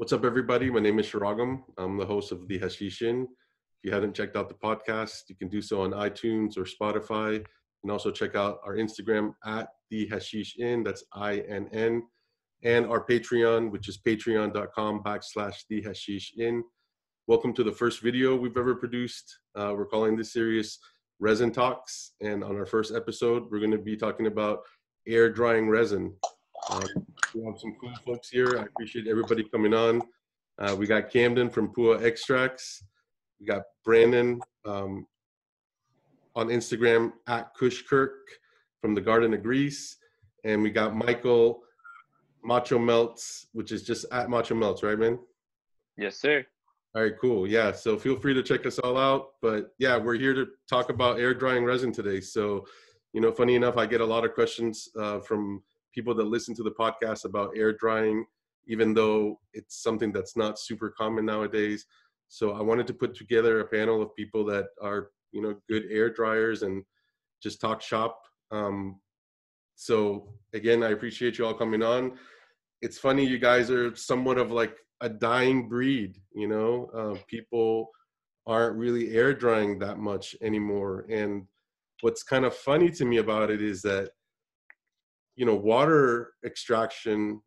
What's up, everybody? My name is Shiragam. I'm the host of The Hashish Inn. If you haven't checked out the podcast, you can do so on iTunes or Spotify. And also check out our Instagram at The Hashish Inn. that's I N N, and our Patreon, which is patreon.com backslash The Hashish Inn. Welcome to the first video we've ever produced. Uh, we're calling this series Resin Talks. And on our first episode, we're going to be talking about air drying resin. Um, we have some cool folks here. I appreciate everybody coming on. Uh, we got Camden from Pua Extracts. We got Brandon um, on Instagram at Kushkirk from the Garden of Grease. And we got Michael Macho Melts, which is just at Macho Melts, right, man? Yes, sir. All right, cool. Yeah, so feel free to check us all out. But yeah, we're here to talk about air drying resin today. So, you know, funny enough, I get a lot of questions uh, from people that listen to the podcast about air drying, even though it's something that's not super common nowadays. So I wanted to put together a panel of people that are, you know, good air dryers and just talk shop. Um, so again, I appreciate you all coming on. It's funny, you guys are somewhat of like a dying breed, you know. Uh, people aren't really air drying that much anymore. And what's kind of funny to me about it is that you know water extraction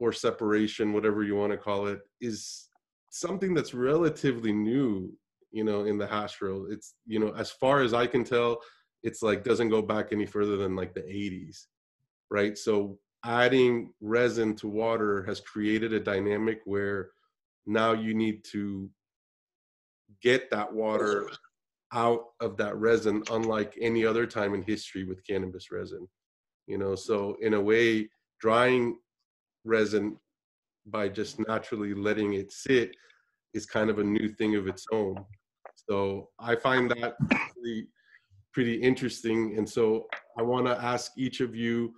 or separation whatever you want to call it is something that's relatively new you know in the hash row it's you know as far as i can tell it's like doesn't go back any further than like the 80s right? So adding resin to water has created a dynamic where now you need to get that water out of that resin unlike any other time in history with cannabis resin you know so in a way drying resin by just naturally letting it sit is kind of a new thing of its own. So i find that really pretty interesting and so i want to ask each of you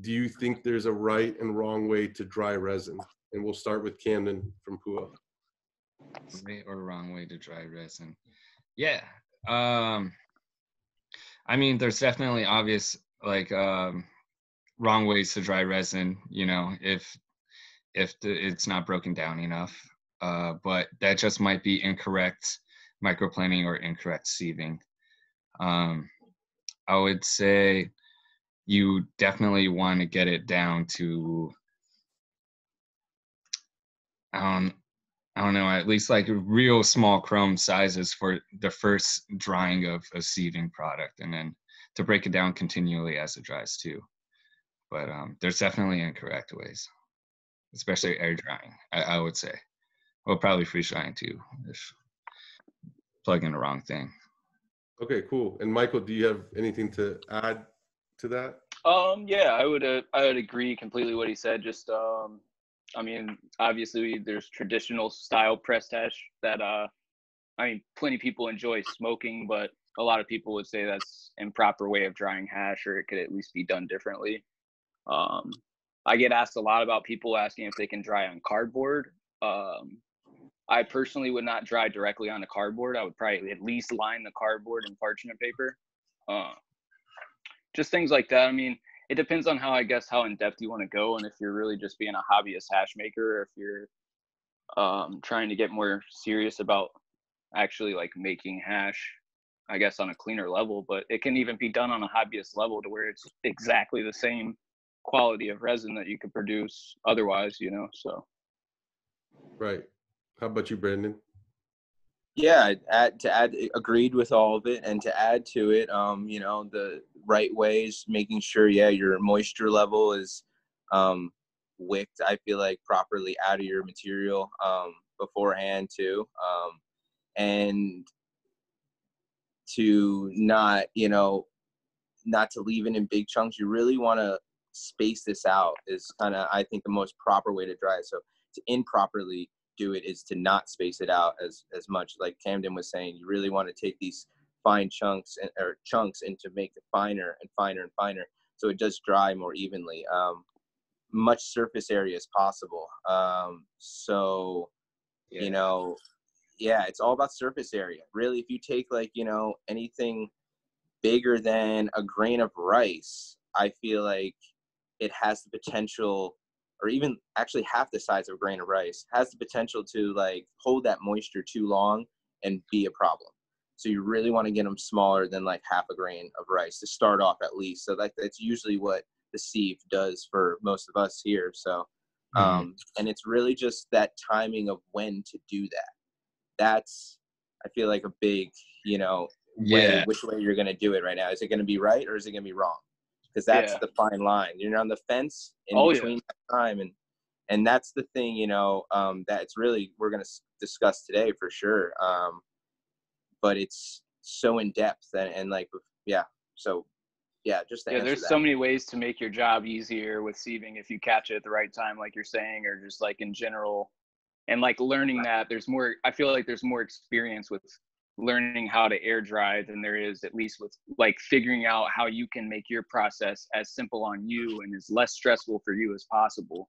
do you think there's a right and wrong way to dry resin? And we'll start with camden from pua. Right or wrong way to dry resin. Yeah um i mean there's definitely obvious like um, wrong ways to dry resin. You know, if if the, it's not broken down enough, uh, but that just might be incorrect microplaning or incorrect sieving. Um, I would say you definitely want to get it down to um, I don't know, at least like real small chrome sizes for the first drying of a sieving product, and then to break it down continually as it dries too. But um, there's definitely incorrect ways, especially air drying. I, I would say, well, probably freeze drying too, if plugging the wrong thing. Okay, cool. And Michael, do you have anything to add to that? Um, yeah, I would uh, I would agree completely what he said. Just um, I mean, obviously there's traditional style press hash that uh, I mean, plenty of people enjoy smoking, but a lot of people would say that's improper way of drying hash or it could at least be done differently. Um, i get asked a lot about people asking if they can dry on cardboard. Um, i personally would not dry directly on the cardboard. I would probably at least line the cardboard in parchment paper. Uh, just things like that. I mean it depends on how i guess how in depth you want to go and if you're really just being a hobbyist hash maker or if you're um, trying to get more serious about actually like making hash I guess on a cleaner level, but it can even be done on a hobbyist level to where it's exactly the same quality of resin that you could produce otherwise, you know. So Right. How about you, Brandon? Yeah, add to add agreed with all of it and to add to it, um, you know, the right ways, making sure, yeah, your moisture level is um wicked, I feel like properly out of your material um beforehand too. Um and to not, you know, not to leave it in big chunks. You really want to space this out is kind of, I think, the most proper way to dry it. So to improperly do it is to not space it out as, as much. Like Camden was saying, you really want to take these fine chunks and, or chunks and to make it finer and finer and finer. So it does dry more evenly. Um, much surface area as possible. Um, so, yeah. you know, yeah, it's all about surface area. Really, if you take like, you know, anything bigger than a grain of rice, I feel like it has the potential or even actually half the size of a grain of rice has the potential to like hold that moisture too long and be a problem. So you really want to get them smaller than like half a grain of rice to start off at least. So that, that's usually what the sieve does for most of us here. So, Mhm. um, and it's really just that timing of when to do that. That's, I feel like a big, you know, way, yeah, which way you're going to do it right now. Is it going to be right or is it going to be wrong? Because that's Yeah. the fine line. You're on the fence in Oh, yeah. between that time, and and that's the thing, you know, um, that it's really we're going to discuss today for sure. Um, but it's so in depth and, and like yeah, so yeah, just yeah there's that. so many ways to make your job easier with sieving if you catch it at the right time like you're saying or just like in general and like learning that there's more i feel like there's more experience with learning how to air dry than there is at least with like figuring out how you can make your process as simple on you and as less stressful for you as possible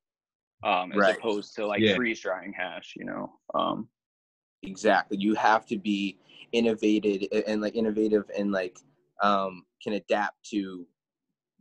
um as Right. opposed to like Yeah. freeze drying hash you know um exactly you have to be innovated and like innovative and like um can adapt to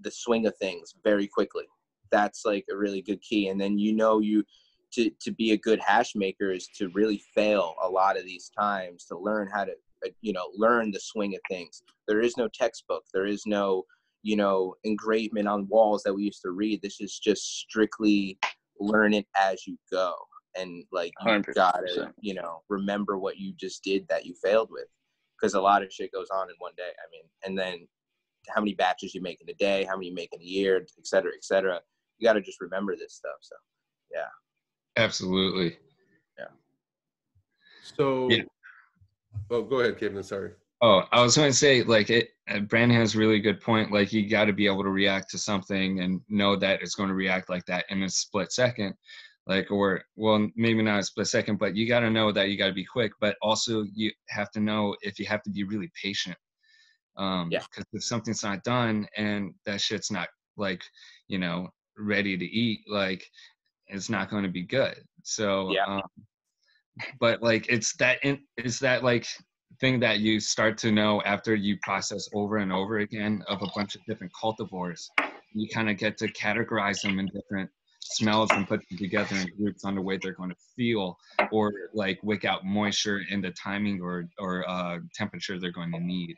the swing of things very quickly that's like a really good key and then you know you to to be a good hash maker is to really fail a lot of these times to learn how to uh, you know learn the swing of things. There is no textbook. There is no you know engravement on walls that we used to read. This is just strictly learn it as you go and like you 100%. gotta you know remember what you just did that you failed with. Because a lot of shit goes on in one day. I mean and then how many batches you make in a day how many you make in a year et cetera et cetera. You got to just remember this stuff so absolutely. Yeah. So, Yeah. oh, go ahead, Kevin. Sorry. Oh, I was going to say, like, it. uh, Brandon has a really good point. Like, you got to be able to react to something and know that it's going to react like that in a split second. Like, or well, maybe not a split second, but you got to know that you got to be quick. But also, you have to know if you have to be really patient. Um, Yeah. Because if something's not done and that shit's not like, you know, ready to eat, like, it's not going to be good. So, Yeah. um, but like, it's that. In, it's that like thing that you start to know after you process over and over again of a bunch of different cultivars. You kind of get to categorize them in different smells and put them together in groups on the way they're going to feel or like wick out moisture in the timing or or uh, temperature they're going to need.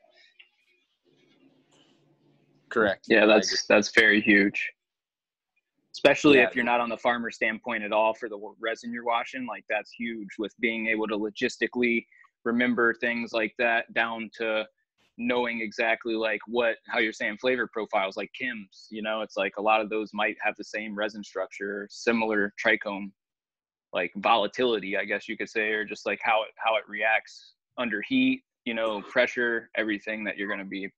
correct Yeah, that's that's very huge. Especially Yeah. if you're not on the farmer standpoint at all for the resin you're washing, like that's huge with being able to logistically remember things like that down to knowing exactly like what how you're saying flavor profiles like Kim's, you know, it's like a lot of those might have the same resin structure, similar trichome like volatility, I guess you could say, or just like how it how it reacts under heat, you know, pressure, everything that you're gonna be,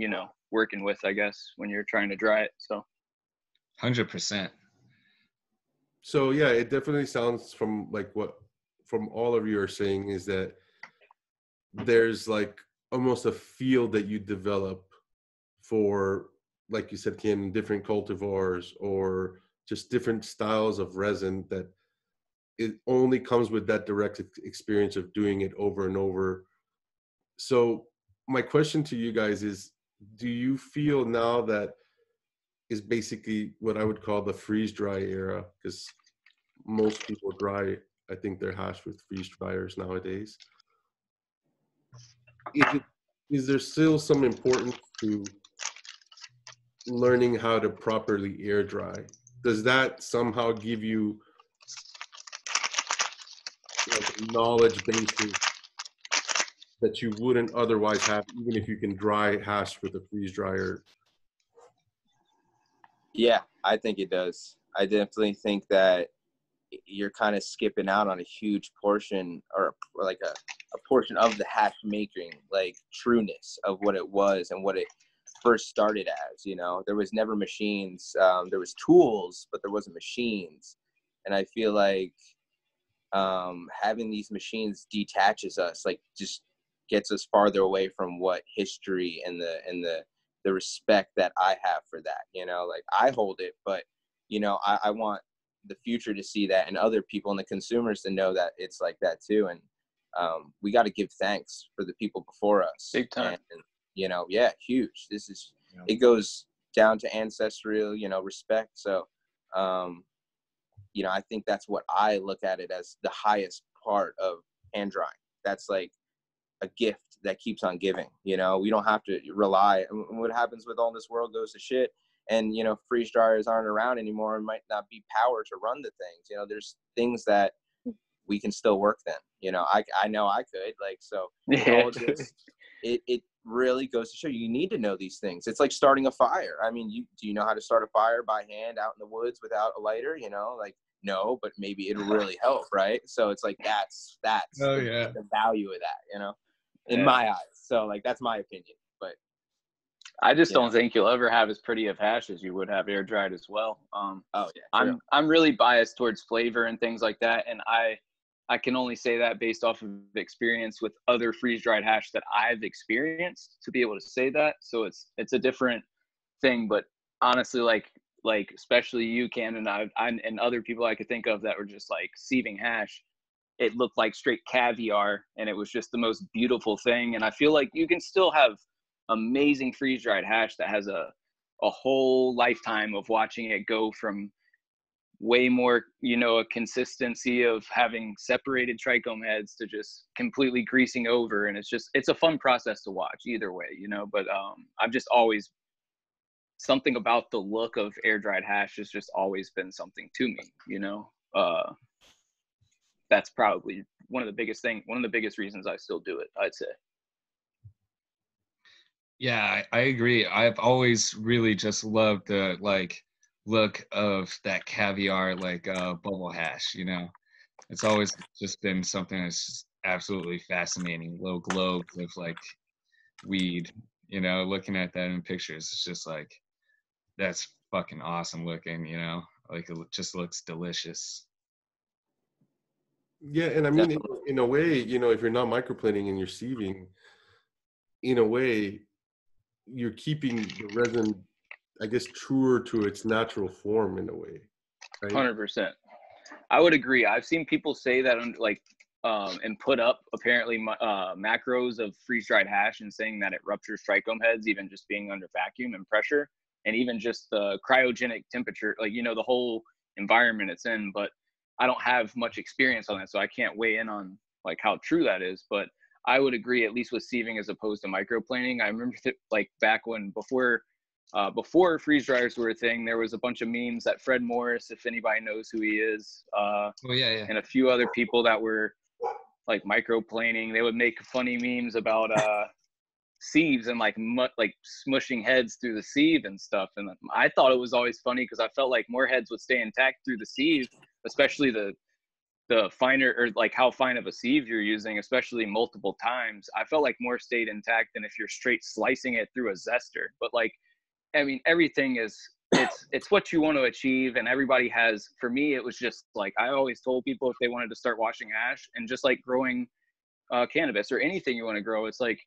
you know, working with, I guess, when you're trying to dry it. So Hundred percent. So yeah, it definitely sounds from like what from all of you are saying is that there's like almost a field that you develop for like you said Ken different cultivars or just different styles of resin that it only comes with that direct experience of doing it over and over so my question to you guys is do you feel now that is basically what I would call the freeze dry era because most people dry, I think they're hash with freeze dryers nowadays. Is, it, is there still some importance to learning how to properly air dry? Does that somehow give you like knowledge bases that you wouldn't otherwise have, even if you can dry hash with a freeze dryer Yeah, I think it does. I definitely think that you're kind of skipping out on a huge portion or, or like a, a portion of the hash making, like trueness of what it was and what it first started as. You know, there was never machines. Um, there was tools, but there wasn't machines. And I feel like um, having these machines detaches us, like just gets us farther away from what history and the and the the respect that I have for that. You know, like I hold it, but you know, I, I want the future to see that and other people and the consumers to know that it's like that too. And um, we got to give thanks for the people before us. Big time. And, you know, yeah, huge. This is Yeah. it goes down to ancestral, you know, respect. So um, you know, I think that's what I look at it as the highest part of hand drying. That's like a gift that keeps on giving. You know, we don't have to rely. What happens with all this world goes to shit, and you know, freeze dryers aren't around anymore and might not be power to run the things. You know, there's things that we can still work then. You know, I I know I could like so. Yeah. it it really goes to show you need to know these things. It's like starting a fire. I mean, you do you know how to start a fire by hand out in the woods without a lighter? You know, like no, but maybe it'll really help, right? So it's like that's that's Oh, yeah. the value of that, you know, in Yeah. my eyes. So like that's my opinion. But I just Yeah. don't think you'll ever have as pretty of hash as you would have air dried as well. Um, oh yeah, I'm true. I'm really biased towards flavor and things like that, and I I can only say that based off of experience with other freeze dried hash that I've experienced to be able to say that. So it's it's a different thing, but honestly, like like especially you, and I, I and other people I could think of that were just like sieving hash. It looked like straight caviar, and it was just the most beautiful thing. And I feel like you can still have amazing freeze dried hash that has a a whole lifetime of watching it go from way more, you know, a consistency of having separated trichome heads to just completely greasing over. And it's just, it's a fun process to watch either way, you know, but um, I've just always, something about the look of air dried hash has just always been something to me, you know. Uh, that's probably one of the biggest thing, one of the biggest reasons I still do it, I'd say. Yeah, I, I agree. I've always really just loved the like look of that caviar like uh bubble hash, you know. It's always just been something that's just absolutely fascinating. Little globes of like weed, you know, looking at that in pictures, it's just like that's fucking awesome looking, you know. Like it just looks delicious. Yeah, and I mean, in, in a way, you know, if you're not microplaning and you're sieving, in a way, you're keeping the resin, I guess, truer to its natural form in a way, right? Hundred percent. I would agree. I've seen people say that on like um, and put up apparently uh, macros of freeze dried hash and saying that it ruptures trichome heads even just being under vacuum and pressure and even just the cryogenic temperature, like you know the whole environment it's in. But I don't have much experience on that, so I can't weigh in on like how true that is. But I would agree, at least with sieving as opposed to microplaning. I remember th- like back when before uh, before freeze dryers were a thing, there was a bunch of memes that Fred Morris, if anybody knows who he is, uh, Oh yeah, yeah. and a few other people that were like microplaning. They would make funny memes about uh, sieves and like mu- like smushing heads through the sieve and stuff. And I thought it was always funny because I felt like more heads would stay intact through the sieve, especially the the finer or like how fine of a sieve you're using, especially multiple times. I felt like more stayed intact than if you're straight slicing it through a zester. But like, I mean, everything is it's it's what you want to achieve, and everybody has. For me, it was just like I always told people if they wanted to start washing ash and just like growing uh, cannabis or anything you want to grow, it's like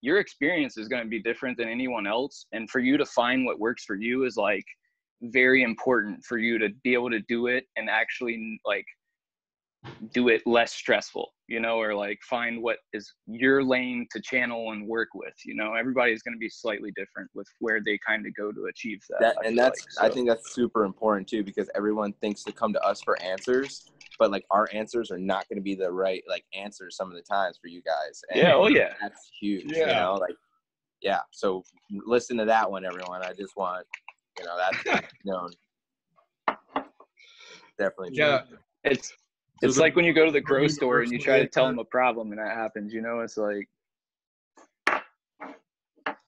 your experience is going to be different than anyone else, and for you to find what works for you is like very important for you to be able to do it and actually like do it less stressful you know or like find what is your lane to channel and work with you know? Everybody's going to be slightly different with where they kind of go to achieve that, that and that's like, i think that's super important too because everyone thinks to come to us for answers but like our answers are not going to be the right like answers some of the times for you guys and yeah oh yeah. that's huge you Yeah. know like yeah so listen to that one everyone i just want you know that's known definitely true. Yeah. it's it's like when you go to the grocery store and you try to tell them a problem and that happens you know it's like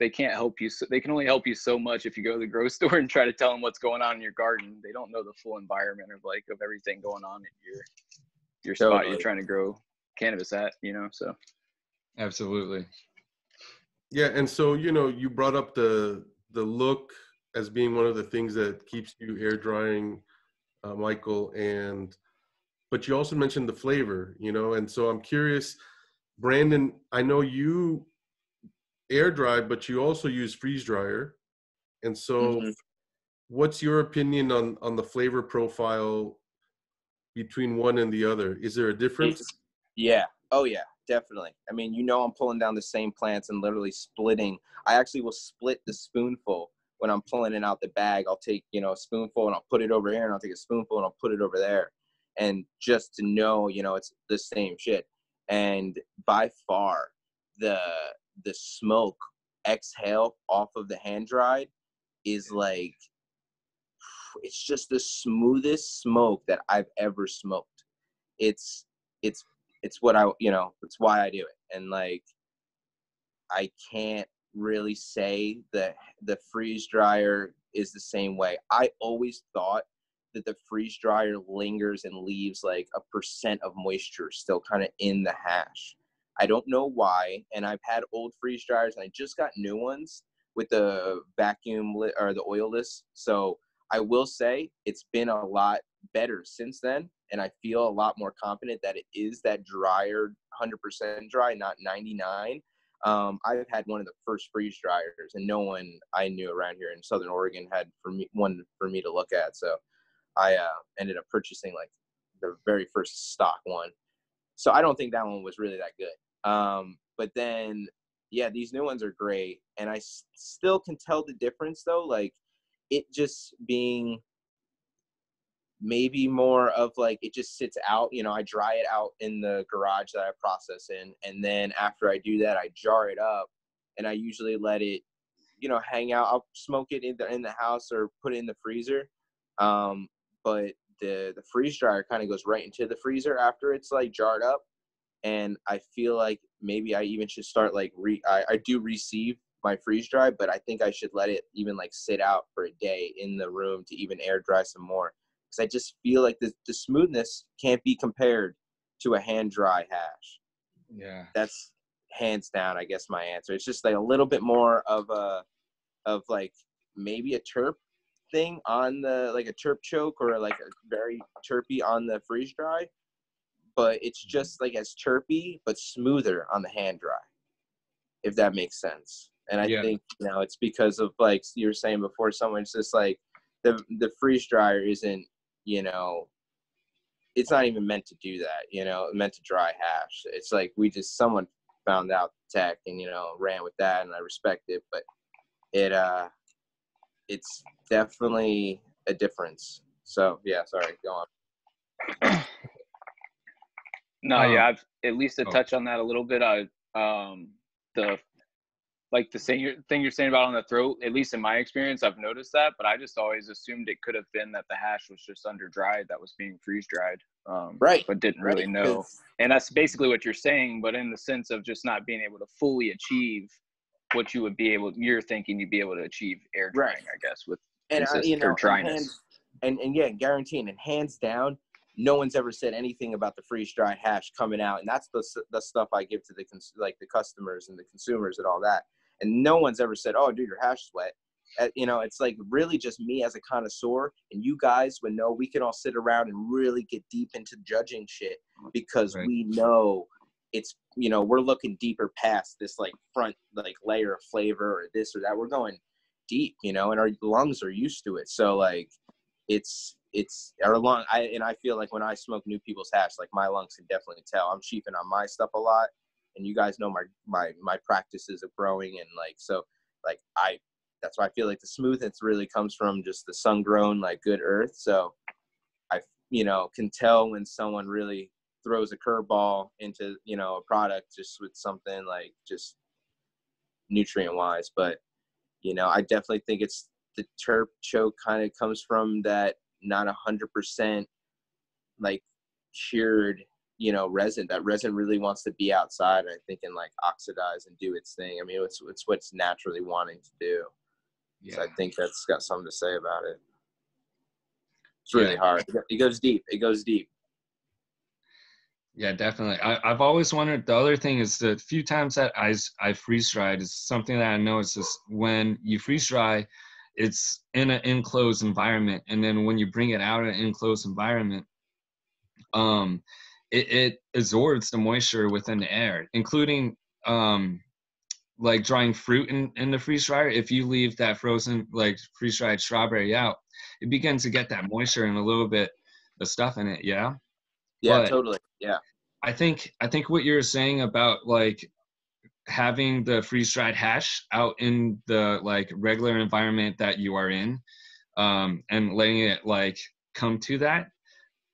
they can't help you so, they can only help you so much if you go to the grocery store and try to tell them what's going on in your garden they don't know the full environment of like of everything going on in your your spot Totally. you're trying to grow cannabis at you know so Absolutely. Yeah, and so you know, you brought up the the look as being one of the things that keeps you air drying, uh, Michael, and but you also mentioned the flavor, you know, and so I'm curious, Brandon. I know you air dry, but you also use freeze dryer, and so Mhm. what's your opinion on on the flavor profile between one and the other? Is there a difference? It's- yeah. Oh yeah, definitely. I mean, you know, I'm pulling down the same plants and literally splitting. I actually will split the spoonful when I'm pulling it out the bag, I'll take, you know, a spoonful and I'll put it over here and I'll take a spoonful and I'll put it over there. And just to know, you know, it's the same shit. And by far the the smoke exhale off of the hand dried is like it's just the smoothest smoke that I've ever smoked. It's it's it's what I you know, it's why I do it. And like I can't really say that the freeze dryer is the same way. I always thought that the freeze dryer lingers and leaves like a percent of moisture still kind of in the hash. I don't know why. And I've had old freeze dryers and I just got new ones with the vacuum or the oilless. So I will say it's been a lot better since then. And I feel a lot more confident that it is that drier, 100% dry, not 99. Um, I've had one of the first freeze dryers, and no one I knew around here in Southern Oregon had for me one for me to look at. So I uh, ended up purchasing like the very first stock one. So I don't think that one was really that good. Um, but then, yeah, these new ones are great, and I s- still can tell the difference though. Like it just being maybe more of like it just sits out you know i dry it out in the garage that i process in and then after i do that i jar it up and i usually let it you know hang out. I'll smoke it in the in the house or put it in the freezer um but the the freeze dryer kind of goes right into the freezer after it's like jarred up and i feel like maybe i even should start like re i, I do receive my freeze dry but i think i should let it even like sit out for a day in the room to even air dry some more because I just feel like the, the smoothness can't be compared to a hand dry hash. Yeah. That's hands down, I guess, my answer. It's just like a little bit more of a, of like maybe a terp thing on the, like a terp choke or like a very terpy on the freeze dry. But it's Mm-hmm. just like as terpy, but smoother on the hand dry, if that makes sense. And I Yeah. think, you know, it's because of like you were saying before, someone's just like, the, the freeze dryer isn't you know, it's not even meant to do that, you know, meant to dry hash. It's like we just someone found out tech and you know ran with that, and I respect it, but it uh, it's definitely a difference. So yeah, sorry, go on. No, Um, yeah, I've at least to oh. touch on that a little bit. I um the like the same thing you're saying about on the throat. At least in my experience, I've noticed that, but I just always assumed it could have been that the hash was just under dried, that was being freeze dried, um, Right, But didn't really Right? know. And that's basically what you're saying, but in the sense of just not being able to fully achieve what you would be able. You're thinking you'd be able to achieve air Right. drying, I guess, with and consist- you know, and dryness. hands- and and yeah, guaranteeing and hands down, no one's ever said anything about the freeze dry hash coming out, and that's the the stuff I give to the cons- like the customers and the consumers and all that. And no one's ever said, "Oh, dude, your hash is wet." Uh, you know, it's like really just me as a connoisseur, and you guys would know we can all sit around and really get deep into judging shit because Right. we know it's you know we're looking deeper past this like front like layer of flavor or this or that. We're going deep, you know, and our lungs are used to it. So like it's it's our lung I and I feel like when I smoke new people's hash, like my lungs can definitely tell. I'm cheaping on my stuff a lot. And you guys know my my my practices of growing and like so like I that's why I feel like the smoothness really comes from just the sun grown like good earth. So I you know can tell when someone really throws a curveball into you know a product just with something like just nutrient wise. But you know I definitely think it's the terp choke kind of comes from that not a hundred percent like cured you know resin that resin really wants to be outside i think and like oxidize and do its thing. I mean it's it's what's naturally wanting to do. So i think that's got something to say about it. It's really Yeah. hard. It goes deep. It goes deep. Yeah, definitely. I, I've always wondered. The other thing is the few times that i i freeze dried is something that I know is just when you freeze dry, it's in an enclosed environment, and then when you bring it out of an enclosed environment, um, it, it absorbs the moisture within the air, including um, like drying fruit in, in the freeze dryer. If you leave that frozen like freeze dried strawberry out, it begins to get that moisture and a little bit of stuff in it. Yeah. yeah But- totally yeah I think I think what you're saying about like having the freeze dried hash out in the like regular environment that you are in um, and letting it like come to that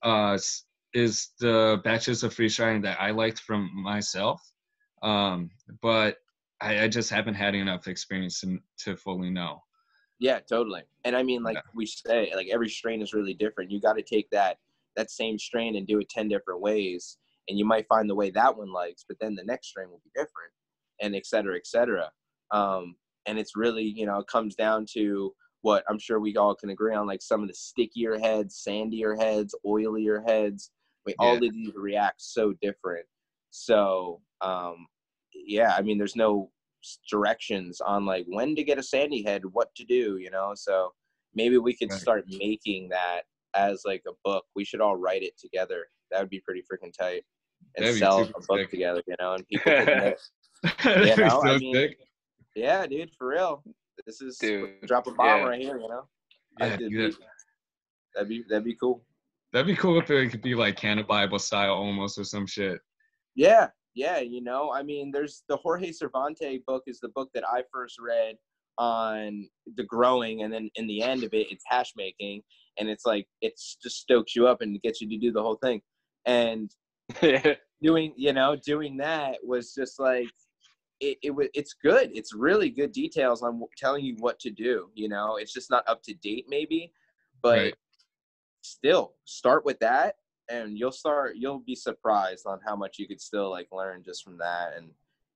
uh, is the batches of freeze drying that I liked from myself. Um, but I, I, just haven't had enough experience to, to fully know. Yeah, totally. And I mean, like yeah. we say, like every strain is really different. You got to take that that same strain and do it ten different ways, and you might find the way that one likes, but then the next strain will be different, and et cetera, et cetera. Um, and it's really, you know, it comes down to what I'm sure we all can agree on, like some of the stickier heads, sandier heads, oilier heads. I mean, yeah. all of these react so different. So, um, yeah, I mean, there's no directions on like when to get a sandy head, what to do, you know. So maybe we could right. start making that as like a book. We should all write it together. That would be pretty freaking tight. And That'd sell a book sick. together, you know, and people could you know, so I mean, yeah, dude, for real. This is dude, drop a bomb yeah. right here, you know. Yeah, dude, that'd be that'd be cool. That'd be cool if it could be like Canon Bible style almost or some shit. Yeah, yeah, you know, I mean, there's the Jorge Cervantes book is the book that I first read on the growing, and then in the end of it, it's hash making, and it's like it's just stokes you up and gets you to do the whole thing, and doing, you know, doing that was just like it, it it's good. It's really good details on telling you what to do. You know, it's just not up to date maybe, but right. Still start with that and you'll start you'll be surprised on how much you could still like learn just from that. And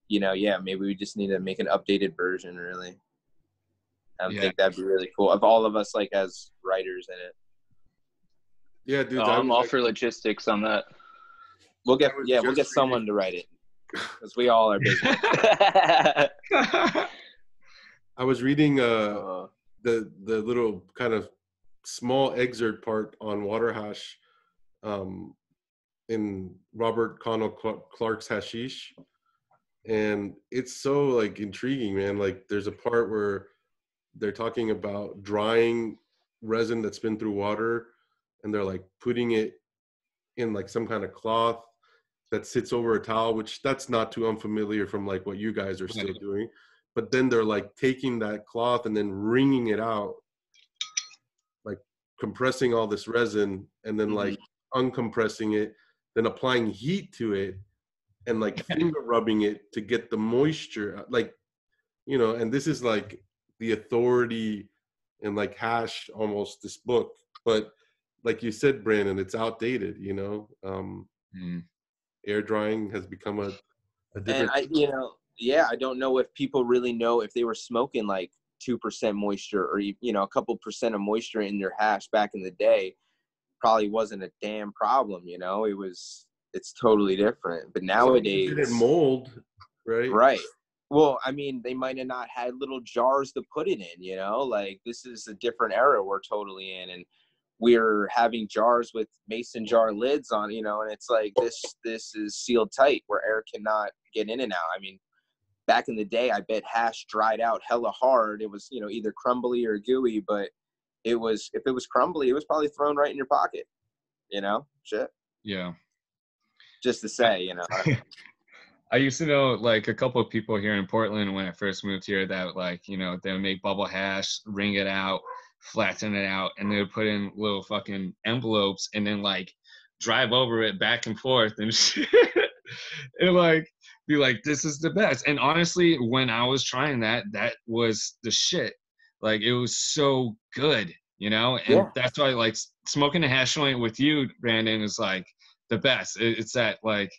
you know yeah maybe we just need to make an updated version really. I yeah. think that'd be really cool of all of us like as writers in it. Yeah dude oh, i'm all for logistics on that. We'll get yeah we'll get someone to write it because we all are busy. I was reading uh, uh the the little kind of small excerpt part on water hash um, in Robert Connell Clarke's Hashish, and it's so like intriguing, man. Like there's a part where they're talking about drying resin that's been through water, and they're like putting it in like some kind of cloth that sits over a towel, which that's not too unfamiliar from like what you guys are still doing. But then they're like taking that cloth and then wringing it out, compressing all this resin, and then like uncompressing it, then applying heat to it, and like finger rubbing it to get the moisture. Like, you know, and this is like the authority and like hash almost this book. But like you said, Brandon, it's outdated, you know. Um mm. air drying has become a, a different and I you know, yeah, I don't know if people really know if they were smoking like two percent moisture or you know a couple percent of moisture in their hash back in the day probably wasn't a damn problem. You know, it was it's totally different. But nowadays, it mold, right? Right. Well, I mean, they might have not had little jars to put it in. You know, like this is a different era we're totally in, and we're having jars with mason jar lids on. You know, and it's like this this is sealed tight where air cannot get in and out. I mean. Back in the day, I bet hash dried out hella hard. It was, you know, either crumbly or gooey, but it was if it was crumbly, it was probably thrown right in your pocket. You know, shit. Yeah. Just to say, you know. I used to know like a couple of people here in Portland when I first moved here that like you know they would make bubble hash, wring it out, flatten it out, and they would put in little fucking envelopes and then like drive over it back and forth and shit. and like be like this is the best. And honestly, when I was trying that, that was the shit. Like it was so good, you know, and yeah. that's why like smoking a hash joint with you, Brandon, is like the best. It's that like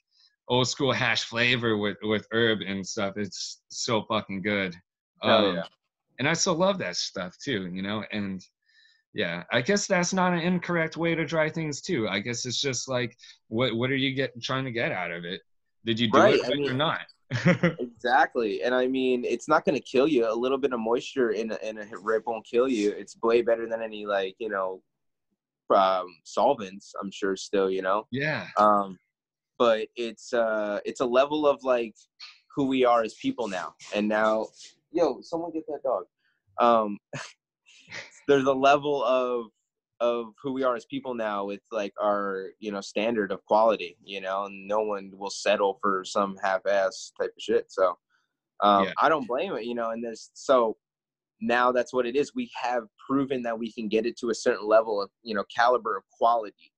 old school hash flavor with with herb and stuff. It's so fucking good. Oh um, yeah. And I still love that stuff too, you know, and yeah, I guess that's not an incorrect way to dry things too. I guess it's just like what what are you get trying to get out of it? Did you do right. it I mean, or not? exactly. And I mean, it's not going to kill you. A little bit of moisture in a, in a rip won't kill you. It's way better than any like, you know, um, solvents, I'm sure still, you know? Yeah. Um, but it's, uh, it's a level of like who we are as people now. And now, yo, someone get that dog. Um, there's a level of of who we are as people now with like our you know standard of quality you know and no one will settle for some half-ass type of shit so Um, Yeah. I don't blame it, you know. And there's so now that's what it is. We have proven that we can get it to a certain level of you know caliber of quality,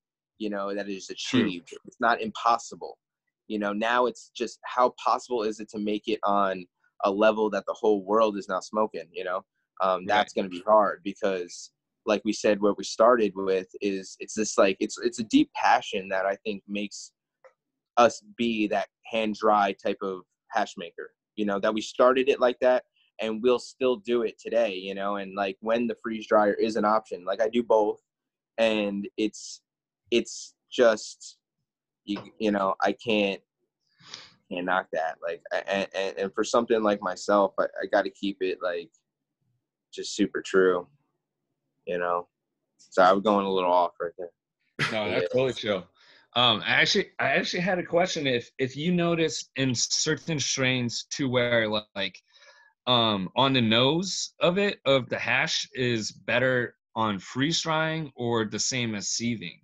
you know, that is True. achieved. It's not impossible. You know, now it's just how possible is it to make it on a level that the whole world is now smoking. You know, um, that's going to be hard because, like we said, what we started with is it's this like it's it's a deep passion that I think makes us be that hand dry type of hash maker. You know, that we started it like that and we'll still do it today, you know, and like when the freeze dryer is an option, like I do both and it's it's just you you know, I can't can't knock that. Like and and, and for something like myself, I, I gotta keep it like just super true. You know. So I was going a little off right there. No, that's totally chill. Um, I actually, I actually had a question. If if you notice in certain strains to where like, um, on the nose of it of the hash is better on freeze drying or the same as sieving.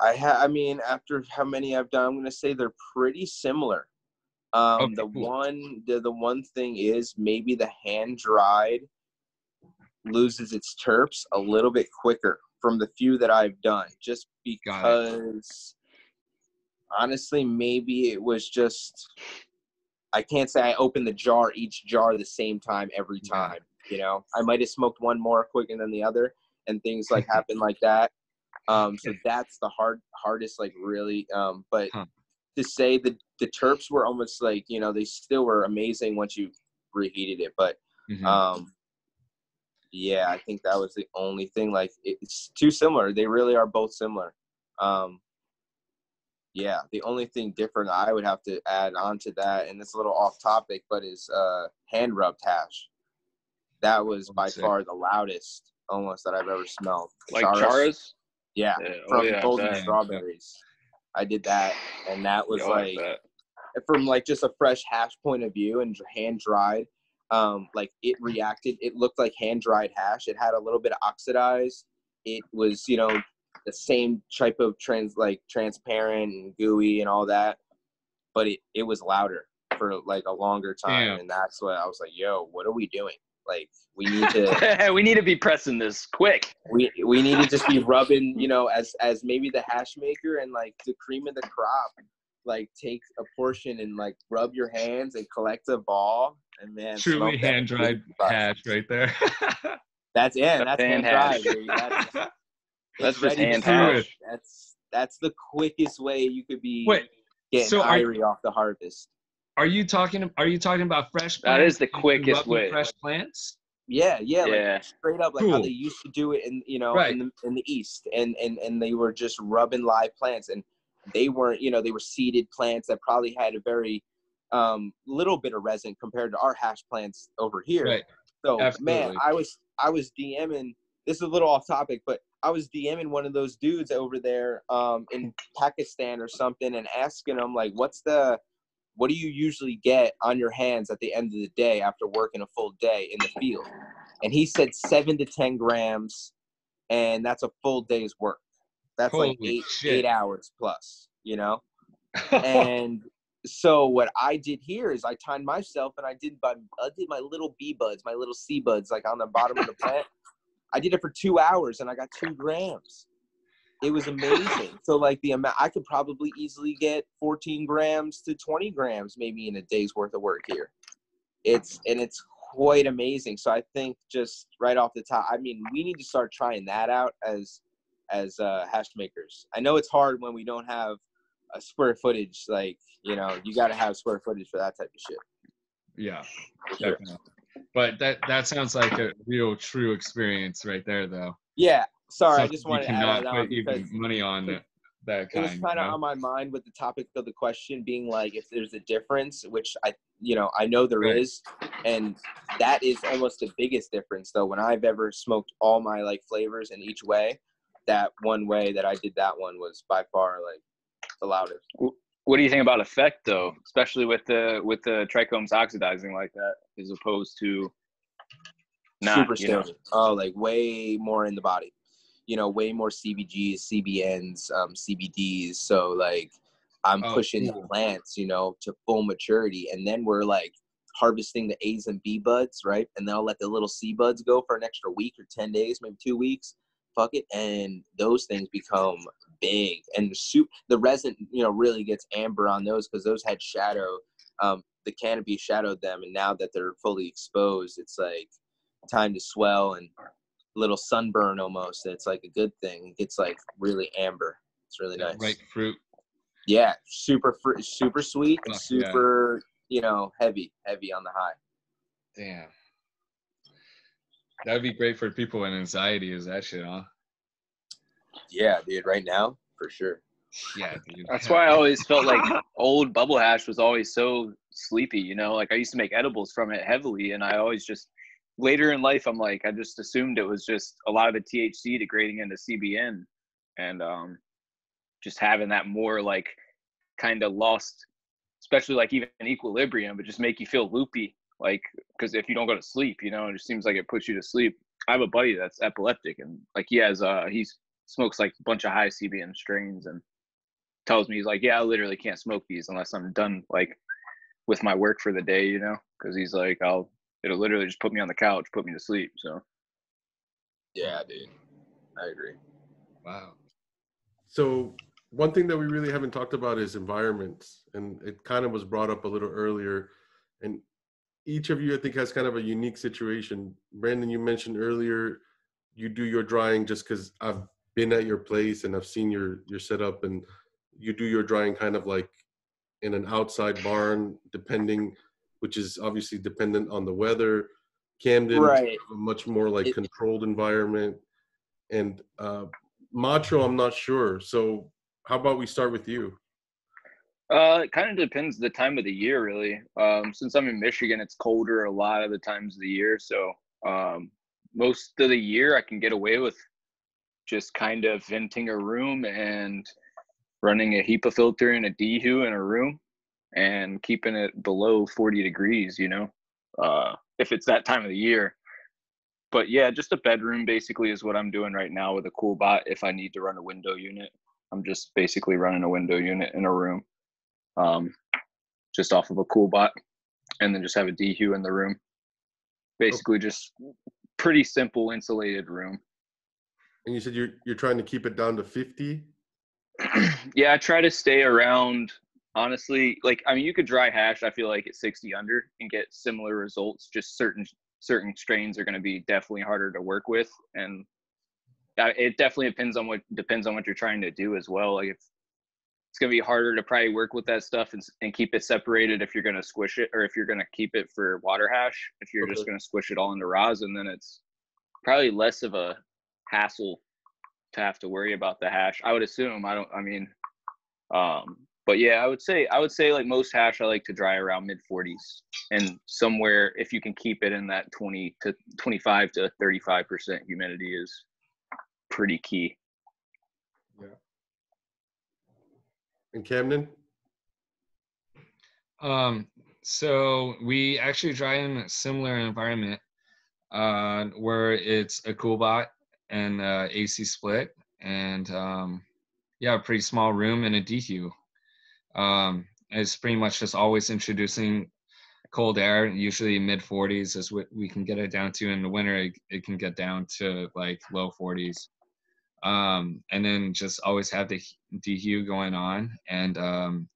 I ha- I mean, after how many I've done, I'm gonna say they're pretty similar. Um, Okay, the cool. one, the the one thing is maybe the hand dried loses its terps a little bit quicker from the few that I've done, just because. Honestly, maybe it was just. I can't say I opened the jar each jar the same time every time. You know, I might have smoked one more quicker than the other, and things like happen like that. Um, so that's the hard hardest, like really. Um, but Huh. To say that the terps were almost like you know they still were amazing once you reheated it, but Mhm. um, yeah, I think that was the only thing. Like it's too similar. They really are both similar. Um, yeah, the only thing different I would have to add on to that, and it's a little off topic, but is uh, hand rubbed hash. That was Oh, by sick. far the loudest, almost that I've ever smelled. Like Charas? Charas? Yeah, Yeah. Oh, from yeah. golden that- strawberries. I did that, and that was like like that. from like just a fresh hash point of view and hand dried um like it reacted it looked like hand dried hash it had a little bit of oxidized it was you know the same type of trans like transparent and gooey and all that but it it was louder for like a longer time Damn. and that's what i was like yo what are we doing like we need to we need to be pressing this quick. we we need to just be rubbing, you know, as as maybe the hash maker and like the cream of the crop, like take a portion and like rub your hands and collect a ball and man, Truly hand dried big hash right there. That's yeah, That's that's hand hand dried. baby. That's, That's it's just hand hash. That's that's the quickest way you could be Wait, getting so are- irie off the harvest. Are you talking? Are you talking about fresh? Plants is the quickest way. Fresh plants. Yeah, yeah, Yeah. like straight up like how they used to do it in you know Right. in the in the east, and and and they were just rubbing live plants, and they weren't you know they were seeded plants that probably had a very um little bit of resin compared to our hash plants over here. Right. So man, I was I was DMing. This is a little off topic, but I was DMing one of those dudes over there um, in Pakistan or something, and asking him like, "What's the, what do you usually get on your hands at the end of the day after working a full day in the field?" And he said seven to ten grams, and that's a full day's work. That's like eight shit. eight hours plus, you know and so what I did here is I timed myself and I did my I did my little bee buds, my little C buds, like on the bottom of the plant. I did it for two hours and I got two grams. It was amazing. So like the amount I could probably easily get 14 grams to 20 grams maybe in a day's worth of work here. It's and it's quite amazing. So I think just right off the top, I mean, we need to start trying that out as as uh, hash makers. I know it's hard when we don't have a square footage. Like you know, you got to have square footage for that type of shit. yeah, for sure. definitely. But that that sounds like a real true experience right there, though. Yeah. Sorry, I just you wanted to add cannot that on put because money on that, that it was kind. kind you of know? on my mind with the topic of the question being like if there's a difference, which I you know I know there is, Right. and that is almost the biggest difference though. When I've ever smoked all my like flavors in each way, that one way that I did that one was by far like the loudest. What do you think about effect though, especially with the with the trichomes oxidizing like that, as opposed to not? super you know? Oh, like way more in the body. You know, way more CBGs, CBNs, um, CBDs. So like, I'm Oh, pushing the plants, you know, to full maturity, and then we're like harvesting the A's and B buds, right? And then I'll let the little C buds go for an extra week or ten days, maybe two weeks. Fuck it, and those things become big, and the soup, the resin, you know, really gets amber on those because those had shadow. Um, the canopy shadowed them, and now that they're fully exposed, it's like time to swell and little sunburn almost. It's like a good thing. It's like really amber. It's really nice. Ripe fruit. Yeah, super fr- super sweet and Fuck yeah. super, you know, heavy, heavy on the high. Damn. That would be great for people with anxiety, is that shit, huh? Yeah, dude, right now for sure. Yeah, dude. That's why I always felt like old bubble hash was always so sleepy, you know. Like I used to make edibles from it heavily, and I always just later in life, I'm like, I just assumed it was just a lot of the THC degrading into CBN, and um, just having that more like kind of lost, especially like even equilibrium, but just make you feel loopy, like because if you don't go to sleep, you know, it just seems like it puts you to sleep. I have a buddy that's epileptic, and like he has uh he smokes like a bunch of high CBN strains and tells me he's like, yeah, I literally can't smoke these unless I'm done like with my work for the day, you know, because he's like, I'll it'll literally just put me on the couch, put me to sleep. So Yeah, dude. I agree. Wow. So one thing that we really haven't talked about is environments, and it kind of was brought up a little earlier. And each of you, I think, has kind of a unique situation. Brandon, you mentioned earlier you do your drying just because I've been at your place and I've seen your your setup, and you do your drying kind of like in an outside barn, depending, which is obviously dependent on the weather. Camden, Right. a much more like It- controlled environment, and uh, Macho, I'm not sure. So how about we start with you? Uh, it kind of depends the time of the year, really. Um, since I'm in Michigan, it's colder a lot of the times of the year. So um, most of the year, I can get away with just kind of venting a room and running a HEPA filter and a DHU in a room and keeping it below 40 degrees, you know, uh, if it's that time of the year. But yeah, just a bedroom basically is what I'm doing right now with a cool bot. If I need to run a window unit, I'm just basically running a window unit in a room um, just off of a cool bot and then just have a DHU in the room. Basically, just pretty simple insulated room. And you said you're you're trying to keep it down to 50. yeah, I try to stay around. Honestly, like I mean, you could dry hash. I feel like at 60 under and get similar results. Just certain certain strains are going to be definitely harder to work with, and it definitely depends on what depends on what you're trying to do as well. Like if it's going to be harder to probably work with that stuff and, and keep it separated if you're going to squish it or if you're going to keep it for water hash. If you're just going to squish it all into rosin, then it's probably less of a hassle to have to worry about the hash. I would assume. I don't. I mean, um, but yeah, I would say I would say like most hash, I like to dry around mid 40s, and somewhere if you can keep it in that 20 to 25 to 35 percent humidity is pretty key. Yeah. And Camden? Um, so we actually dry in a similar environment, uh, where it's a cool bot and uh, AC split, and um, yeah, a pretty small room and a DHU. Um, it's pretty much just always introducing cold air. Usually mid 40s is what we can get it down to. In the winter, it, it can get down to like low 40s. Um, and then just always have the DHU going on and um,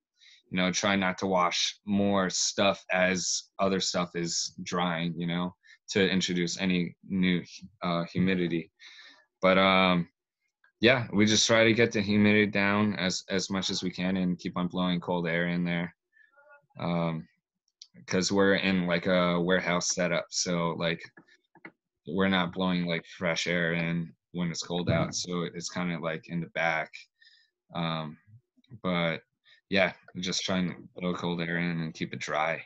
you know try not to wash more stuff as other stuff is drying you know to introduce any new uh, humidity but um yeah we just try to get the humidity down as as much as we can and keep on blowing cold air in there um because we're in like a warehouse setup so like we're not blowing like fresh air in when it's cold out so it's kind of like in the back um but yeah, just trying to blow cold air in and keep it dry.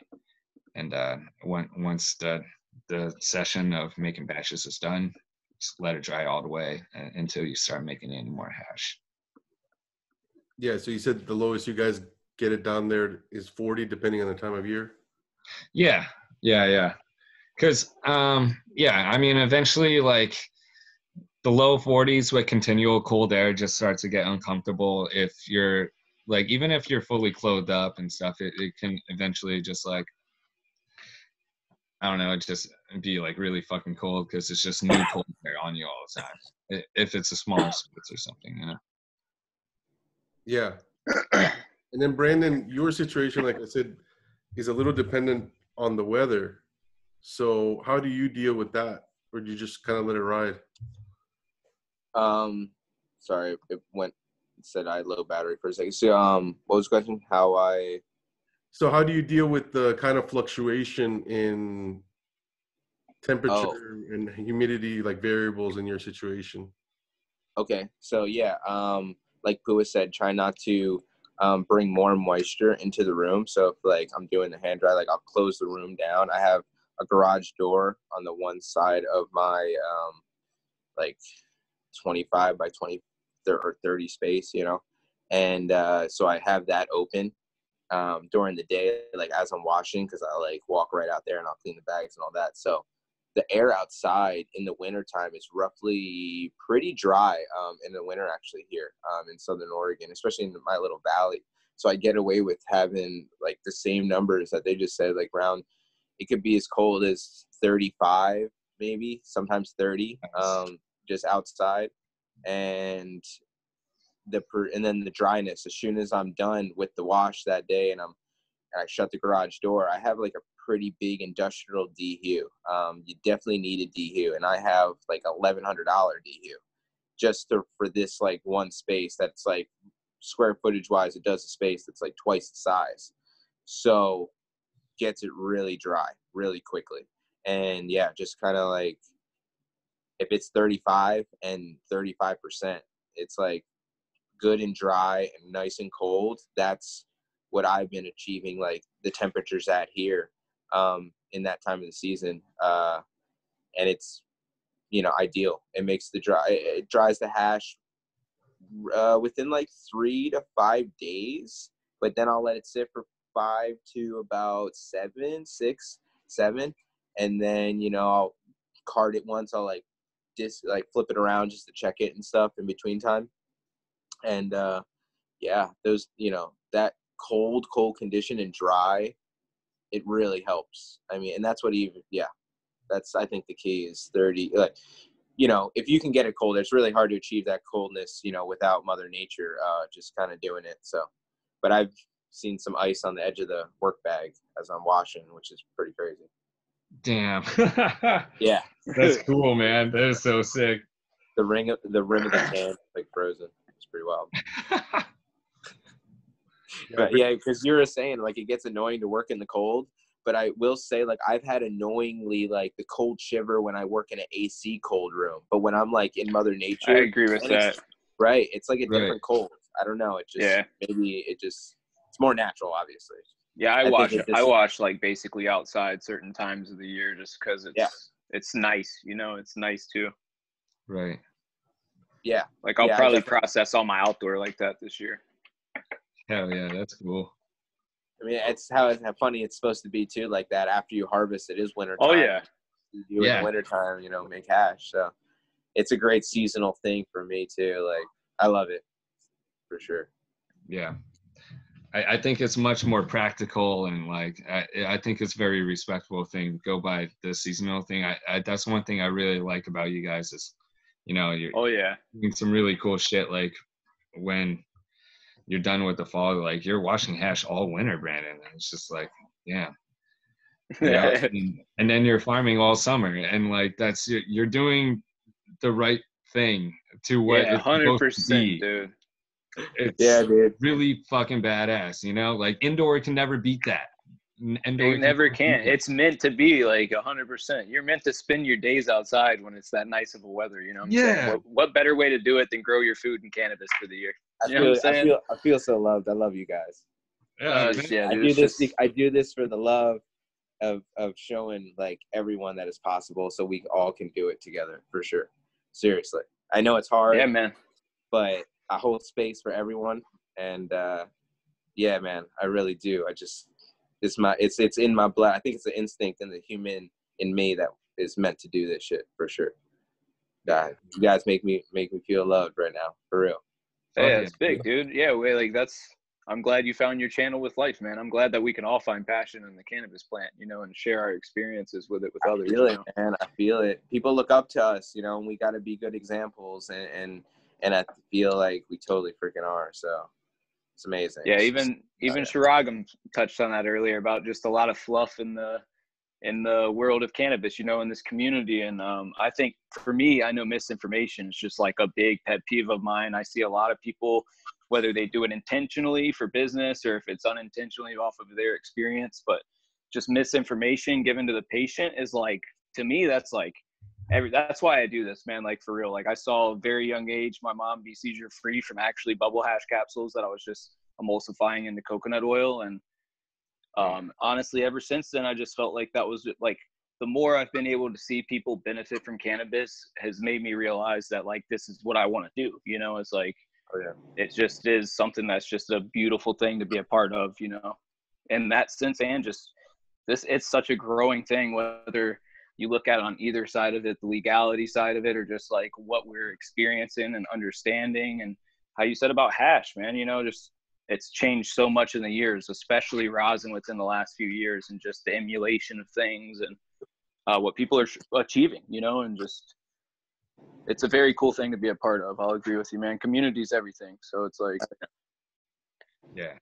And uh, when, once the the session of making batches is done, just let it dry all the way uh, until you start making any more hash. Yeah, so you said the lowest you guys get it down there is 40 depending on the time of year. Yeah, yeah, yeah. Cause um, yeah, I mean, eventually, like the low 40s with continual cold air just starts to get uncomfortable if you're like even if you're fully clothed up and stuff, it, it can eventually just like I don't know, it just be like really fucking cold because it's just new cold air on you all the time. If it's a small space or something, you know. Yeah. and then Brandon, your situation, like I said, is a little dependent on the weather. So how do you deal with that? Or do you just kind of let it ride? Um, sorry, it went it said I had low battery for a second. So, um, what was the question? How I? So how do you deal with the kind of fluctuation in temperature and humidity, like variables in your situation? Okay, so yeah, um, like Pua said, try not to um, bring more moisture into the room. So if like I'm doing the hand dry, like I'll close the room down. I have a garage door on the one side of my um, like 25 by 20 or 30 space, you know, and uh, so I have that open um, during the day, like as I'm washing, because I like walk right out there and I'll clean the bags and all that. So the air outside in the wintertime is roughly pretty dry um, in the winter actually here um, in southern oregon especially in my little valley so i get away with having like the same numbers that they just said like around it could be as cold as 35 maybe sometimes 30 Nice. um, just outside and the and then the dryness. As soon as i'm done with the wash that day and i'm and i shut the garage door i have like a pretty big industrial dehu um, you definitely need a dehu and i have like $1100 dehu just to, for this like one space that's like square footage wise it does a space that's like twice the size. So gets it really dry really quickly. And yeah just kind of like if it's 35 and 35% it's like good and dry and nice and cold that's what i've been achieving like the temperatures at here um, in that time of the season uh, and it's you know ideal. It makes the dry it dries the hash uh, within like three to five days but then i'll let it sit for five to about seven six seven and then you know i'll card it once i'll like just like flip it around just to check it and stuff in between time and uh yeah those you know that cold cold condition and dry it really helps i mean and that's what even yeah that's i think the key is 30 like you know if you can get it cold it's really hard to achieve that coldness you know without mother nature uh just kind of doing it so but i've seen some ice on the edge of the work bag as i'm washing which is pretty crazy Damn. yeah That's cool, man. That is so sick. the ring of the rim of the can like frozen it's pretty wild but yeah because you were saying like it gets annoying to work in the cold but i will say like i've had annoyingly like the cold shiver when i work in an ac cold room but when i'm like in mother nature I agree with and it's- that. right it's like a Right. different cold i don't know it just Yeah. maybe it just it's more natural obviously Yeah, I, I watch. it I watch like basically outside certain times of the year just because it's Yeah. it's nice. You know, it's nice too. Right. Yeah Like I'll Yeah, probably process all my outdoor like that this year. Hell yeah, that's cool. i mean it's how, how funny it's supposed to be too like that after you harvest it is winter Oh yeah, you do in Yeah. the wintertime, you know, make hash. So it's a great seasonal thing for me too. Like I love it for sure. Yeah. I, I think it's much more practical and like I, I think it's very respectable thing. Go by the seasonal thing. I, I that's one thing I really like about you guys is, you know, you're oh yeah, doing some really cool shit. Like when you're done with the fall, like you're washing hash all winter, Brandon. And it's just like, yeah. you know, and, and then you're farming all summer, and like that's you're, you're doing the right thing to what yeah, it's hundred supposed to be. percent, dude. It's Yeah, dude. really fucking badass. You know, like indoor can never beat that. N- Indoor They never can. It's meant to be like hundred percent. You're meant to spend your days outside when it's that nice of a weather. You know what I'm saying? Yeah. What, what better way to do it than grow your food and cannabis for the year? I know feel, what I'm I feel I feel so loved. I love you guys. Yeah, Uh, man. yeah, I do this just- I do this for the love of of showing like everyone that is possible so we all can do it together for sure. Seriously. I know it's hard, yeah, man. but I hold space for everyone and uh yeah, man, I really do. I just it's my it's it's in my blood. I think it's an instinct in the human in me that is meant to do this shit for sure. God, you guys make me make me feel loved right now, for real. Fuck Yeah, yeah, it's big, dude. Yeah, we like that's. I'm glad you found your channel with life, man. I'm glad that we can all find passion in the cannabis plant, you know, and share our experiences with it with I others. feel you it, man. I feel it. People look up to us, you know, and we got to be good examples, and, and and I feel like we totally freaking are. So it's amazing. Yeah, even even yeah. Shiragam touched on that earlier about just a lot of fluff in the in the world of cannabis, you know, in this community. And um, I think for me, I know misinformation is just like a big pet peeve of mine. I see a lot of people, whether they do it intentionally for business or if it's unintentionally off of their experience, but just misinformation given to the patient is like to me that's like every that's why I do this, man. Like for real. Like I saw a very young age my mom be seizure free from actually bubble hash capsules that I was just emulsifying into coconut oil and um honestly ever since then I just felt like that was like the more I've been able to see people benefit from cannabis has made me realize that like this is what I want to do. You know, it's like Oh, yeah. it just is something that's just a beautiful thing to be a part of, you know. In that sense and just this it's such a growing thing whether you look at on either side of it, the legality side of it, or just like what we're experiencing and understanding, and how you said about hash, man. You know, just it's changed so much in the years, especially rosin within the last few years, and just the emulation of things and uh, what people are sh- achieving. You know, and just it's a very cool thing to be a part of. I'll agree with you, man. Community is everything, so it's like Yeah.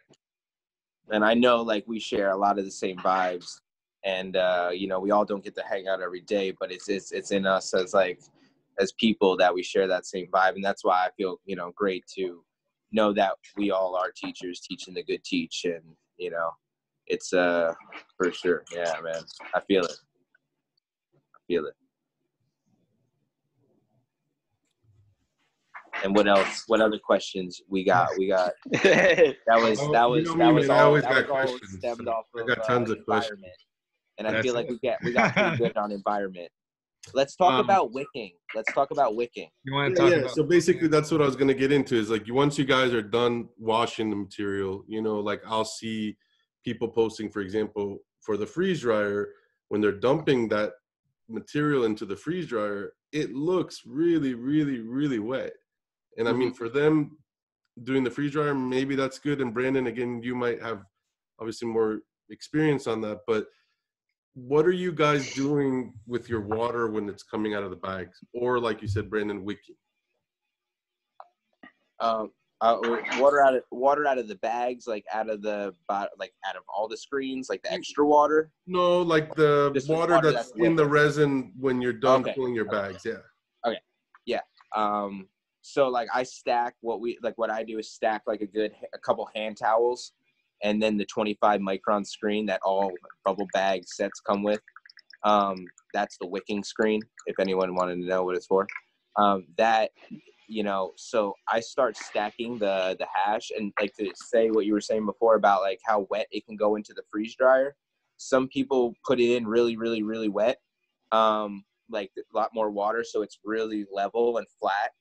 and I know like we share a lot of the same vibes, and uh, you know we all don't get to hang out every day, but it's it's it's in us as like as people that we share that same vibe, and that's why I feel you know great to know that we all are teachers teaching the good teach, and you know it's uh for sure, yeah, man, I feel it, I feel it. And what else? What other questions we got? We got that was Oh, that was that was man, I all always that got was all questions, stemmed so off I of got uh, tons of questions. Environment. And I That's feel like it. we got we got pretty good on environment. Let's talk Um, about wicking. Let's talk about wicking. You want to talk yeah. about So basically, that's what I was gonna get into. Is like once you guys are done washing the material, you know, like I'll see people posting, for example, for the freeze dryer when they're dumping that material into the freeze dryer, it looks really, really, really wet. And I mean, for them doing the freeze dryer, maybe that's good. And Brandon, again, you might have obviously more experience on that, but what are you guys doing with your water when it's coming out of the bags or like you said brandon wiki Um, uh, water out of water out of the bags, like out of the bot- like out of all the screens, like the extra water. no like the water water that's that's in the resin when you're done Okay. pulling your Okay. bags yeah Okay. Yeah. Um, so like I stack what we like. What I do is stack like a good a couple hand towels, and then the 25 micron screen that all bubble bag sets come with. Um, that's the wicking screen. If anyone wanted to know what it's for, um, that you know. So I start stacking the the hash, and like to say what you were saying before about like how wet it can go into the freeze dryer. Some people put it in really, really, really wet. Um, like a lot more water, so it's really level and flat,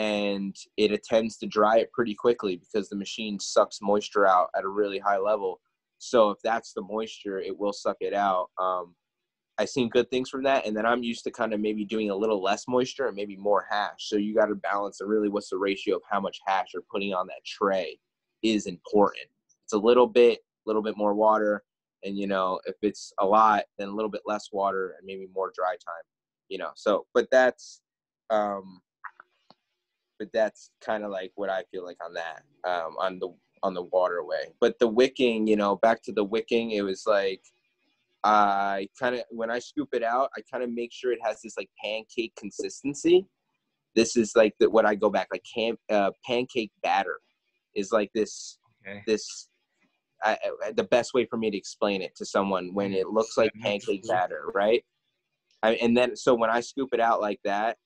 and it tends to dry it pretty quickly because the machine sucks moisture out at a really high level. So if that's the moisture, it will suck it out. Um, I've seen good things from that, and then I'm used to kind of maybe doing a little less moisture and maybe more hash. So you got to balance. And really, what's the ratio of how much hash you're putting on that tray is important. It's a little bit, a little bit more water, and you know if it's a lot, then a little bit less water and maybe more dry time you know so but that's um but that's kind of like what i feel like on that um on the on the waterway but the wicking you know back to the wicking it was like i kind of when i scoop it out i kind of make sure it has this like pancake consistency this is like the, what i go back like camp uh, pancake batter is like this Okay. this I, I- the best way for me to explain it to someone when it looks like pancake batter, right? I, and then so when I scoop it out like that,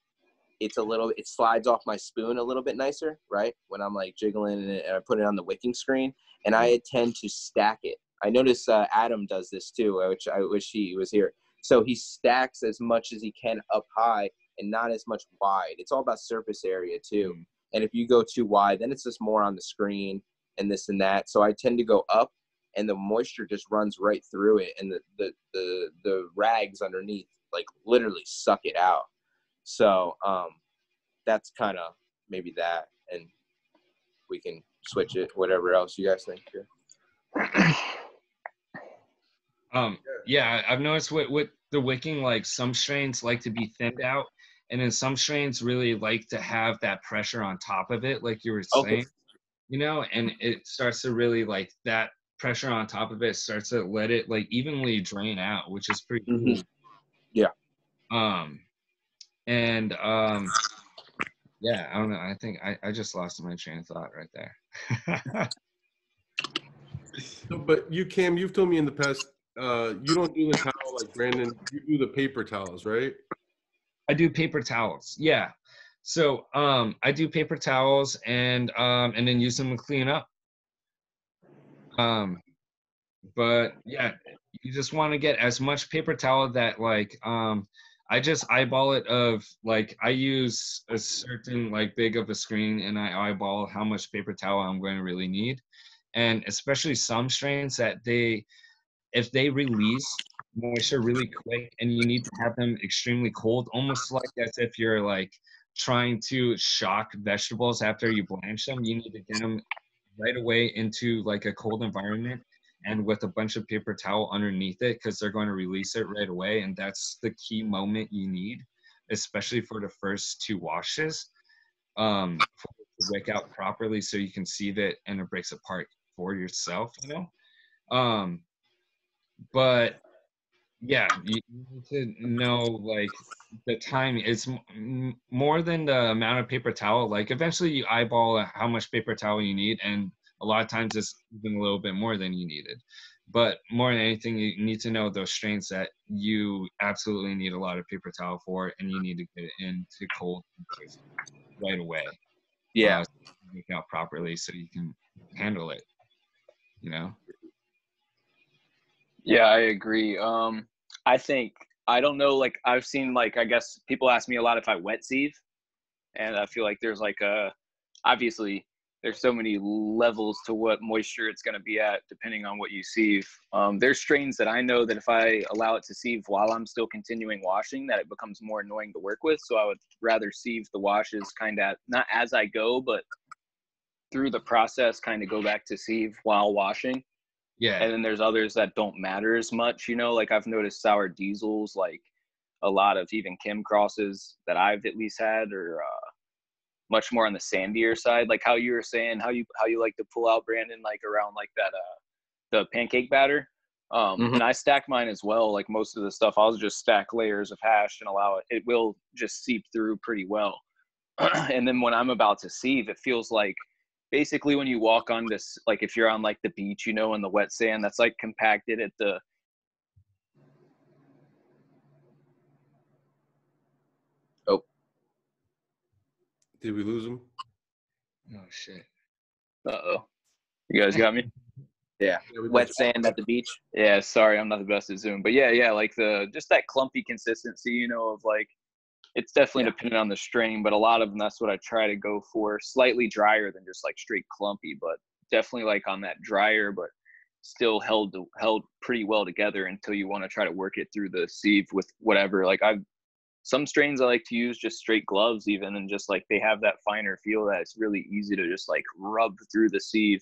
it's a little it slides off my spoon a little bit nicer, right? When I'm like jiggling it and I put it on the wicking screen, and I tend to stack it. I notice uh, Adam does this too, uh, which I wish he was here. So he stacks as much as he can up high and not as much wide. It's all about surface area too. And if you go too wide, then it's just more on the screen and this and that. So I tend to go up and the moisture just runs right through it and the the the, the rags underneath like literally suck it out. So um that's kind of maybe that and we can switch it. Whatever else you guys think. Too. Um, yeah, I've noticed with with the wicking, like some strains like to be thinned out, and then some strains really like to have that pressure on top of it, like you were saying, Okay. you know, and it starts to really like that pressure on top of it starts to let it like evenly drain out, which is pretty cool. Mhm. Yeah. Um, and um, yeah, I don't know. I think I I just lost my train of thought right there. So, but you, Cam, you've told me in the past, uh, you don't do the towel like Brandon. You do the paper towels, right? I do paper towels. Yeah. So um I do paper towels and um and then use them to clean up. Um but yeah, you just want to get as much paper towel that like um I just eyeball it of like I use a certain like big of a screen and I eyeball how much paper towel I'm going to really need. And especially some strains that they if they release moisture really quick and you need to have them extremely cold almost like as if you're like trying to shock vegetables after you blanch them you need to get them right away into like a cold environment and with a bunch of paper towel underneath it because they're going to release it right away and that's the key moment you need especially for the first two washes um to wick out properly so you can see that and it breaks apart for yourself you know? Um but yeah you need to know like the time is more than the amount of paper towel like eventually you eyeball how much paper towel you need and a lot of times it's even a little bit more than you needed but more than anything you need to know those strains that you absolutely need a lot of paper towel for and you need to get it into cold right away Yeah. uh, it out properly so you can handle it you know Yeah, I agree. Um, I think I don't know. Like I've seen, like I guess people ask me a lot if I wet sieve, and I feel like there's like a obviously there's so many levels to what moisture it's going to be at depending on what you sieve. Um, there's strains that I know that if I allow it to sieve while I'm still continuing washing, that it becomes more annoying to work with. So I would rather sieve the washes kind of not as I go, but through the process, kind of go back to sieve while washing yeah and then there's others that don't matter as much you know like i've noticed sour diesels like a lot of even chem crosses that i've at least had or uh, much more on the sandier side like how you were saying how you how you like to pull out brandon like around like that uh the pancake batter um Mhm. and i stack mine as well like most of the stuff i'll just stack layers of hash and allow it it will just seep through pretty well and then when i'm about to sieve it feels like basically when you walk on this like if you're on like the beach you know in the wet sand that's like compacted at the Did we lose him? oh shit uh-oh you guys got me Yeah. Yeah, Wet sand at the beach. yeah sorry i'm not the best at zoom but yeah yeah like the just that clumpy consistency you know of like it's definitely Yeah. dependent on the strain but a lot of them that's what i try to go for slightly drier than just like straight clumpy but definitely like on that drier but still held held pretty well together until you want to try to work it through the sieve with whatever like i've some strains i like to use just straight gloves even and just like they have that finer feel that it's really easy to just like rub through the sieve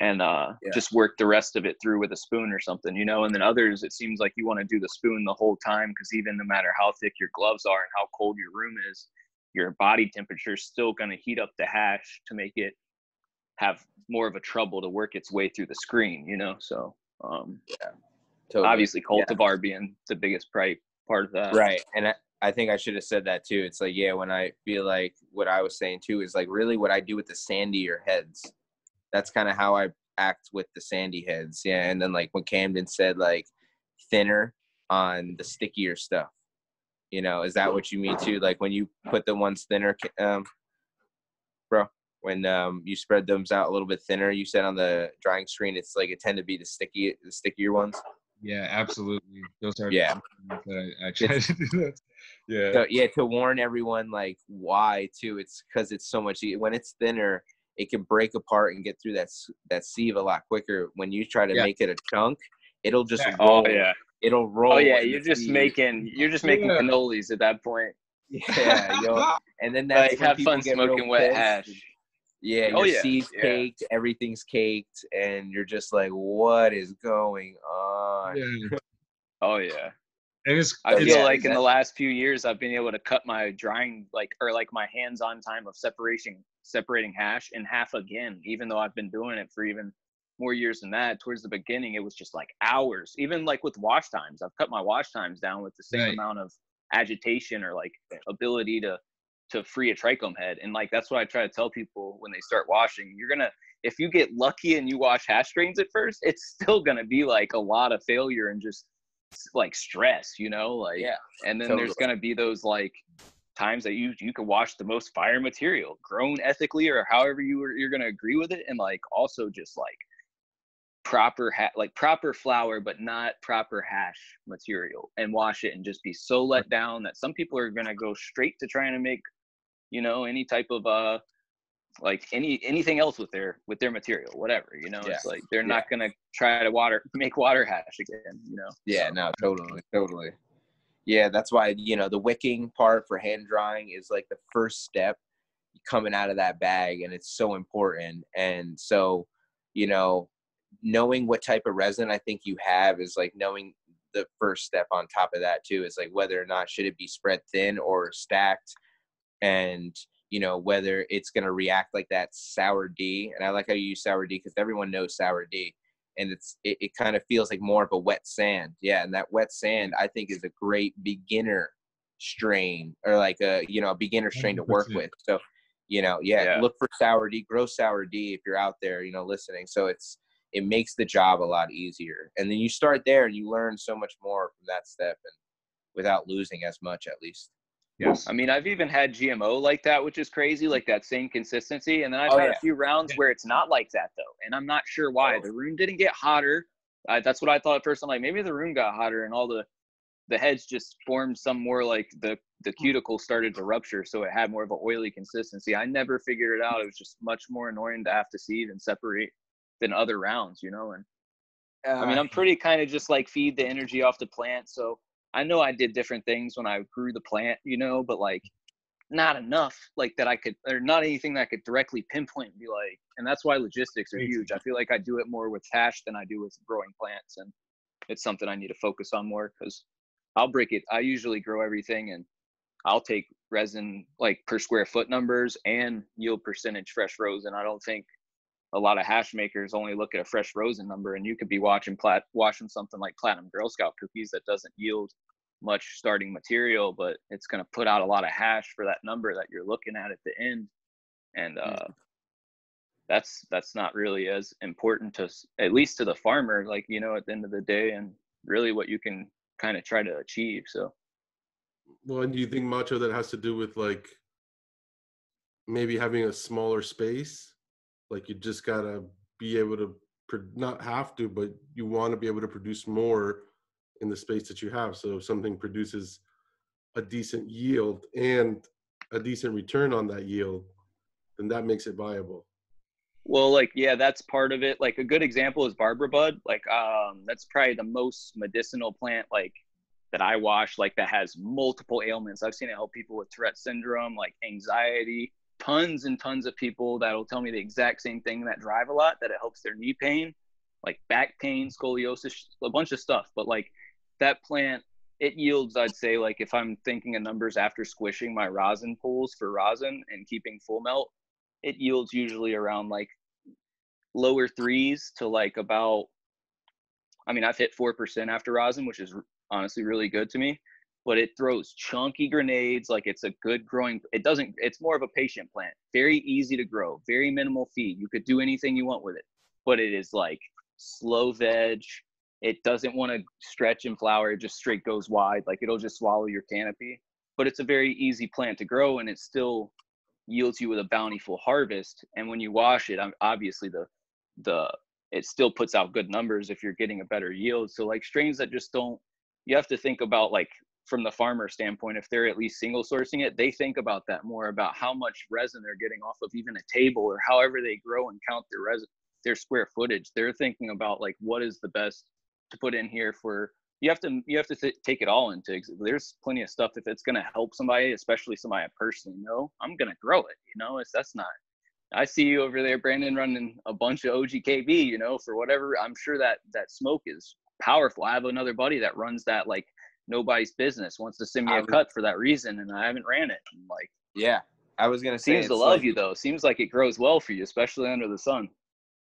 and uh Yeah. just work the rest of it through with a spoon or something you know and then others it seems like you want to do the spoon the whole time because even no matter how thick your gloves are and how cold your room is your body temperature is still going to heat up the hash to make it have more of a trouble to work its way through the screen you know so um Totally. obviously Yeah. cultivar being the biggest pri- part of that Right. And I, I think I should have said that too. It's like, yeah, when I feel like what I was saying too is like really what I do with the sandier heads. That's kind of how I act with the sandy heads. Yeah. And then like when Camden said like thinner on the stickier stuff. You know, is that what you mean too? Like when you put the ones thinner, um, bro, when um you spread them out a little bit thinner, you said on the drying screen, it's like it tend to be the sticky, the stickier ones. Yeah, absolutely. Those are Yeah. that I, I try to do that. Yeah. So, yeah, to warn everyone like why too. It's because it's so much when it's thinner, it can break apart and get through that that sieve a lot quicker. When you try to Yeah. make it a chunk, it'll just Yeah. Oh, roll. oh yeah it'll oh, roll. oh yeah you're just sieve. making you're just making Yeah. cannolis at that point yeah, yo, and then that's like when have fun get smoking wet pissed. hash Yeah, Oh, your yeah, seeds yeah. caked, everything's caked, and you're just like, what is going on? Yeah. Oh yeah. It is. I feel Yeah, like in the last few years, I've been able to cut my drying like or like my hands-on time of separation separating hash in half again. Even though I've been doing it for even more years than that. Towards the beginning, it was just like hours. Even like with wash times, I've cut my wash times down with the same Right. amount of agitation or like ability to to free a trichome head. And like that's what I try to tell people when they start washing. You're gonna if you get lucky and you wash hash strains at first, it's still gonna be like a lot of failure and just like stress, you know, like Yeah, and then there's gonna be those like times that you you can wash the most fire material grown ethically or however you were you're gonna agree with it and like also just like proper ha- like proper flour but not proper hash material and wash it and just be so let down that some people are gonna go straight to trying to make you know any type of uh like any anything else with their with their material whatever you know it's like they're Yeah. not gonna try to water make water hash again you know Yeah, So, no, totally, totally. Yeah, that's why you know the wicking part for hand drying is like the first step coming out of that bag, and it's so important. And so, you know, knowing what type of resin I think you have is like knowing the first step on top of that too is like whether or not should it be spread thin or stacked, and you know whether it's going to react like that sour D. And I like how you use sour D because everyone knows sour D and it's it, it kind of feels like more of a wet sand yeah and that wet sand i think is a great beginner strain or like a you know a beginner strain to work with so you know yeah, Yeah. look for sour d grow sour d if you're out there you know listening so it's it makes the job a lot easier and then you start there and you learn so much more from that step and without losing as much at least Yes. I mean, I've even had GMO like that, which is crazy, like that same consistency. And then I've Oh, had yeah. a few rounds Yeah. where it's not like that though, and I'm not sure why. Oh. The room didn't get hotter. Uh, that's what I thought at first. I'm like, maybe the room got hotter, and all the the heads just formed some more like the the cuticle started to rupture, so it had more of an oily consistency. I never figured it out. It was just much more annoying to have to sieve and separate than other rounds, you know. And I mean, I'm pretty kind of just like feed the energy off the plant. So I know I did different things when I grew the plant, you know, but like not enough like that I could, or not anything that I could directly pinpoint and be like, and that's why logistics are huge. I feel like I do it more with hash than I do with growing plants. And it's something I need to focus on more because I'll break it. I usually grow everything and I'll take resin like per square foot numbers and yield percentage fresh rosin. I don't think a lot of hash makers only look at a fresh rosin number and you could be watching plat watching something like platinum girl scout cookies that doesn't yield much starting material but it's going to put out a lot of hash for that number that you're looking at at the end. And uh that's that's not really as important to at least to the farmer like you know at the end of the day and really what you can kind of try to achieve so. Well, and do you think much of that has to do with like maybe having a smaller space? Like you just gotta be able to not have to, but you want to be able to produce more in the space that you have. So if something produces a decent yield and a decent return on that yield, then that makes it viable. Well, like yeah, that's part of it. Like a good example is Barbara Bud. Like um, that's probably the most medicinal plant like that I wash. Like that has multiple ailments. I've seen it help people with Tourette syndrome, like anxiety. Tons and tons of people that'll tell me the exact same thing that drive a lot. That it helps their knee pain, like back pain, scoliosis, a bunch of stuff. But like that plant, it yields. I'd say like if I'm thinking of numbers after squishing my rosin pools for rosin and keeping full melt, it yields usually around like lower threes to like about i mean i've hit 4% after rosin which is honestly really good to me but it throws chunky grenades like it's a good growing it doesn't it's more of a patient plant very easy to grow very minimal feed you could do anything you want with it but it is like slow veg it doesn't want to stretch and flower it just straight goes wide like it'll just swallow your canopy. But it's a very easy plant to grow and it still yields you with a bountiful harvest. And when you wash it obviously the the it still puts out good numbers if you're getting a better yield. So like strains that just don't you have to think about like from the farmer standpoint if they're at least single sourcing it they think about that more about how much resin they're getting off of even a table or however they grow and count their resin their square footage. They're thinking about like what is the best to put in here for you have to you have to th- take it all into there's plenty of stuff if it's going to help somebody especially somebody i personally know i'm going to grow it you know it's that's not I see you over there, Brandon, running a bunch of OGKB. You know, for whatever I'm sure that that smoke is powerful. I have another buddy that runs that like nobody's business. Wants to send me a was- cut for that reason, and I haven't ran it. And, like Yeah, I was gonna say. seems to love like- you though. Seems like it grows well for you, especially under the sun.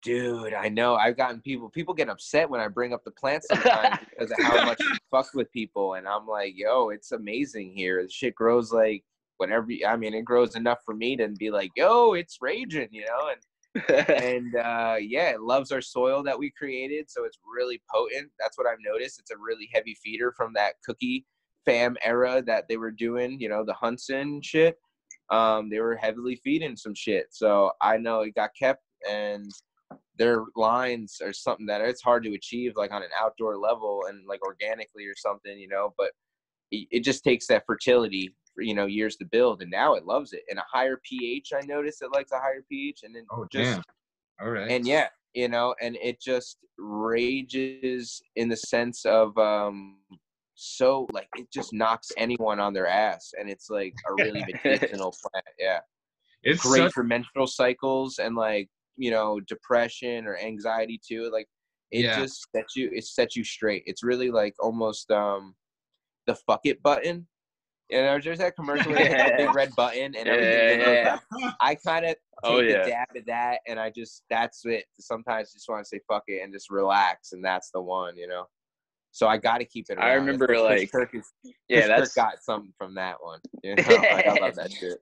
Dude, I know. I've gotten people. People get upset when I bring up the plant sometimes because of how much it fucks with people, and I'm like, yo, it's amazing here. The shit grows like whatever. I mean, it grows enough for me to be like, yo, it's raging, you know. And and uh, yeah, it loves our soil that we created, so it's really potent. That's what I've noticed. It's a really heavy feeder from that cookie fam era that they were doing. You know, the Hunson shit. Um, they were heavily feeding some shit, so I know it got kept and their lines are something that it's hard to achieve like on an outdoor level and like organically or something you know but it, it just takes that fertility for you know years to build and now it loves it and a higher ph i noticed it likes a higher ph and then Oh just damn. All right. and yeah you know and it just rages in the sense of um so like it just knocks anyone on their ass and it's like a really medicinal plant yeah it's great such, for menstrual cycles and like you know depression or anxiety too like it Yeah. just sets you it sets you straight. It's really like almost um the fuck it button. You know there's that commercial they have big red button and everything Yeah, i kind of take Oh, yeah. a dab at that and i just that's it. Sometimes just want to say fuck it and just relax and that's the one you know? So i got to keep it I remember, Chris like- Kirk is, yeah, Kushkirk that's got something from that one you know? Like, i love that shit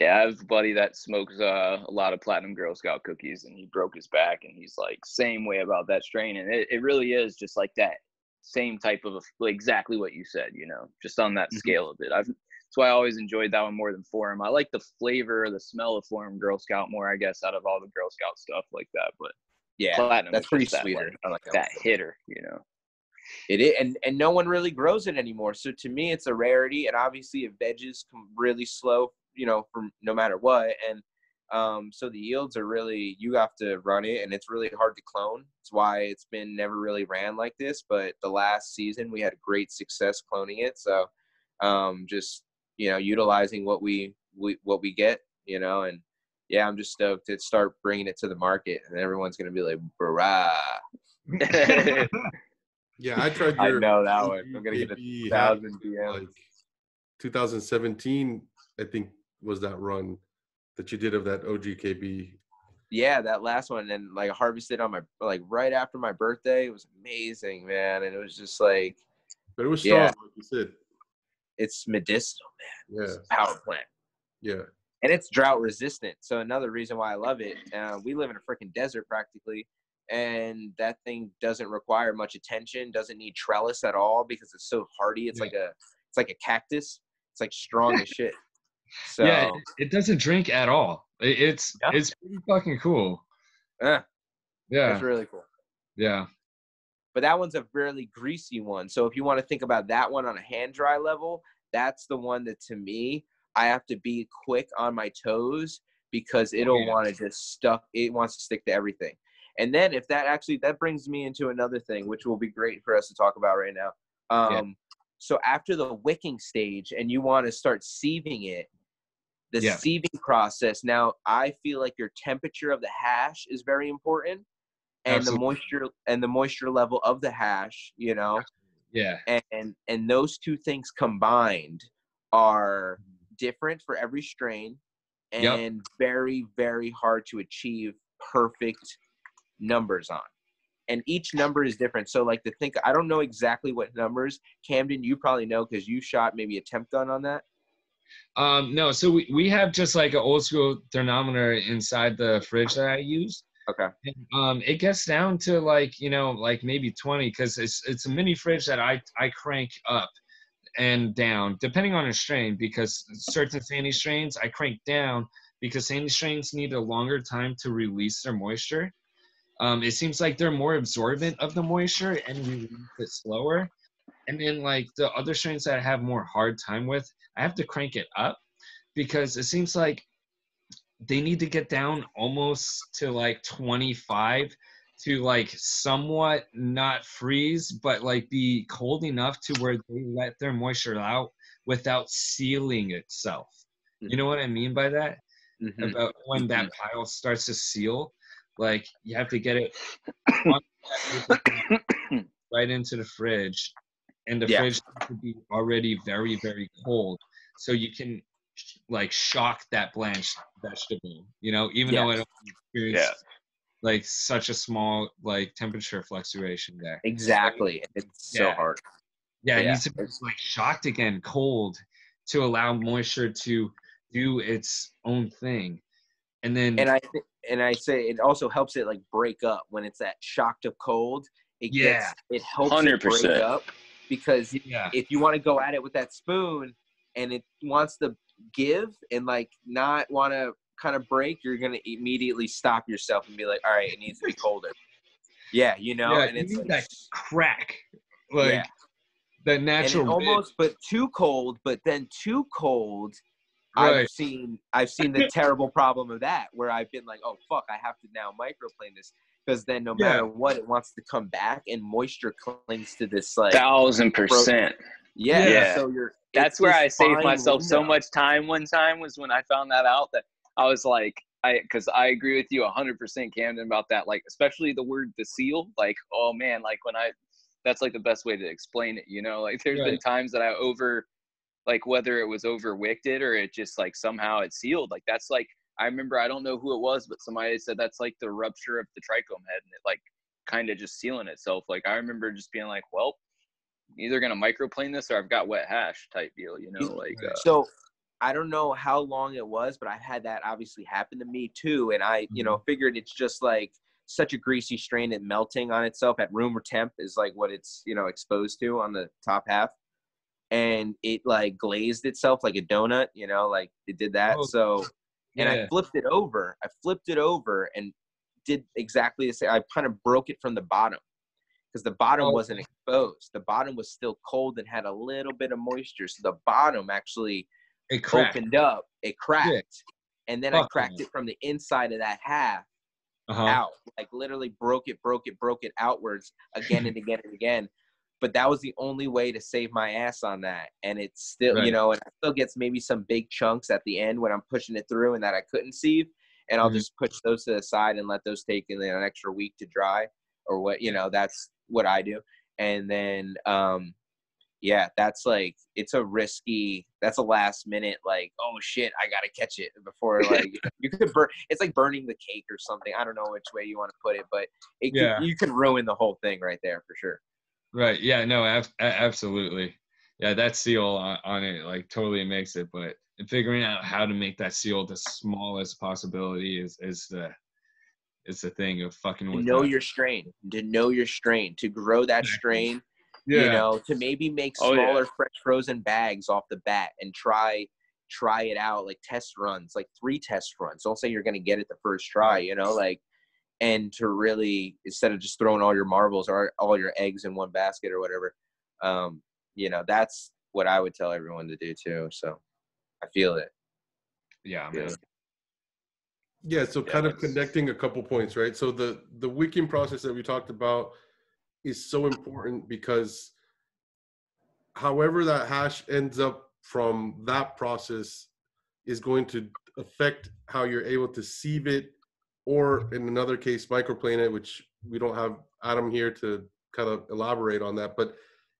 Yeah, I have a buddy that smokes uh, a lot of platinum Girl Scout cookies, and he broke his back, and he's like same way about that strain, and it, it really is just like that same type of like, exactly what you said, you know, just on that Mhm. scale of it. I've that's why I always enjoyed that one more than Forum. I like the flavor, the smell of Forum Girl Scout more, I guess, out of all the Girl Scout stuff like that. But yeah platinum, that's pretty that, sweeter like, i like that, that hitter, you know. It is, and and no one really grows it anymore. So to me, it's a rarity. And obviously, it veggies come really slow, you know, from no matter what. And um, so the yields are really you have to run it, and it's really hard to clone. It's why it's been never really ran like this. But the last season, we had great success cloning it. So um, just you know, utilizing what we we what we get, you know, and yeah, I'm just stoked to start bringing it to the market, and everyone's gonna be like, "Brah." Yeah, I tried. I know that one. I'm gonna get a thousand DMs. like 2017, I think was that run that you did of that OGKB. yeah that last one and like harvested on my like right after my birthday it was amazing man and it was just like But it was strong, Yeah. like you said. it's medicinal man. Yeah, it's a power plant yeah. and it's drought resistant so another reason why i love it uh, we live in a freaking desert practically and that thing doesn't require much attention doesn't need trellis at all because it's so hardy it's Yeah. like a it's like a cactus it's like strong as shit so yeah, it, it doesn't drink at all. It, it's Yeah. it's pretty fucking cool. Yeah, Yeah, it's really cool yeah, but that one's a really greasy one. So if you want to think about that one on a hand dry level, that's the one that to me I have to be quick on my toes because it'll yeah. want to just stuck. It wants to stick to everything. And then if that actually that brings me into another thing, which will be great for us to talk about right now. Um, Yeah. So after the wicking stage, and you want to start sieving it, the Yeah. sieving process. Now I feel like your temperature of the hash is very important, and Absolutely. the moisture and the moisture level of the hash. You know, yeah, and and those two things combined are different for every strain and Yep. very very hard to achieve perfect numbers on and each number is different so like to think i don't know exactly what numbers camden you probably know because you shot maybe a temp gun on that Um, no, so we, we have just like an old school thermometer inside the fridge that I use. okay And, um, it gets down to like you know like maybe 20 because it's it's a mini fridge that I I crank up and down depending on the strain because certain sandy strains I crank down because sandy strains need a longer time to release their moisture. Um, it seems like they're more absorbent of the moisture and release it slower. And then like the other strains that I have more hard time with, I have to crank it up because it seems like they need to get down almost to like 25 to like somewhat not freeze but like be cold enough to where they let their moisture out without sealing itself you know what i mean by that Mhm. about when that pile starts to seal. Like you have to get it on that paper right into the fridge, and the Yeah. fridge to be already very very cold, so you can like shock that blanched vegetable. You know, even though it only experienced like such a small like temperature fluctuation there. Exactly. It's so Yeah. hard. Yeah, it Yeah. needs to be like shocked again, cold, to allow moisture to do its own thing. And then And I th- and I say it also helps it like break up when it's that shock to cold. It Yeah. gets it helps it break up because yeah, if you want to go at it with that spoon and it wants to give and like not want to kind of break, you're gonna immediately stop yourself and be like, all right, it needs to be colder. Yeah, you know, yeah, and you it's need like, that crack, like Yeah. the natural. it almost but too cold, but then too cold. Right. I've seen I've seen the terrible problem of that where I've been like, oh fuck, I have to now microplane this because then no Yeah. matter what, it wants to come back and moisture clings to this like Thousand percent. yeah. Yeah. So you're That's where I saved fine myself so much time one time was when I found that out that I was like I because I agree with you hundred percent Camden about that like especially the word the seal like oh man like when I that's like the best way to explain it you know like there's been times that I over like whether it was overwicked or it just like somehow it sealed like that's like I remember I don't know who it was but somebody said that's like the rupture of the trichome head and it like kind of just sealing itself like I remember just being like well either gonna microplane this or I've got wet hash type deal, you know, like uh, So I don't know how long it was, but I've had that obviously happen to me too. And I, you know, figured it's just like such a greasy strain and melting on itself at room or temp is like what it's, you know, exposed to on the top half. And it like glazed itself like a donut, you know, like it did that. Oh, so and yeah. I flipped it over. I flipped it over and did exactly the same. I kind of broke it from the bottom because the bottom Oh. wasn't exposed. The bottom was still cold and had a little bit of moisture. So the bottom actually it cracked. opened up. It cracked. And then I cracked no. it from the inside of that half Uh-huh. out. Like literally broke it, broke it, broke it outwards again and again and again. But that was the only way to save my ass on that. And it's still, you know, and it still gets maybe some big chunks at the end when I'm pushing it through and that I couldn't sieve. And I'll Mhm. just push those to the side and let those take an extra week to dry or what, you know, that's what I do. And then, um, yeah, that's like, it's a risky, that's a last minute, like, oh shit, I got to catch it before, like, you could burn, it's like burning the cake or something. I don't know which way you want to put it, but it could- Yeah. you can ruin the whole thing right there for sure. Right. Yeah. No. Ab- absolutely. Yeah. That seal on, on it like totally makes it, but figuring out how to make that seal the smallest possibility is is the is the thing of fucking To with know that. your strain, to know your strain, to grow that strain, yeah. you know, to maybe make Oh, yeah. smaller fresh frozen bags off the bat and try try it out like test runs, like three test runs. Don't say you're gonna get it the first try, you know, like and to really instead of just throwing all your marbles or all your eggs in one basket or whatever, um, you know, that's what I would tell everyone to do too. So I feel it. yeah. Yeah. Man. Yeah, so Yeah, kind of connecting a couple points, right? So the the wicking process that we talked about is so important because however that hash ends up from that process is going to affect how you're able to sieve it or in another case microplane it which we don't have adam here to kind of elaborate on that but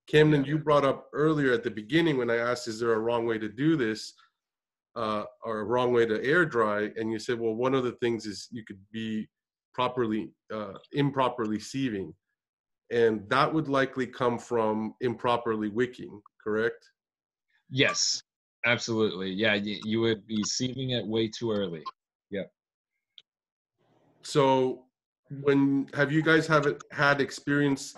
camden you brought up earlier at the beginning when i asked is there a wrong way to do this uh, or a wrong way to air dry and you said well one of the things is you could be properly uh, improperly sieving and that would likely come from improperly wicking correct Yes. Absolutely. Yeah. You, you would be sieving it way too early. So, when have you guys have it had experience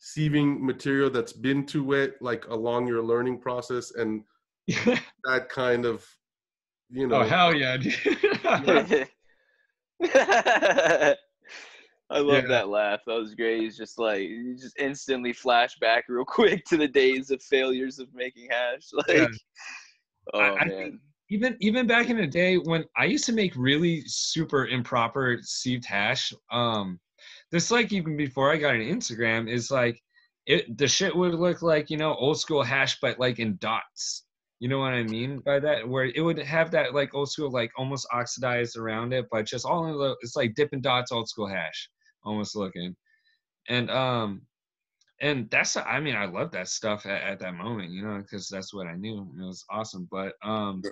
sieving material that's been too wet, like along your learning process, and that kind of, you oh, know, oh hell yeah. dude. I love Yeah. that laugh. That was great. He's just like you just instantly flash back real quick to the days of failures of making hash. Like, Yeah. oh I- I man, think- even even back in the day when I used to make really super improper sieved hash, um, this like even before I got an Instagram is like it the shit would look like you know old school hash but like in dots, You know what I mean by that? Where it would have that like old school, like almost oxidized around it, but just all in the it's like Dippin' Dots old school hash, almost looking. And um, and that's I mean I love that stuff at, at that moment, you know, because that's what I knew. It was awesome. But um,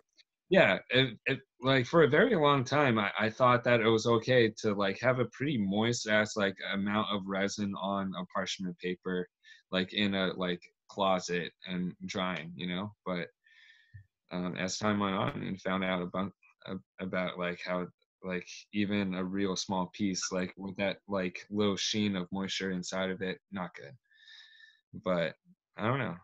yeah, it, it like for a very long time I, I thought that it was okay to like have a pretty moist ass like amount of resin on a parchment paper, like in a like closet and drying, you know, but um, as time went on and found out about about like how like even a real small piece like with that like little sheen of moisture inside of it not good. But i don't know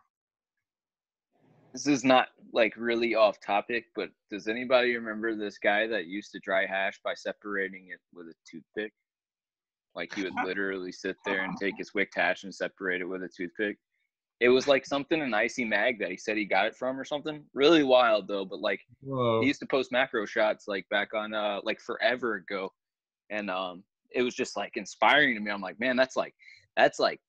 this is not like really off topic but does anybody remember this guy that used to dry hash by separating it with a toothpick? Like he would literally sit there and take his wick hash and separate it with a toothpick. It was like something an ICMag that he said he got it from or something. Really wild though but like Whoa. he used to post macro shots like back on uh like forever ago and um it was just like inspiring to me. I'm like man that's like that's like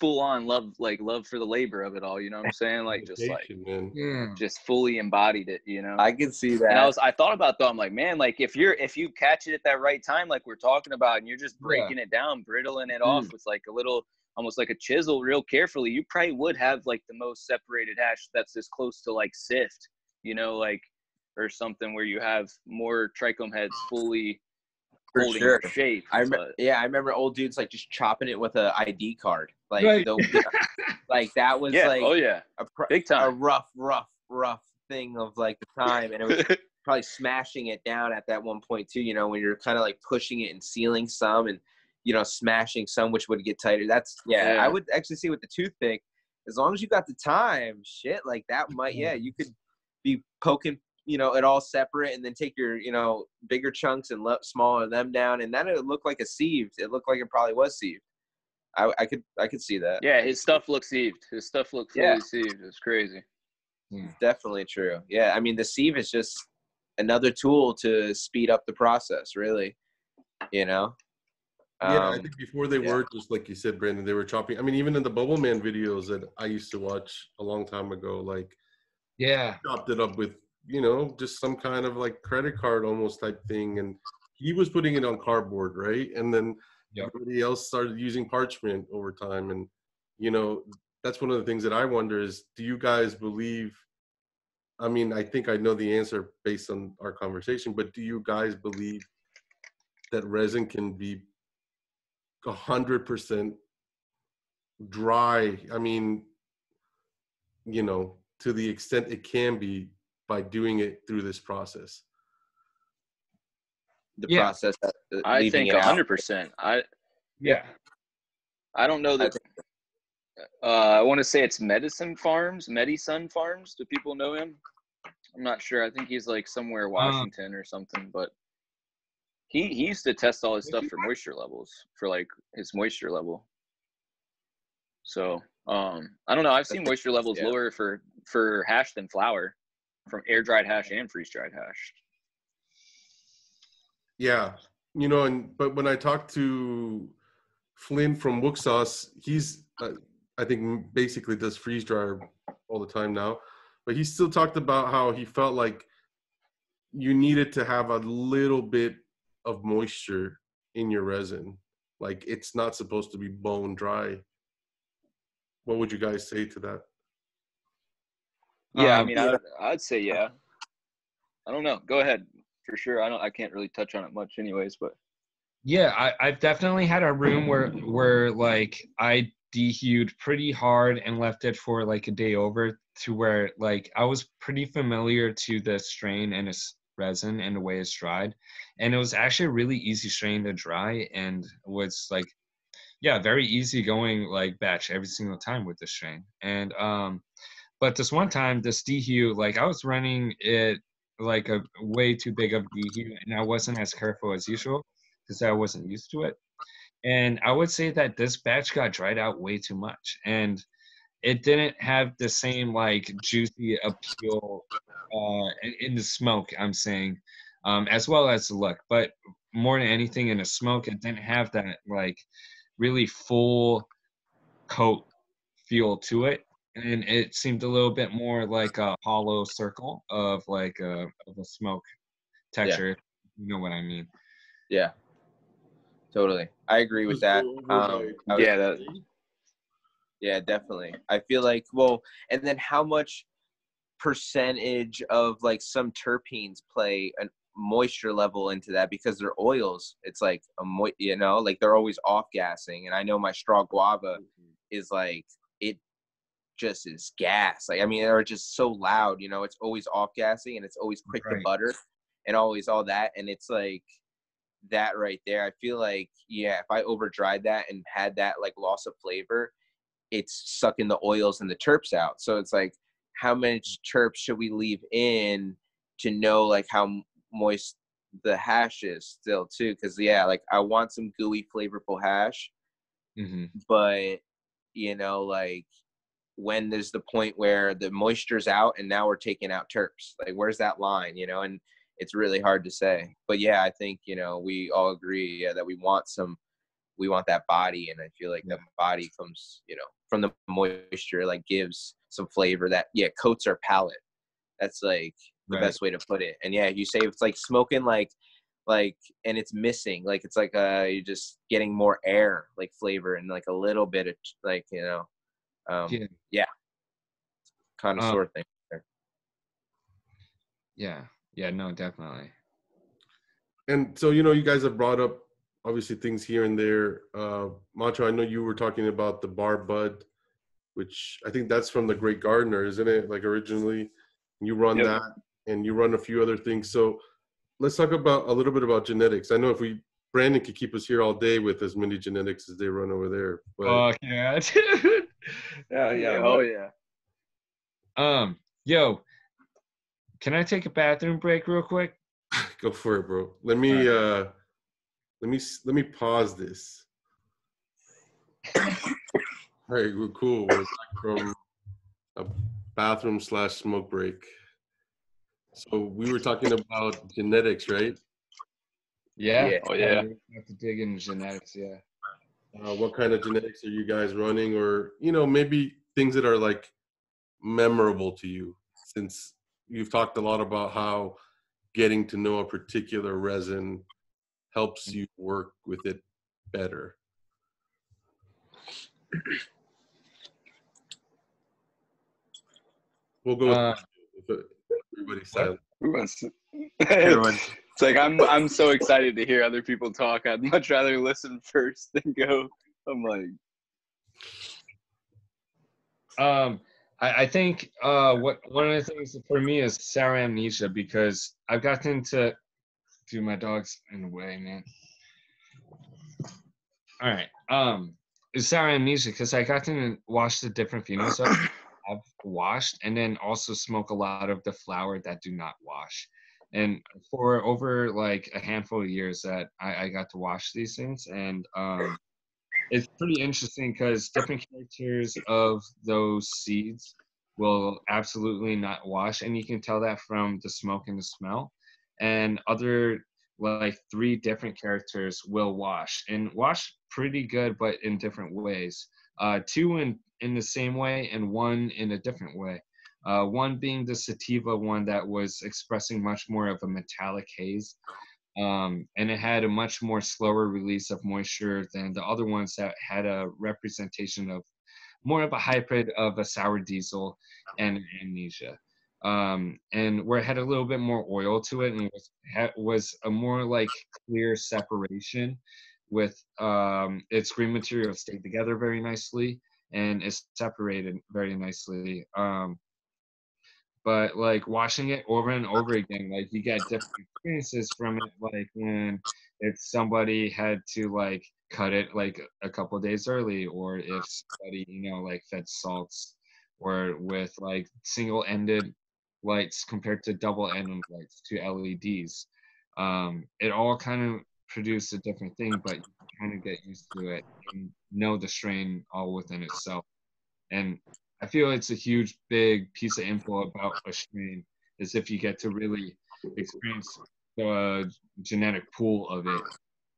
full on love like love for the labor of it all you know what i'm saying like just like man. yeah just fully embodied it you know I can see that. and I was I thought about though I'm like, man, like if you're if you catch it at that right time, like we're talking about, and you're just Yeah. breaking it down, brittling it hmm. off with like a little almost like a chisel real carefully, you probably would have like the most separated hash that's as close to like sift, you know, like or something where you have more trichome heads fully For holding sure. shape. I remember, yeah, I remember old dudes like just chopping it with a ID card, like Right. the- like that was yeah, like oh yeah, a, pr- big a rough, rough, rough thing of like the time, and it was probably smashing it down at that one point too. You know, when you're kind of like pushing it and sealing some, and you know, smashing some, which would get tighter. That's yeah, Yeah. I would actually see with the toothpick, as long as you got the time, shit, like that might yeah, you could be poking. You know, it all separate, and then take your, you know, bigger chunks and let smaller them down, and then it looked like a sieved. It looked like it probably was sieved. I, I could, I could see that. yeah, his stuff looks sieved. His stuff looks fully Yeah. sieved. It's crazy. definitely true. Yeah, I mean the sieve is just another tool to speed up the process. Really, you know. Yeah, I Um, think before they yeah. were just like you said, Brandon, they were chopping. I mean, even in the Bubble Man videos that I used to watch a long time ago, like yeah chopped it up with you know just some kind of like credit card almost type thing, and he was putting it on cardboard, right? And then Yep. everybody else started using parchment over time, and you know that's one of the things that I wonder is, do you guys believe? I mean, I think I know the answer based on our conversation, but do you guys believe that resin can be hundred percent dry. I mean, you know, to the extent it can be by doing it through this process. The Yeah. process. Of uh, I think it hundred percent. I yeah I don't know I that. Uh, I want to say it's Medicine Farms, Medisun Farms. Do people know him? I'm not sure. I think he's like somewhere Washington or something. But he he used to test all his stuff for moisture levels, for like his moisture level. So um, I don't know. I've seen moisture levels yeah. lower for for hash than flour, from air dried hash and freeze dried hash. Yeah, you know, and but when I talked to Flynn from Wook Sauce, he's uh, I think basically does freeze dryer all the time now, but he still talked about how he felt like you needed to have a little bit of moisture in your resin. Like it's not supposed to be bone dry. What would you guys say to that? Yeah, I Um, mean, yeah. I'd, I'd say yeah. I don't know. Go ahead for sure. I don't. I can't really touch on it much, anyways. But Yeah, I, I've definitely had a room where where like I dehued pretty hard and left it for like a day over to where like I was pretty familiar to the strain and its resin and the way it's dried. And it was actually a really easy strain to dry and was like yeah, very easy going like batch every single time with this strain. And um but this one time this dehu like I was running it like a way too big of dehu and I wasn't as careful as usual because I wasn't used to it. And I would say that this batch got dried out way too much. And it didn't have the same like juicy appeal uh, in, in the smoke, I'm saying, um, as well as the look. But more than anything in the smoke, it didn't have that like really full coat feel to it. And it seemed a little bit more like a hollow circle of like a of a smoke texture. You know what I mean? Yeah. Totally. I agree with that. Um, was- Yeah, that Yeah, definitely. I feel like well, and then how much percentage of like some terpenes play a moisture level into that because they're oils. It's like a mo- you know, like they're always off gassing. And I know my straw guava is like it just is gas. Like I mean, they're just so loud. You know, it's always off gassing and it's always quick to butter and always all that. And it's like that right there. I feel like yeah, if I over dried that and had that like loss of flavor, it's sucking the oils and the terps out. So it's like, how much terps should we leave in to know like how moist the hash is still too? Because yeah, like I want some gooey, flavorful hash, hmm but you know, like when there's the point where the moisture's out and now we're taking out terps, like where's that line? You know, and it's really hard to say. But yeah, I think you know we all agree yeah, that we want some we want that body and i feel like Yeah. the body comes you know from the moisture like gives some flavor that yeah coats our palate that's like the Right. best way to put it and yeah you say it's like smoking like like and it's missing like it's like uh you're just getting more air like flavor and like a little bit of like you know um Yeah. kind of Um, sort of thing Yeah. Yeah. No, definitely. And so, you know, you guys have brought up obviously things here and there. Uh, Macho, I know you were talking about the bar bud, which I think that's from the Great Gardener, isn't it? Like originally, you run Yep. that, and you run a few other things. So let's talk about a little bit about genetics. I know if we Brandon could keep us here all day with as many genetics as they run over there. But Fuck yeah, dude. yeah, yeah. oh yeah. Um, yo, can I take a bathroom break real quick? go for it, bro. Let me uh let me let me pause this. All right, we're cool. We're back from a bathroom slash smoke break. So we were talking about genetics, right? Yeah. Yeah. Oh yeah. We have to dig into genetics. Yeah. Uh, what kind of genetics are you guys running, or you know, maybe things that are like memorable to you, since you've talked a lot about how getting to know a particular resin helps you work with it better. We'll go with Uh, if everybody said. Everyone's- Everyone- it's like I'm I'm so excited to hear other people talk. I'd much rather listen first than go. I'm like, Um, I, I think uh, what one of the things for me is sour amnesia because I've gotten to do my dogs in a way, man. All right. Um, is sour amnesia because I got to wash the different phenos that I've washed, and then also smoke a lot of the flower that do not wash. And for over like a handful of years that I, I got to wash these things, and um, it's pretty interesting because different characters of those seeds will absolutely not wash and you can tell that from the smoke and the smell and other like three different characters will wash and wash pretty good but in different ways. Uh, two in in the same way and one in a different way uh, one being the sativa one that was expressing much more of a metallic haze um, and it had a much more slower release of moisture than the other ones that had a representation of more of a hybrid of a sour diesel and amnesia. Um, and where it had a little bit more oil to it and was, was a more like clear separation with um, its green material stayed together very nicely and it's separated very nicely. Um, but like watching it over and over again like you get different experiences from it like when if somebody had to like cut it like a couple days early or if somebody you know like fed salts or with like single ended lights compared to double ended lights to leds um it all kind of produced a different thing but you kind of get used to it and know the strain all within itself. And I feel it's a huge, big piece of info about a strain is if you get to really experience the genetic pool of it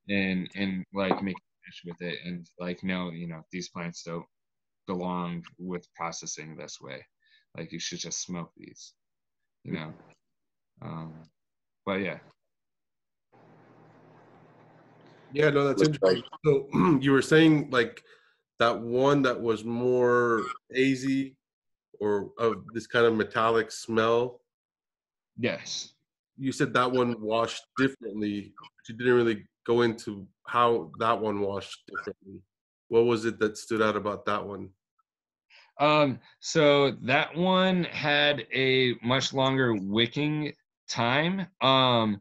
and and like make a fish with it and like know you know these plants don't belong with processing this way. Like you should just smoke these, you know. Um, but yeah. Yeah, no, that's interesting. So you were saying like that one that was more hazy or of this kind of metallic smell. Yes. You said that one washed differently. But you didn't really go into how that one washed differently. What was it that stood out about that one? Um, so that one had a much longer wicking time. Um,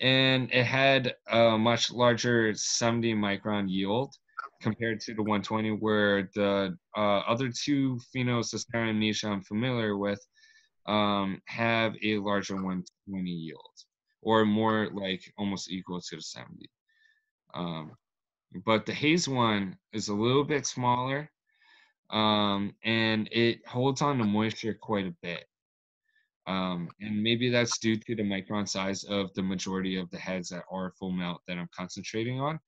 and it had a much larger 70 micron yield compared to the 120 where the uh, other two phenos, and Nisha I'm familiar with, um, have a larger 120 yield or more like almost equal to the 70. Um, but the haze one is a little bit smaller um, and it holds on to moisture quite a bit. Um, and maybe that's due to the micron size of the majority of the heads that are full melt that I'm concentrating on.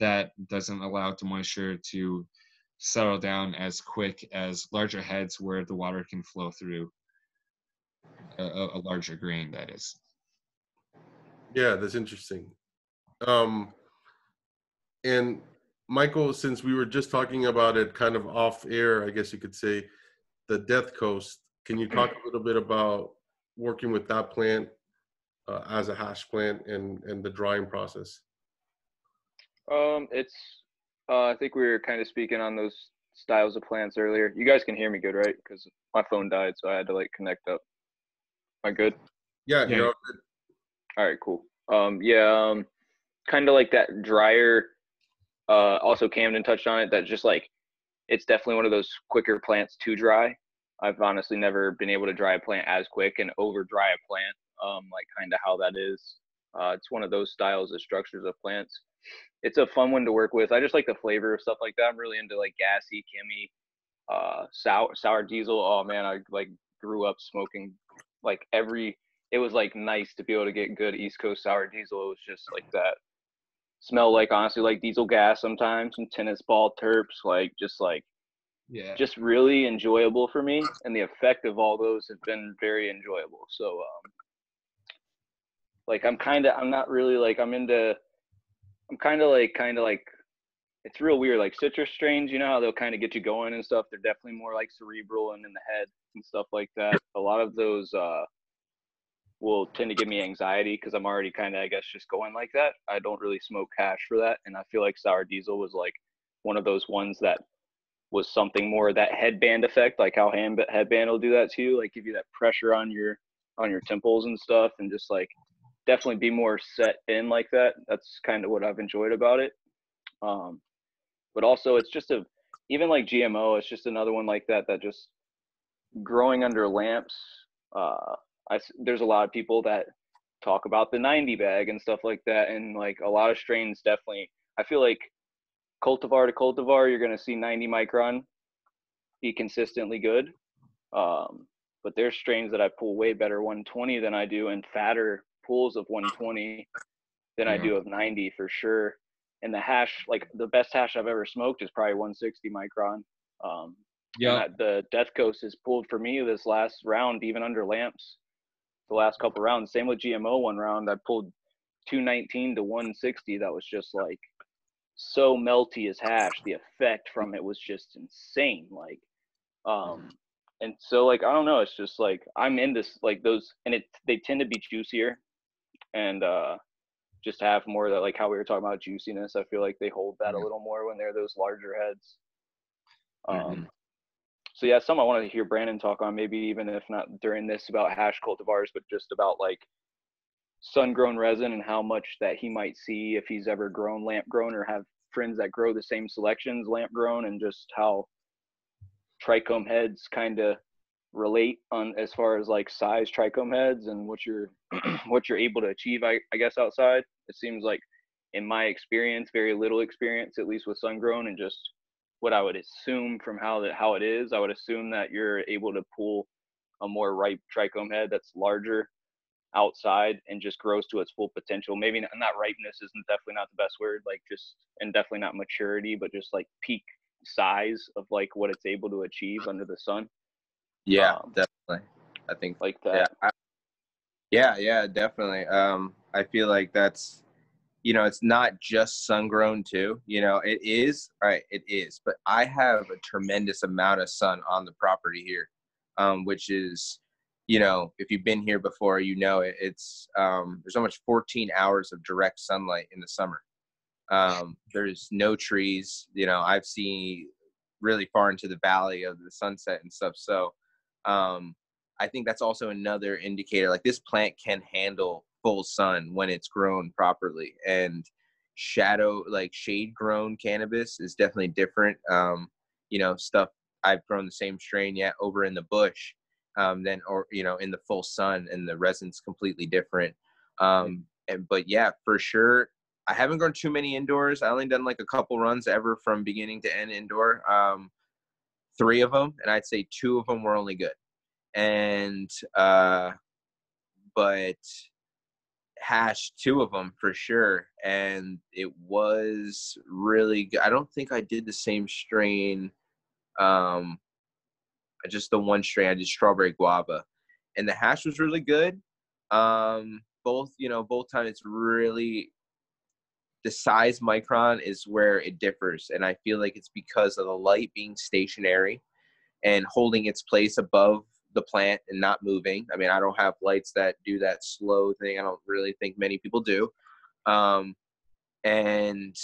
That doesn't allow the moisture to settle down as quick as larger heads where the water can flow through a, a larger grain, that is. Yeah, that's interesting. Um, and Michael, since we were just talking about it kind of off air, I guess you could say, the Death Coast, can you talk a little bit about working with that plant uh, as a hash plant and and the drying process? Um, it's uh, I think we were kind of speaking on those styles of plants earlier. You guys can hear me good, right? Because my phone died, so I had to like connect up. Am I good? Yeah, Yeah. you're all good. All right, cool. Um, yeah, um, kind of like that drier. Uh, also Camden touched on it. That just like it's definitely one of those quicker plants to dry. I've honestly never been able to dry a plant as quick and over dry a plant. Um, like kind of how that is. Uh, it's one of those styles of structures of plants. It's a fun one to work with. I just like the flavor of stuff like that. I'm really into like gassy, chemmy, uh, sour sour diesel. Oh man, I like grew up smoking like every it was like nice to be able to get good East Coast sour diesel. It was just like that. Smell like honestly like diesel gas sometimes, some tennis ball terps, like just like Yeah. just really enjoyable for me. And the effect of all those have been very enjoyable. So um like I'm kinda I'm not really like I'm into I'm kinda like kinda like it's real weird. Like citrus strains, you know how they'll kind of get you going and stuff. They're definitely more like cerebral and in the head and stuff like that. A lot of those uh, will tend to give me anxiety because I'm already kind of, I guess, just going like that. I don't really smoke hash for that, and I feel like sour diesel was like one of those ones that was something more of that headband effect, like how hand, headband will do that to you, like give you that pressure on your on your temples and stuff, and just like definitely be more set in like that. That's kind of what I've enjoyed about it. Um, but also it's just a even like gmo it's just another one like that that just growing under lamps uh I, there's a lot of people that talk about the 90 bag and stuff like that and like a lot of strains definitely i feel like cultivar to cultivar you're going to see 90 micron be consistently good um but there's strains that i pull way better 120 than i do and fatter pools of 120 than i do of 90 for sure. And the hash like the best hash i've ever smoked is probably 160 micron. Um Yeah. the death coast has pulled for me this last round even under lamps the last couple rounds. Same with gmo one round i pulled 219 to 160 that was just like so melty as hash. The effect from it was just insane like um and so like i don't know it's just like i'm into s- like those and it they tend to be juicier and uh just have more of that like how we were talking about juiciness i feel like they hold that a little more when they're those larger heads um Mhm. so yeah some i wanted to hear brandon talk on maybe even if not during this about hash cultivars but just about like sun grown resin and how much that he might see if he's ever grown lamp grown or have friends that grow the same selections lamp grown and just how trichome heads kind of relate on as far as like size trichome heads and what you're what you're able to achieve I, I guess outside it seems like in my experience very little experience at least with sun grown and just what i would assume from how that how it is i would assume that you're able to pull a more ripe trichome head that's larger outside and just grows to its full potential maybe not, not ripeness isn't definitely not the best word like just and definitely not maturity but just like peak size of like what it's able to achieve under the sun. Yeah, Um, definitely. I think Like yeah, that. I, yeah, yeah, definitely. Um, I feel like that's, you know, it's not just sun grown too. You know, it is right. It is, but I have a tremendous amount of sun on the property here, um, which is, you know, if you've been here before, you know it. It's um, there's almost 14 hours of direct sunlight in the summer. Um, there's no trees. You know, I've seen really far into the valley of the sunset and stuff. So, um, I think that's also another indicator. Like this plant can handle full sun when it's grown properly, and shadow, like shade grown cannabis, is definitely different. Um, you know, stuff I've grown the same strain yet over in the bush, um, than or you know in the full sun, and the resin's completely different. Um, and but yeah, for sure, I haven't grown too many indoors. I only done like a couple runs ever from beginning to end indoor. Um, three of them, and I'd say two of them were only good. And uh but hashed two of them for sure and it was really good i don't think i did the same strain um just the one strain i did strawberry guava. And the hash was really good um both you know both times it's really the size micron is where it differs and i feel like it's because of the light being stationary and holding its place above the plant and not moving. I mean, I don't have lights that do that slow thing. I don't really think many people do. Um, and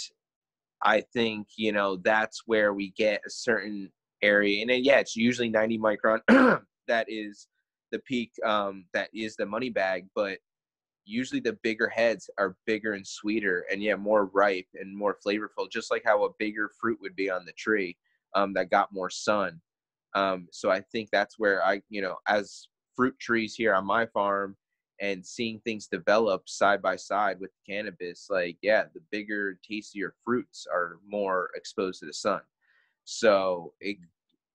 I think, you know, that's where we get a certain area. And then, yeah, it's usually 90 micron. that is the peak. Um, that is the money bag. But usually the bigger heads are bigger and sweeter and, yeah, more ripe and more flavorful, just like how a bigger fruit would be on the tree um, that got more sun. Um, so I think that's where I, you know, as fruit trees here on my farm and seeing things develop side by side with cannabis, like, yeah, the bigger, tastier fruits are more exposed to the sun. So it,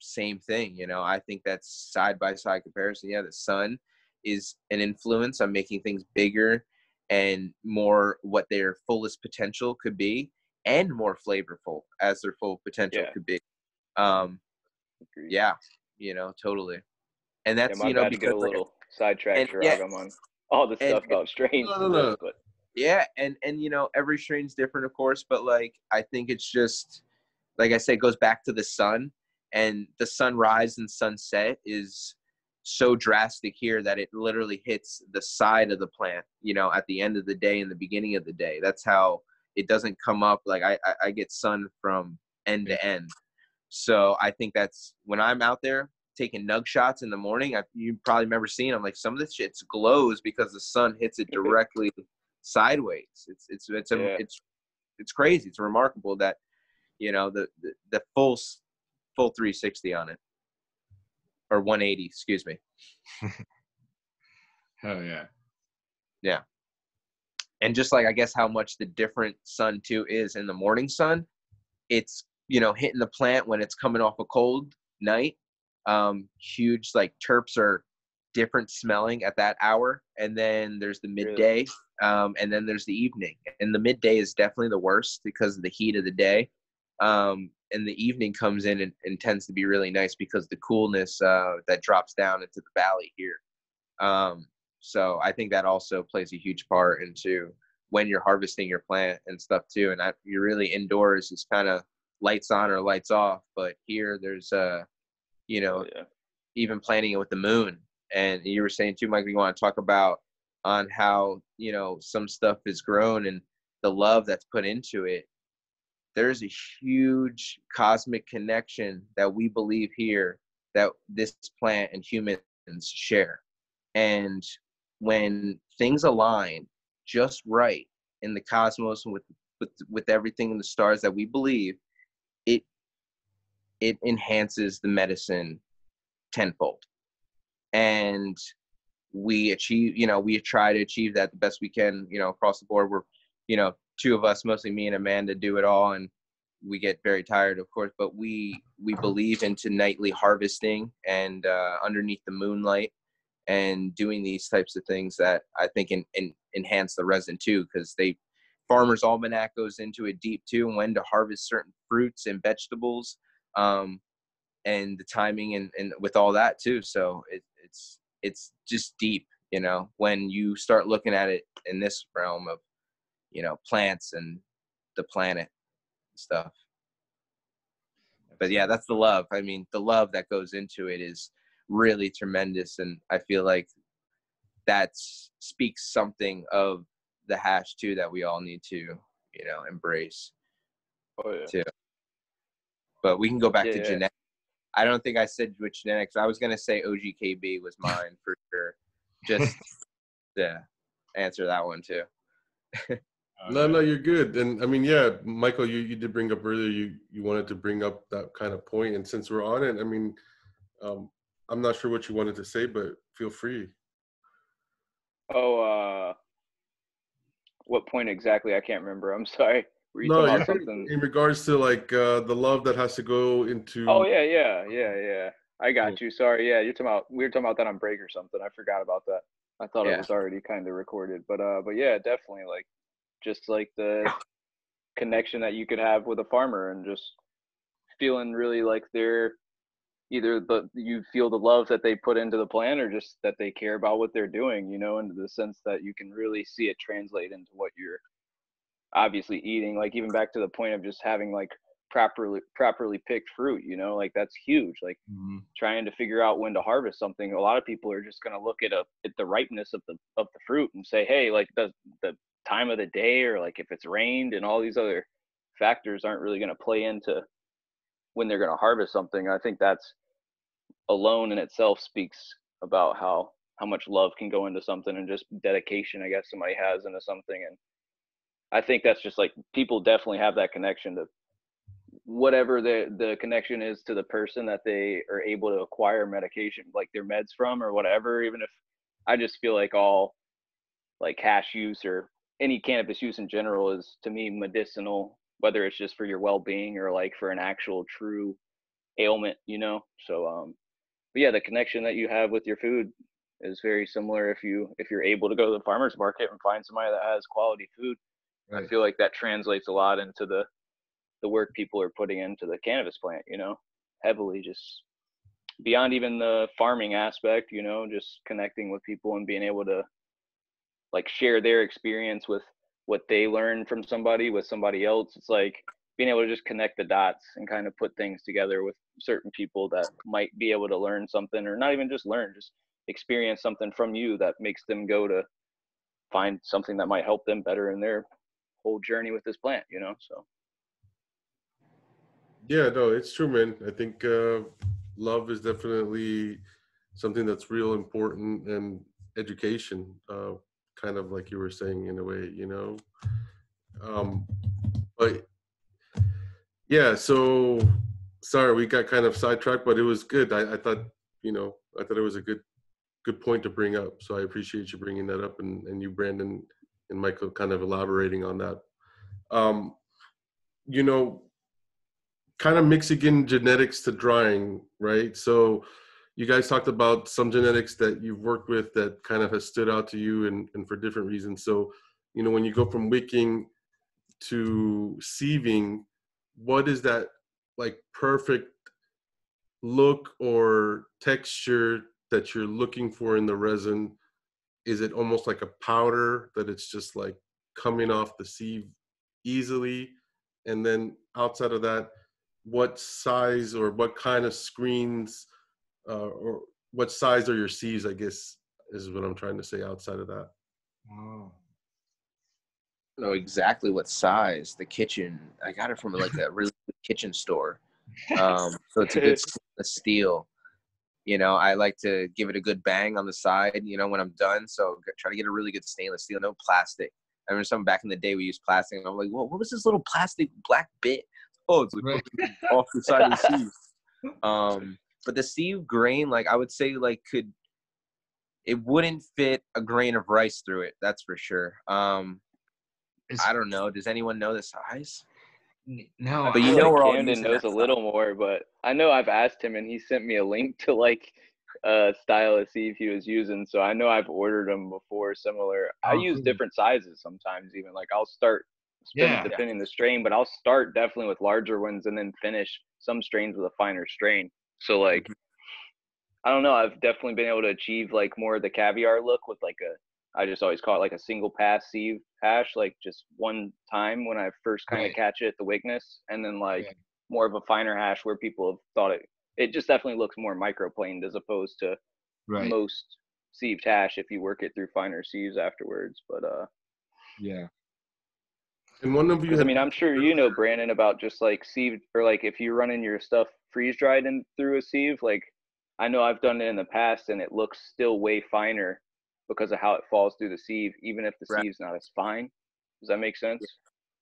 same thing, you know, I think that's side by side comparison. Yeah, the sun is an influence on making things bigger and more what their fullest potential could be and more flavorful as their full potential Yeah. could be. Um, Agreed. yeah, you know, totally. And that's my you know bad to get a because like, little sidetracked, yeah. I'm on all the stuff about strains. No, no, no. But yeah, and and you know every strain's different, of course, but like I think it's just like I said, it goes back to the sun and the sunrise and sunset is so drastic here that it literally hits the side of the plant, you know, at the end of the day and the beginning of the day. That's how it doesn't come up like I I, I get sun from end to end. So I think that's when I'm out there taking nug shots in the morning. I, you probably remember seeing them. Like some of this shit glows because the sun hits it directly sideways. It's it's it's a, Yeah. it's it's crazy. It's remarkable that you know the the, the full full 360 on it or 180. Excuse me. Hell yeah. Yeah. And just like I guess how much the different sun too is in the morning sun, it's you know hitting the plant when it's coming off a cold night. Um, huge like terps are different smelling at that hour, and then there's the Really? midday, um, and then there's the evening. And the midday is definitely the worst because of the heat of the day. Um, and the evening comes in and, and tends to be really nice because the coolness uh, that drops down into the valley here. Um, so I think that also plays a huge part into when you're harvesting your plant and stuff too. And I, you're really indoors, it's kind of lights on or lights off. But here, there's uh, you know, oh, yeah. even planting it with the moon. And you were saying too, Mike, you want to talk about on how you know some stuff is grown and the love that's put into it. There's a huge cosmic connection that we believe here that this plant and humans share. And when things align just right in the cosmos and with with with everything in the stars that we believe, it it enhances the medicine tenfold. And we achieve, you know, we try to achieve that the best we can, you know, across the board. We're, you know, two of us, mostly me and Amanda, do it all, and we get very tired, of course. But we we believe into nightly harvesting and uh, underneath the moonlight and doing these types of things that I think in, in, enhance the resin too, because they Farmer's Almanac goes into it deep too, and when to harvest certain fruits and vegetables um, and the timing and, and with all that too. So it, it's it's just deep, you know, when you start looking at it in this realm of, you know, plants and the planet and stuff. But yeah, that's the love. I mean, the love that goes into it is really tremendous, and I feel like that speaks something of the hash too that we all need to, you know, embrace. Oh yeah. Too. But we can go back Yeah, to yeah. genetics. I don't think I said which genetics. I was gonna say OGKB was mine for sure. Just to answer that one too. No, no, you're good. And I mean, yeah, Michael, you, you did bring up earlier, you, you wanted to bring up that kind of point. And since we're on it, I mean, um, I'm not sure what you wanted to say, but feel free. Oh, uh, what point exactly? I can't remember. I'm sorry. Were you No, talking about something? in regards to like uh, the love that has to go into. Oh yeah, yeah, yeah, yeah. I got you. Sorry. Yeah, you're talking about we were talking about that on break or something. I forgot about that. I thought Yeah. it was already kind of recorded, but uh, but yeah, definitely like just like the connection that you could have with a farmer and just feeling really like they're either the you feel the love that they put into the plant or just that they care about what they're doing, you know, into the sense that you can really see it translate into what you're obviously eating. Like even back to the point of just having like properly properly picked fruit, you know, like that's huge. Like Mhm. trying to figure out when to harvest something. A lot of people are just going to look at a at the ripeness of the of the fruit and say, hey, like the the time of the day or like if it's rained and all these other factors aren't really going to play into when they're going to harvest something. I think that's alone in itself speaks about how how much love can go into something and just dedication I guess somebody has into something and I think that's just like people definitely have that connection to whatever the the connection is to the person that they are able to acquire medication like their meds from or whatever even if I just feel like all like hash use or any cannabis use in general is to me medicinal whether it's just for your well-being or like for an actual true ailment you know? So um but yeah the connection that you have with your food is very similar if you if you're able to go to the farmers market and find somebody that has quality food. I feel like that translates a lot into the the work people are putting into the cannabis plant, you know, heavily just beyond even the farming aspect, you know, just connecting with people and being able to like share their experience with what they learned from somebody with somebody else. It's like being able to just connect the dots and kind of put things together with certain people that might be able to learn something or not even just learn, just experience something from you that makes them go to find something that might help them better in their whole journey with this plant, you know? So Yeah, no, it's true, man. I think uh, love is definitely something that's real important and education, uh, kind of like you were saying in a way, you know. Um, but yeah, so sorry we got kind of sidetracked, but it was good. I, I thought, you know, I thought it was a good good point to bring up. So I appreciate you bringing that up, and and you, Brandon and Michael, kind of elaborating on that. Um, you know, kind of mixing in genetics to drying, right? So you guys talked about some genetics that you've worked with that kind of has stood out to you and, and for different reasons. So, you know, when you go from wicking to sieving, what is that like perfect look or texture that you're looking for in the resin? Is it almost like a powder that it's just like coming off the sieve easily? And then outside of that, what size or what kind of screens uh, or what size are your sieves? I guess is what I'm trying to say. Outside of that, Oh. know exactly what size the kitchen. I got it from like a really good kitchen store. Um, so it's a good stainless steel. You know, I like to give it a good bang on the side. You know, when I'm done, so g- try to get a really good stainless steel, no plastic. I remember some back in the day we used plastic, and I'm like, well, what was this little plastic black bit? Oh, it's like Right. off the side of the sieve. Um, but the sieve grain, like I would say, like could it wouldn't fit a grain of rice through it. That's for sure. Um, It's, I don't know. Does anyone know the size? no, But you feel know like we're all Camden using knows that a stuff. little more, but I know I've asked him and he sent me a link to like uh style of sieve he was using. So I know I've ordered them before similar. I Oh, use different sizes sometimes even. Like I'll start Yeah. depending the strain. But I'll start definitely with larger ones and then finish some strains with a finer strain. So like, I don't know. I've definitely been able to achieve like more of the caviar look with like a. I just always call it like a single pass sieve hash, like just one time when I first kind of Right. catch it, at the weakness, and then like Yeah. more of a finer hash where people have thought it. It just definitely looks more microplaned as opposed to Right. most sieved hash if you work it through finer sieves afterwards. But uh, Yeah. And one of you, because I mean, I'm sure you know Brandon about just like sieve or like if you're running your stuff freeze dried in through a sieve. Like I know I've done it in the past and it looks still way finer because of how it falls through the sieve, even if the Right. sieve's not as fine. Does that make sense?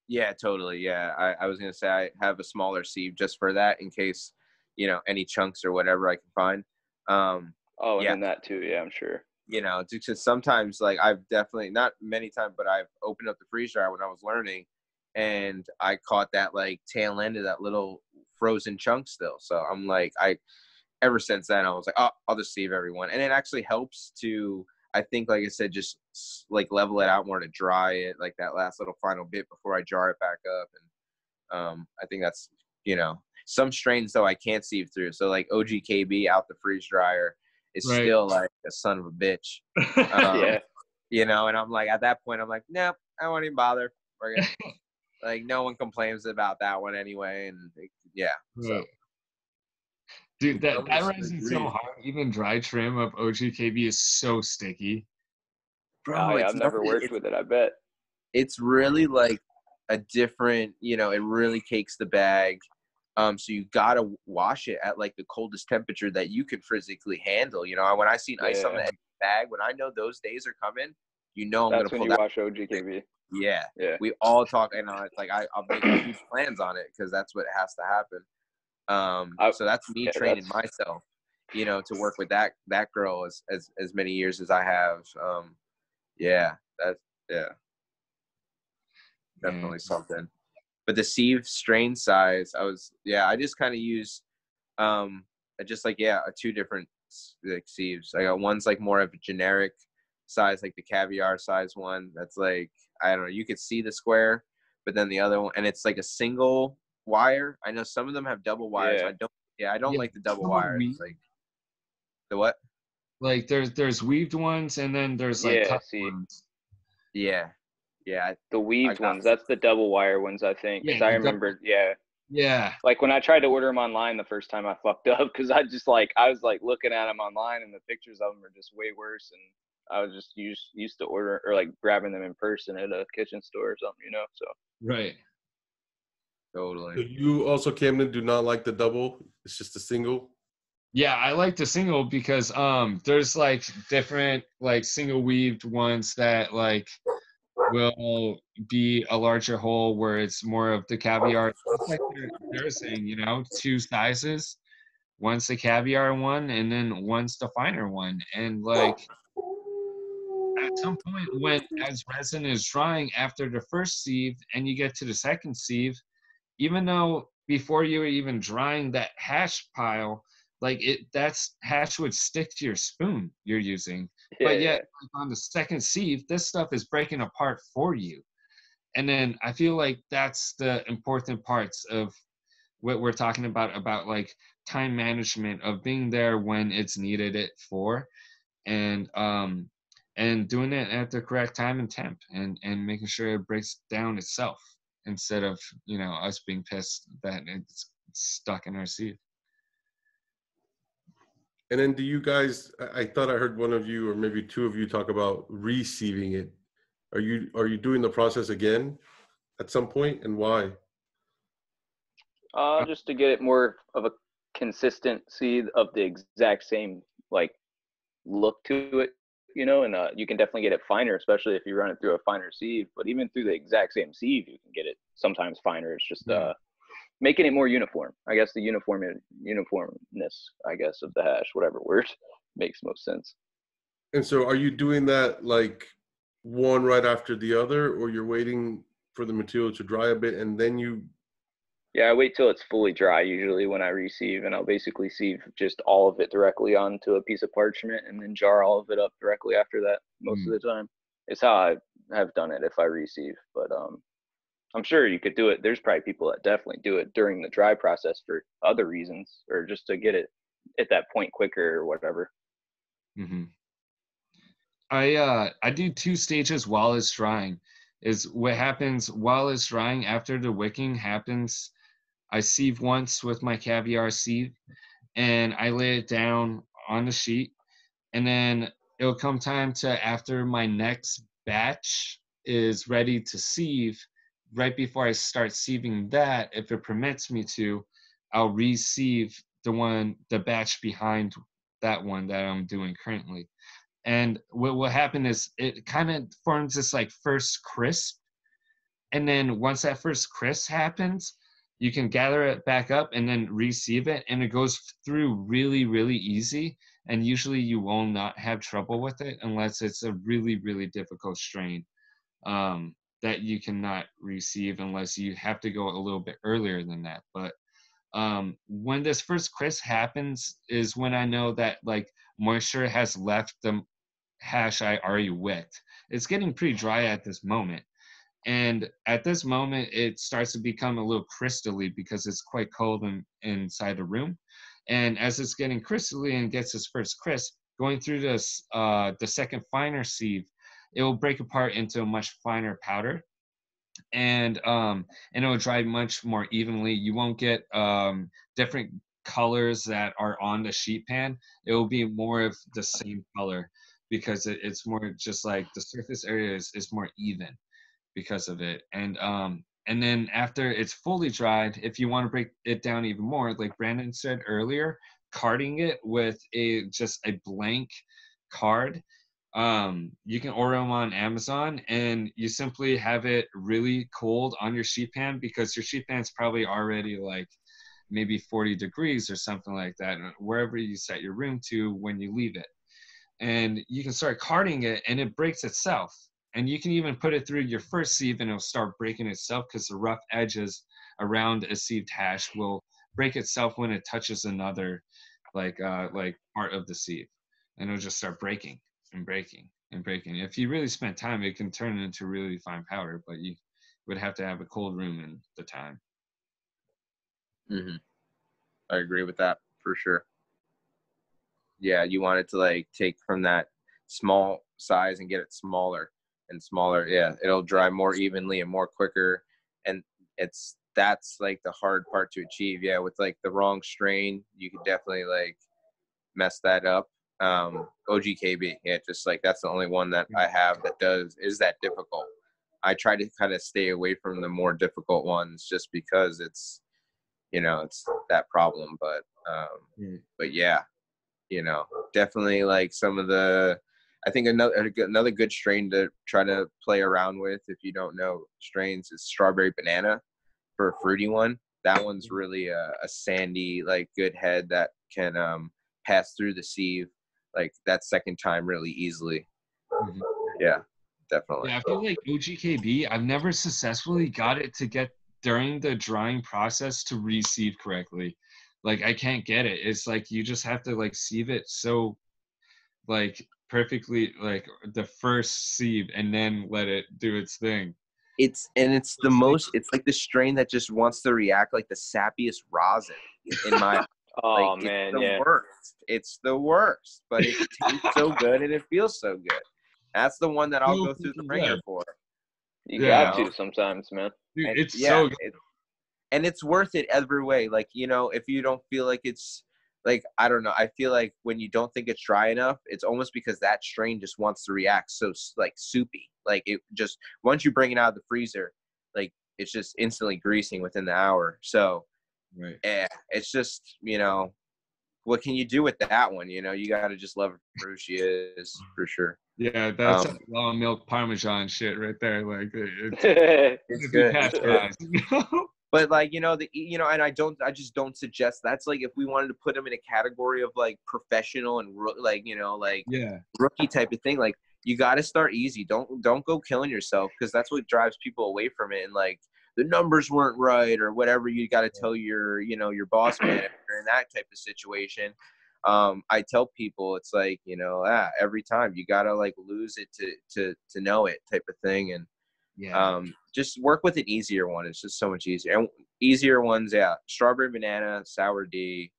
Yeah, totally. Yeah, I, I was gonna say I have a smaller sieve just for that in case, you know, any chunks or whatever I can find. Um, Oh, and Yeah. then that too. Yeah, I'm sure. You know, just 'cause sometimes like I've definitely not many times, but I've opened up the freeze dryer when I was learning, and I caught that like tail end of that little frozen chunk still. So I'm like, I ever since then I was like, oh, I'll just save everyone, and it actually helps to. I think, like I said, just like level it out more to dry it, like that last little final bit before I jar it back up. And um, I think that's, you know, some strains though I can't sieve through. So like OGKB out the freeze dryer is Right. still like a son of a bitch. Um, yeah. You know, and I'm like, at that point, I'm like, nope, I won't even bother. We're good. like, no one complains about that one anyway. And like, yeah, so Dude, that, that almost resin's so hard. Even dry trim of OGKB is so sticky. bro, Oh, yeah, I've never nothing- worked it's, with it. I bet. it's really like a different, you know, it really cakes the bag. Um, so you gotta wash it at like the coldest temperature that you can physically handle. You know, when I seen ice on Yeah. the bag, when I know those days are coming, you know I'm That's gonna when you that. watch OGKB. Yeah, Yeah. we all talk, and uh, like I, I'll make huge plans on it because that's what has to happen. Um, I- so that's me yeah, training that's- myself, you know, to work with that that girl as as as many years as I have. Um, yeah, that's yeah, Man. definitely something. But the sieve strain size, I was yeah, I just kind of use, um, I just like yeah, two different like sieves. I got one's like more of a generic size, like the caviar size one. That's like I don't know, you could see the square, but then the other one, and it's like a single wire. I know some of them have double wires. Yeah. I don't. Yeah, I don't Yeah, like the double some of wires. we- Like the what? Like there's there's weaved ones and then there's like Yeah, cut see. ones. Yeah, yeah, The weaved ones. That's the double wire ones, I think. Yeah, I the double- remember, yeah. Yeah. Like when I tried to order them online the first time, I fucked up because I just like I was like looking at them online and the pictures of them are just way worse, and I was just used used to order or like grabbing them in person at a kitchen store or something, you know. So Right. so totally. you also, Camden, do not like the double. It's just a single. Yeah, I like the single because um there's like different like single weaved ones that like will be a larger hole where it's more of the oh, caviar. It's like they're, they're saying, you know, two sizes. One's the caviar one and then one's the finer one. And like at some point when as resin is drying after the first sieve and you get to the second sieve, even though before you were even drying that hash pile, like it that's hash would stick to your spoon you're using. Yeah, but yet like, on the second sieve, this stuff is breaking apart for you. And then I feel like that's the important parts of what we're talking about about like time management of being there when it's needed it for and um and doing it at the correct time and temp and and making sure it breaks down itself instead of you know us being pissed that it's stuck in our sieve And then do you guys? I- thought I heard one of you or maybe two of you talk about re-sieving it. Are you are you doing the process again at some point, and why? Uh, just to get it more of a consistency of the exact same like look to it, you know, and uh, you can definitely get it finer, especially if you run it through a finer sieve. But even through the exact same sieve, you can get it sometimes finer. It's just uh, making it more uniform. I guess the uniform uniformness, I guess, of the hash, whatever word makes most sense. And so, are you doing that like one right after the other, or you're waiting for the material to dry a bit and then you? Yeah, I wait till it's fully dry usually when I re-sieve, and I'll basically sieve just all of it directly onto a piece of parchment and then jar all of it up directly after that most Mm. of the time. It's how I have done it if I re-sieve. But um I'm sure you could do it. There's probably people that definitely do it during the dry process for other reasons or just to get it at that point quicker or whatever. Mm-hmm. I uh I do two stages while it's drying. Is what happens while it's drying after the wicking happens. I sieve once with my caviar sieve, and I lay it down on the sheet, and then it'll come time to after my next batch is ready to sieve. Right before I start sieving that, if it permits me to, I'll re-sieve the one the batch behind that one that I'm doing currently. And what will happen is it kind of forms this like first crisp. And then once that first crisp happens you can gather it back up and then re-sieve it and it goes through really really easy. And usually you will not have trouble with it unless it's a really really difficult strain. Um, that you cannot re-sieve unless you have to go a little bit earlier than that but um, when this first crisp happens is when i know that like moisture has left the hash I already wicked. It's getting pretty dry at this moment. And at this moment, it starts to become a little crystally because it's quite cold in, inside the room. And as it's getting crystally and gets its first crisp, going through this uh, the second finer sieve, it will break apart into a much finer powder. And um, and it will dry much more evenly. You won't get um, different colors that are on the sheet pan. It will be more of the same color because it, it's more just like the surface area is, is more even because of it and um and then after it's fully dried if you want to break it down even more like brandon said earlier carding it with a just a blank card um you can order them on amazon and you simply have it really cold on your sheet pan because your sheet pan's probably already like maybe 40 degrees or something like that wherever you set your room to when you leave it. And you can start carding it and it breaks itself. And you can even put it through your first sieve and it'll start breaking itself because the rough edges around a sieved hash will break itself when it touches another like uh like part of the sieve and it'll just start breaking and breaking and breaking if you really spent time it can turn into really fine powder but you would have to have a cold room in the time mm-hmm. i agree with that for sure yeah, you want it to like take from that small size and get it smaller and smaller. Yeah, it'll dry more evenly and more quicker. And it's that's like the hard part to achieve. Yeah, with like the wrong strain, you could definitely like mess that up. Um, OGKB, yeah, just like that's the only one that I have that does is that difficult. I try to kind of stay away from the more difficult ones just because it's, you know, it's that problem. But, um, mm. but yeah, you know, definitely like some of the. I think another another good strain to try to play around with if you don't know strains is strawberry banana for a fruity one. That one's mm-hmm. really a, a sandy, like good head that can um, pass through the sieve like that second time really easily. Mm-hmm. Yeah, definitely. Yeah, I feel like OGKB, I've never successfully got it to get during the drying process to re-sieve correctly like I can't get it. It's like you just have to like sieve it so like perfectly like the first sieve and then let it do its thing. It's and it's the most it's like the strain that just wants to react like the sappiest rosin in my Oh like, man, it's the yeah. worst. It's the worst, but it tastes so good and it feels so good. That's the one that I'll go through the ringer for. You yeah. got to sometimes, man. Dude, it's yeah, so good and it's worth it every way like you know if you don't feel like it's like i don't know i feel like when you don't think it's dry enough it's almost because that strain just wants to react so like soupy like it just once you bring it out of the freezer like it's just instantly greasing within the hour so right yeah it's just you know what can you do with that one? You know you got to just love her who she is for sure. Yeah that's um, long milk parmesan shit right there like it's, it's, it's good. but like you know the you know and i don't i just don't suggest that's like if we wanted to put them in a category of like professional and like you know like yeah. rookie type of thing like you got to start easy. Don't don't go killing yourself because that's what drives people away from it and like the numbers weren't right or whatever you got to tell your you know your boss man if you're in that type of situation um i tell people it's like you know ah, every time you gotta like lose it to to to know it type of thing and Yeah. Um, just work with an easier one. It's just so much easier. And easier ones, yeah. Strawberry banana, sour D.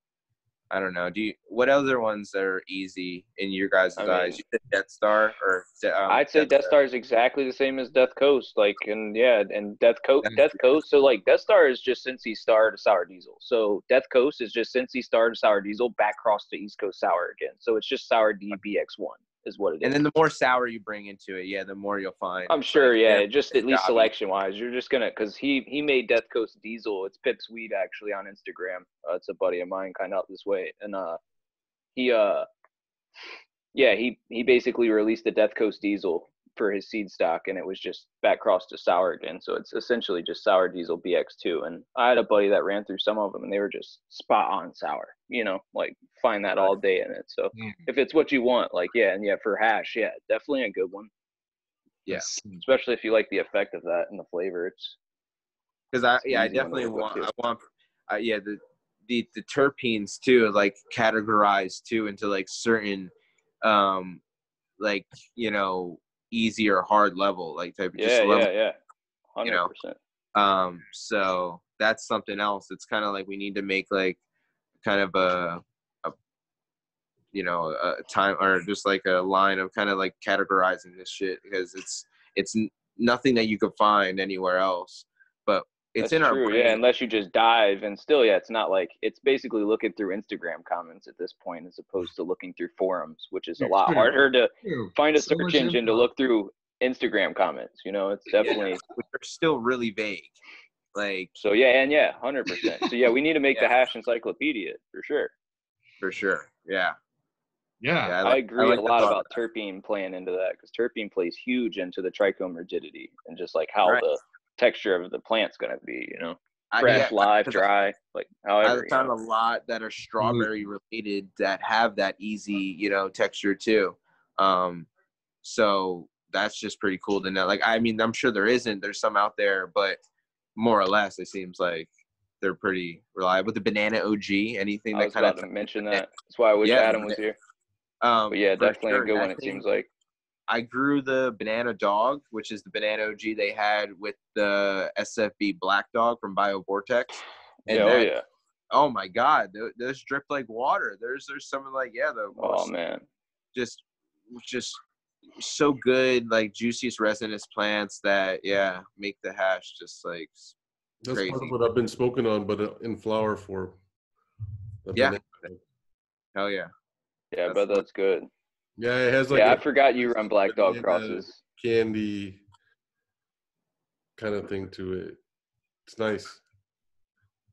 I don't know. Do you what other ones that are easy in your guys' I mean- eyes? You said Death Star or um, I'd say Death Star is exactly the same as Death Coast, like, and yeah, and Death Coast. Death Coast. So like, Death Star is just Sensi Star to Sour Diesel. So Death Coast is just Sensi Star to Sour Diesel back across to East Coast Sour again. So it's just Sour D BX one is what it is. And then the more sour you bring into it, yeah, the more you'll find. I'm sure, like, yeah, they're- just at least selection wise, you're just gonna because he he made Death Coast Diesel. It's Pips Weed actually on Instagram. Uh, it's a buddy of mine, kind of this way, and uh, he uh, yeah, he he basically released the Death Coast Diesel for his seed stock, and it was just back crossed to sour again. So it's essentially just sour diesel BX2. And I had a buddy that ran through some of them, and they were just spot on sour. You know, like find that all day in it. So Yeah. if it's what you want, like yeah, and yeah, for hash, yeah, definitely a good one Yeah. Especially if you like the effect of that and the flavor. It's because I yeah I easy one to definitely want. I want uh, yeah the the the terpenes too like categorized too into like certain um like you know easy or hard level like type of yeah, just level. yeah, yeah, hundred know, um so that's something else. It's kind of like we need to make like kind of a a you know a time or just like a line of kind of like categorizing this shit because it's it's nothing that you could find anywhere else it's That's in our true, brain. yeah. Unless you just dive, and still, yeah, it's not like it's basically looking through Instagram comments at this point, as opposed to looking through forums, which is a lot True. harder to Ew, find a so search engine to look through Instagram comments. You know, it's definitely which are still really vague. Like so. Yeah, and yeah, hundred percent. So yeah, we need to make Yeah. the hash encyclopedia for sure. for sure. Yeah. Yeah. yeah I, like- agree like a lot about terpene playing into that because terpene plays huge into the trichome rigidity and just like how Right. the texture of the plant's gonna be. You know, fresh, live, I- dry, like I however. you found know. a lot that are strawberry related that have that easy, you know, texture too. Um, so that's just pretty cool to know. Like, I mean, I'm sure there isn't. There's some out there, but more or less, it seems like they're pretty reliable. The banana OG, anything I that kind of to mention that. That's why I wish Yeah, Adam was here. um, But yeah, definitely sure. a good one. It seems like. I grew the banana dog, which is the banana OG they had with the SFV black dog from BioVortex. And yeah, oh that- yeah. oh my god, th- those drip like water. There's there's some like yeah, the Oh man. just just so good, like juiciest resinous plants that yeah make the hash just like s- That's part of what I've been spoken on, but uh, in flower form. Yeah. banana. hell yeah. Yeah, That's but what- that's good. Yeah, it has like yeah, a I forgot you run black dog crosses. candy kind of thing to it. It's nice.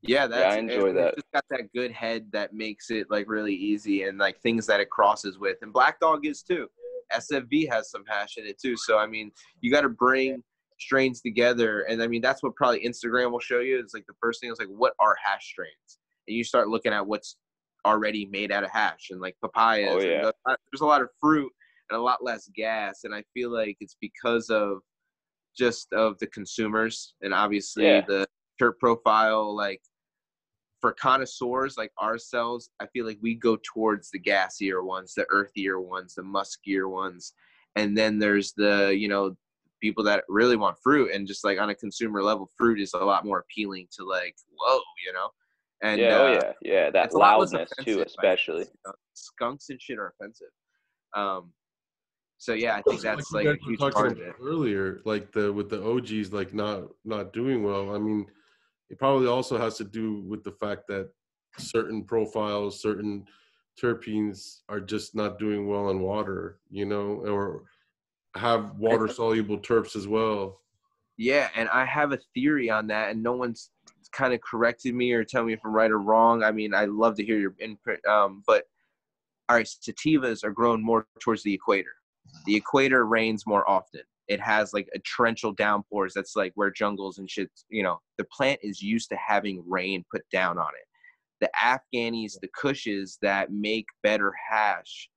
Yeah, that's I enjoy it- that. It's just got that good head that makes it like really easy and like things that it crosses with. And Black Dog is too. SFV has some hash in it too. So I mean, you got to bring strains together, and I mean that's what probably Instagram will show you. It's like the first thing is like what are hash strains, and you start looking at what's already made out of hash and like papayas. Oh, yeah. the- uh, there's a lot of fruit and a lot less gas, and I feel like it's because of just of the consumers and obviously Yeah. the terp profile like for connoisseurs like ourselves i feel like we go towards the gassier ones the earthier ones the muskier ones and then there's the you know people that really want fruit and just like on a consumer level fruit is a lot more appealing to like whoa you know and yeah, oh uh, yeah, yeah. That it's a loudness too, offensive, I especially. you know? skunks and shit are offensive um so yeah i think that's like, you a huge part of about it earlier, like the with the OGs like not not doing well. I mean, it probably also has to do with the fact that certain profiles, certain terpenes are just not doing well in water, you know, or have water soluble terps as well. Yeah, and I have a theory on that, and no one's kind of corrected me or tell me if I'm right or wrong. I mean, I love to hear your input. Um, but our sativas are grown more towards the equator. The equator rains more often. It has like a torrential downpours. That's like where jungles and shit. You know, the plant is used to having rain put down on it. The Afghanis, the Kushes that make better hash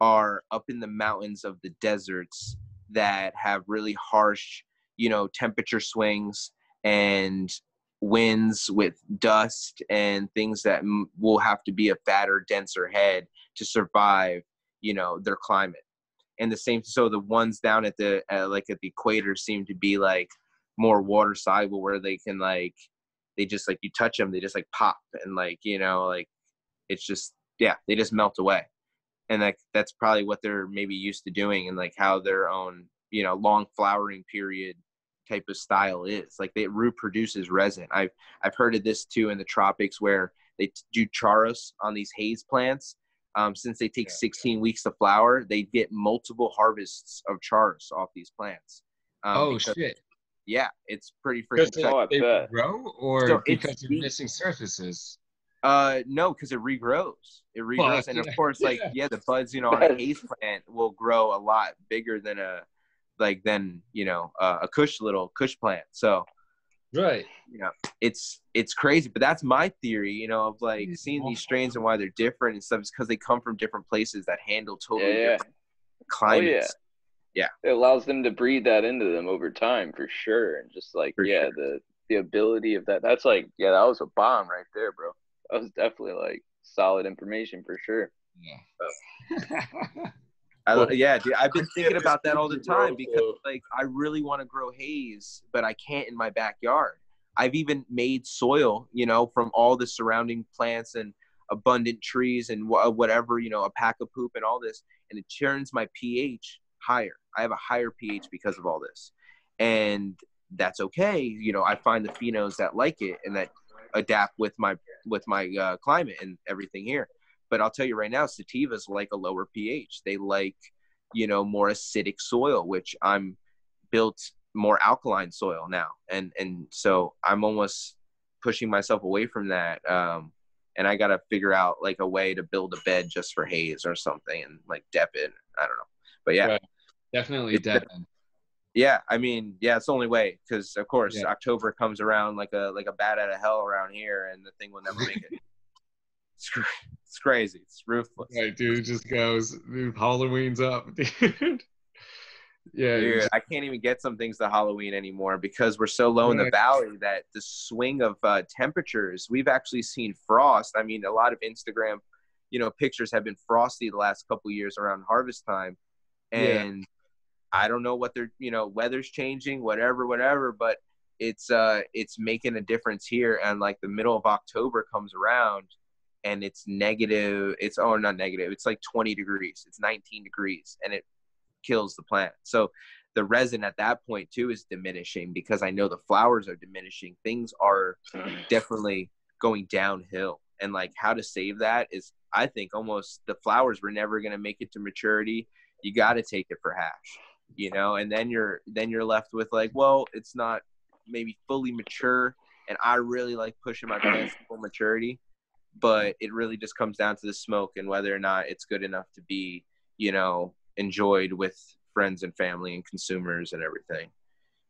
are up in the mountains of the deserts that have really harsh you know temperature swings and winds with dust and things that m- will have to be a fatter denser head to survive you know their climate and the same. So the ones down at the uh, like at the equator seem to be like more water soluble, where they can like they just like you touch them, they just like pop and like you know like it's just yeah they just melt away, and like that's probably what they're maybe used to doing and like how their own you know long flowering period type of style is. Like they root produces resin. I've i've heard of this too in the tropics where they do charas on these haze plants. Um, since they take 16 weeks to flower they get multiple harvests of charas off these plants. Um, oh because- shit! yeah it's pretty Because freaking I they grow, or So because you're missing surfaces. Uh, no, because it regrows. It regrows, and of course, like Yeah. yeah, the buds, you know, on a haze plant will grow a lot bigger than a, like than you know, uh, a Kush little Kush plant. So Right. you know, it's it's crazy. But that's my theory, you know, of like seeing these strains and why they're different and stuff is because they come from different places that handle totally Yeah, yeah. different climates. Yeah. It allows them to breed that into them over time for sure. And just like For yeah, sure. the the ability of that. That's like yeah, that was a bomb right there, bro. That was definitely like solid information for sure. Yeah. I, yeah, dude, I've been thinking about that all the time because like I really want to grow haze, but I can't in my backyard. I've even made soil, you know, from all the surrounding plants and abundant trees and whatever, you know, a pack of poop and all this, and it turns my pH higher. I have a higher pH because of all this, and that's okay. You know, I find the phenos that like it and that adapt with my with my uh, climate and everything here. But I'll tell you right now, sativas like a lower pH. They like, you know, more acidic soil, which I'm built more alkaline soil now, and and so I'm almost pushing myself away from that. Um, and I got to figure out like a way to build a bed just for haze or something, and like dep it. I don't know, but yeah, Right. Definitely It's yeah. I mean, yeah, it's the only way because of course Yeah. October comes around like a like a bat out of hell around here, and the thing will never make it. Cr- it's crazy. It's ruthless. Right, dude just goes, dude, Halloween's up, dude. yeah, Dude, I can't even get some things to Halloween anymore because we're so low in the valley that the swing of uh, temperatures, we've actually seen frost. I mean, a lot of Instagram, you know, pictures have been frosty the last couple years around harvest time, Yeah. and I don't know what they're, you know, weather's changing, whatever, whatever, but it's uh it's making a difference here and like the middle of october comes around and it's negative it's oh not negative it's like 20 degrees it's 19 degrees and it kills the plant so the resin at that point too is diminishing because i know the flowers are diminishing. Things are definitely going downhill. And like how to save that is i think almost the flowers were never going to make it to maturity. You got to take it for hash you know? And then you're then you're left with like well it's not maybe fully mature and i really like pushing my plants to full maturity but it really just comes down to the smoke and whether or not it's good enough to be you know enjoyed with friends and family and consumers and everything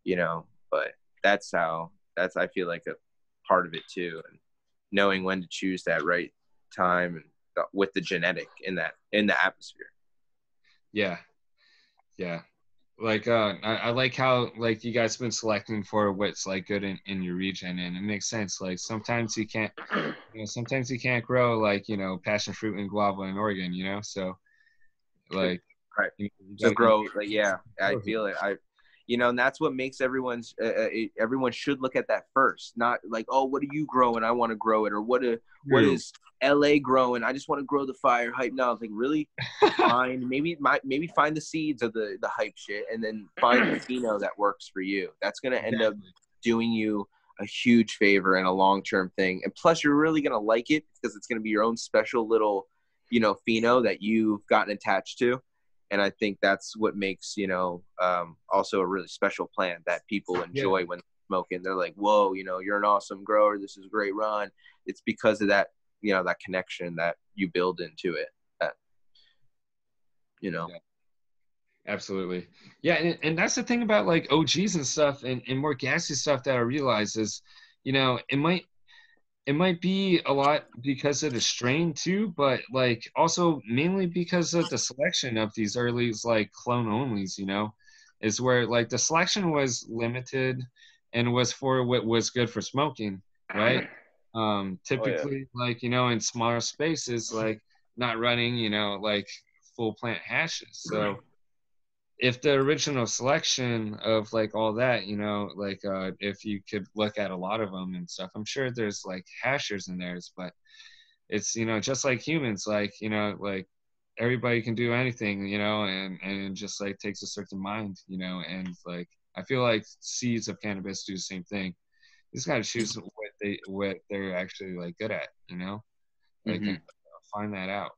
you know but that's how that's i feel like a part of it too and knowing when to choose that right time and with the genetic in that in the atmosphere Yeah. Yeah. Like uh I, I like how like you guys been selecting for what's like good in, in your region and it makes sense. Like sometimes you can't you know, sometimes you can't grow like, you know, passion fruit and guava in Oregon, you know? So like Right. you know, to grow like yeah i feel it i you know and that's what makes everyone's uh, uh, it- everyone should look at that first not like oh what do you grow and i want to grow it or what a, what is la growing. I just want to grow the fire hype no like really find maybe my, maybe find the seeds of the the hype shit and then find the pheno that works for you. That's going to end up doing you a huge favor and a long-term thing. And plus you're really going to like it because it's going to be your own special little you know pheno that you've gotten attached to. And i think that's what makes you know um, also a really special plant that people enjoy when smoking. They're like whoa you know you're an awesome grower. This is a great run. It's because of that you know that connection that you build into it that you know Yeah. Absolutely. Yeah, and, and that's the thing about like OGs and stuff and, and more gassy stuff that I realize is, you know, it might it might be a lot because of the strain too, but like also mainly because of the selection of these early like clone onlys, you know, is where like the selection was limited and was for what was good for smoking, right? Um typically like, you know, in smaller spaces, like not running, you know, like full plant hashes. So if the original selection of like all that, you know, like uh, if you could look at a lot of them and stuff, I'm sure there's like hashers in theirs, but it's you know just like humans, like you know, like everybody can do anything, you know, and and just like takes a certain mind, you know, and like I feel like seeds of cannabis do the same thing. You just gotta choose what they what they're actually like good at, you know, like Mhm. find that out.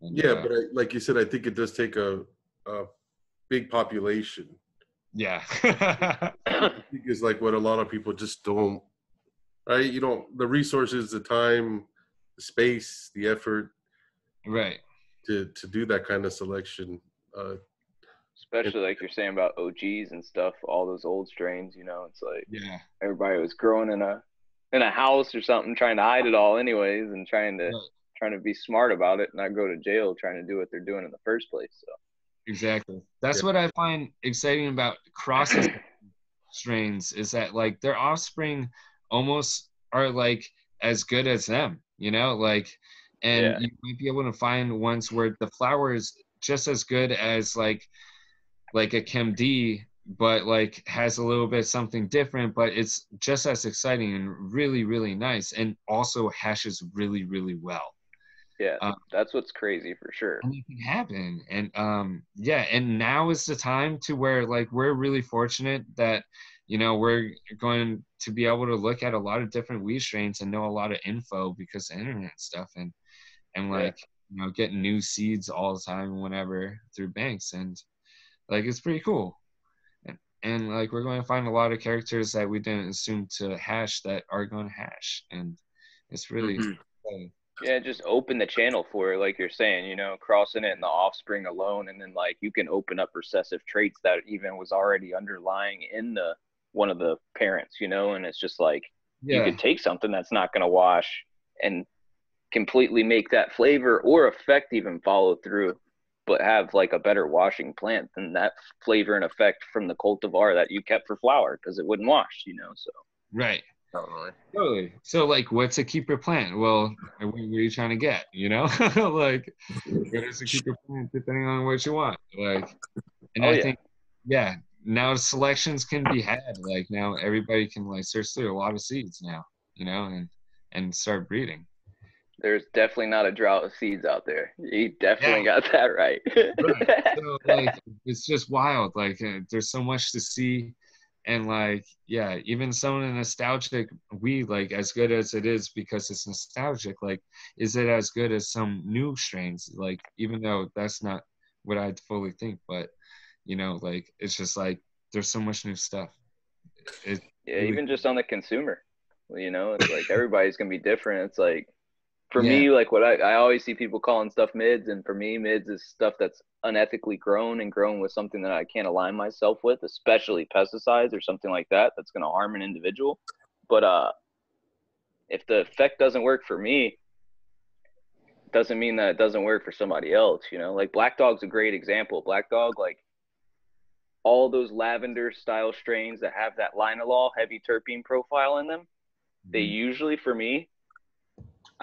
And, Yeah, uh, but I, like you said, I think it does take a, a big population. yeah. I think is like what a lot of people just don't. Right? You don't the resources, the time, the space, the effort right. to to do that kind of selection. Uh, Especially like you're saying about OGs and stuff, all those old strains. You know, it's like Yeah. everybody was growing in a in a house or something, trying to hide it all, anyways, and trying to Right. trying to be smart about it, not go to jail trying to do what they're doing in the first place. So Exactly. That's Yeah. what I find exciting about crossing strains is that like their offspring almost are like as good as them, you know, like and Yeah. you might be able to find ones where the flower is just as good as like like a Chem D, but like has a little bit something different, but it's just as exciting and really, really nice and also hashes really, really well. yeah, Uh, that's what's crazy for sure. anything happen and um yeah and now is the time to where like we're really fortunate that you know we're going to be able to look at a lot of different weed strains and know a lot of info because of internet stuff and and Yeah. like you know getting new seeds all the time whenever through banks and like it's pretty cool. And, and like we're going to find a lot of characters that we didn't assume to hash that are going to hash. And it's really Mhm. Yeah, just open the channel for it, like you're saying, you know, crossing it in the offspring alone, and then like you can open up recessive traits that even was already underlying in the one of the parents, you know, and it's just like you yeah. could take something that's not going to wash and completely make that flavor or effect even follow through, but have like a better washing plant than that flavor and effect from the cultivar that you kept for flower because it wouldn't wash, you know. So right Totally. Totally. So, like, what's a keeper plant? Well, what are you trying to get? You know, like, what is a keeper plant depending on what you want? Like, and Oh, I yeah. think, yeah, now selections can be had. Like, now everybody can like search through a lot of seeds now, you know, and and start breeding. There's definitely not a drought of seeds out there. You definitely got that right. So, like, it's just wild. Like, uh, there's so much to see. And like, yeah, even some of the nostalgic weed, like as good as it is because it's nostalgic, like, is it as good as some new strains? Like, even though that's not what I fully think, but you know, like, it's just like there's so much new stuff. It, Yeah, really- even just on the consumer, you know, it's like everybody's gonna be different. It's like for Yeah. me, like what I, I always see people calling stuff mids, and for me, mids is stuff that's unethically grown and grown with something that I can't align myself with, especially pesticides or something like that that's gonna harm an individual. But uh, if the effect doesn't work for me, doesn't mean that it doesn't work for somebody else. You know, like Black Dog's a great example. Black Dog, like all those lavender style strains that have that linalool heavy terpene profile in them, they Mm-hmm. usually for me,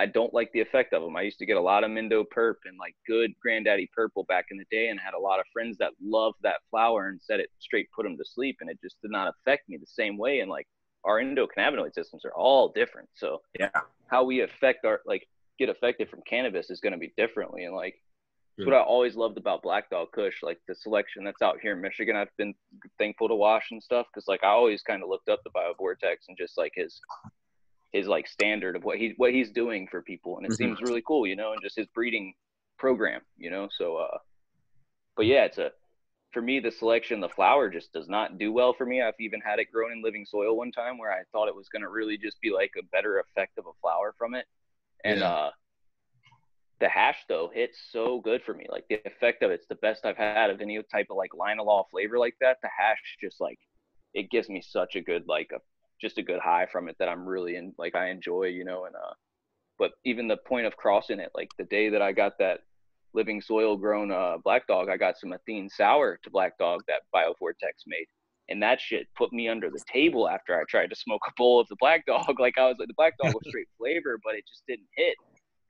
I don't like the effect of them. I used to get a lot of Mendo Purp and like good Granddaddy Purple back in the day, and had a lot of friends that loved that flower and said it straight put them to sleep, and it just did not affect me the same way. And like our endocannabinoid systems are all different, so Yeah. how we affect our like get affected from cannabis is going to be differently, and like that's hmm. what I always loved about Black Dog Kush, like the selection that's out here in Michigan. I've been thankful to wash and stuff because like I always kind of looked up the BioVortex and just like his his like standard of what he what he's doing for people, and it Mhm. seems really cool, you know, and just his breeding program, you know. So, uh, but yeah, it's a for me the selection, the flower just does not do well for me. I've even had it grown in living soil one time where I thought it was going to really just be like a better effect of a flower from it, and Yeah. uh the hash though hits so good for me. Like the effect of it's the best I've had of any type of like linalool flavor like that. The hash just like it gives me such a good like a just a good high from it that I'm really in like I enjoy, you know, and uh but even the point of crossing it, like the day that I got that living soil grown uh black dog, I got some Athene sour to black dog that BioVortex made. And that shit put me under the table after I tried to smoke a bowl of the black dog. Like I was like the black dog was straight flavor, but it just didn't hit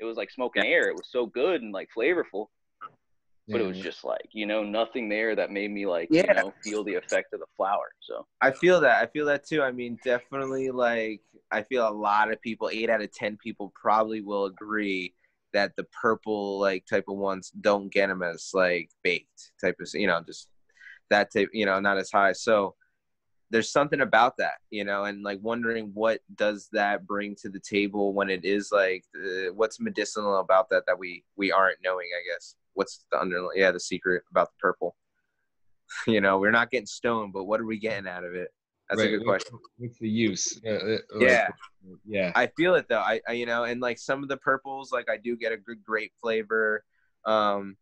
it was like smoking air. It was so good and like flavorful. But it was just like you know nothing there that made me like Yeah. you know feel the effect of the flower. So I feel that. I feel that too. I mean, definitely like I feel a lot of people, eight out of ten people probably will agree that the purple like type of ones don't get them as like baked type of you know just that type you know not as high. So there's something about that you know and like wondering what does that bring to the table when it is like uh, what's medicinal about that that we we aren't knowing i guess what's the underlying yeah the secret about the purple you know we're not getting stoned but what are we getting out of it that's a good question What's the use? Uh, uh, Yeah. yeah. I feel it though. I, I you know, and like some of the purples, like I do get a good grape flavor. Um,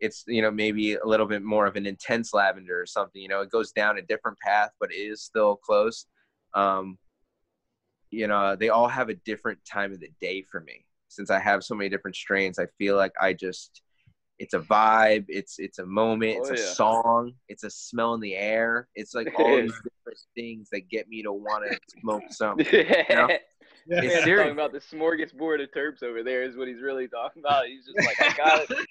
it's you know maybe a little bit more of an intense lavender or something. You know, it goes down a different path, but it is still close. Um, you know, they all have a different time of the day for me. Since I have so many different strains, I feel like I just it's a vibe, it's it's a moment, oh, it's Oh, a yeah. song, it's a smell in the air. It's like all these different things that get me to want to smoke something. yeah, It's Man's serious. talking about the smorgasbord of terps over there is what he's really talking about. He's just like, I got it.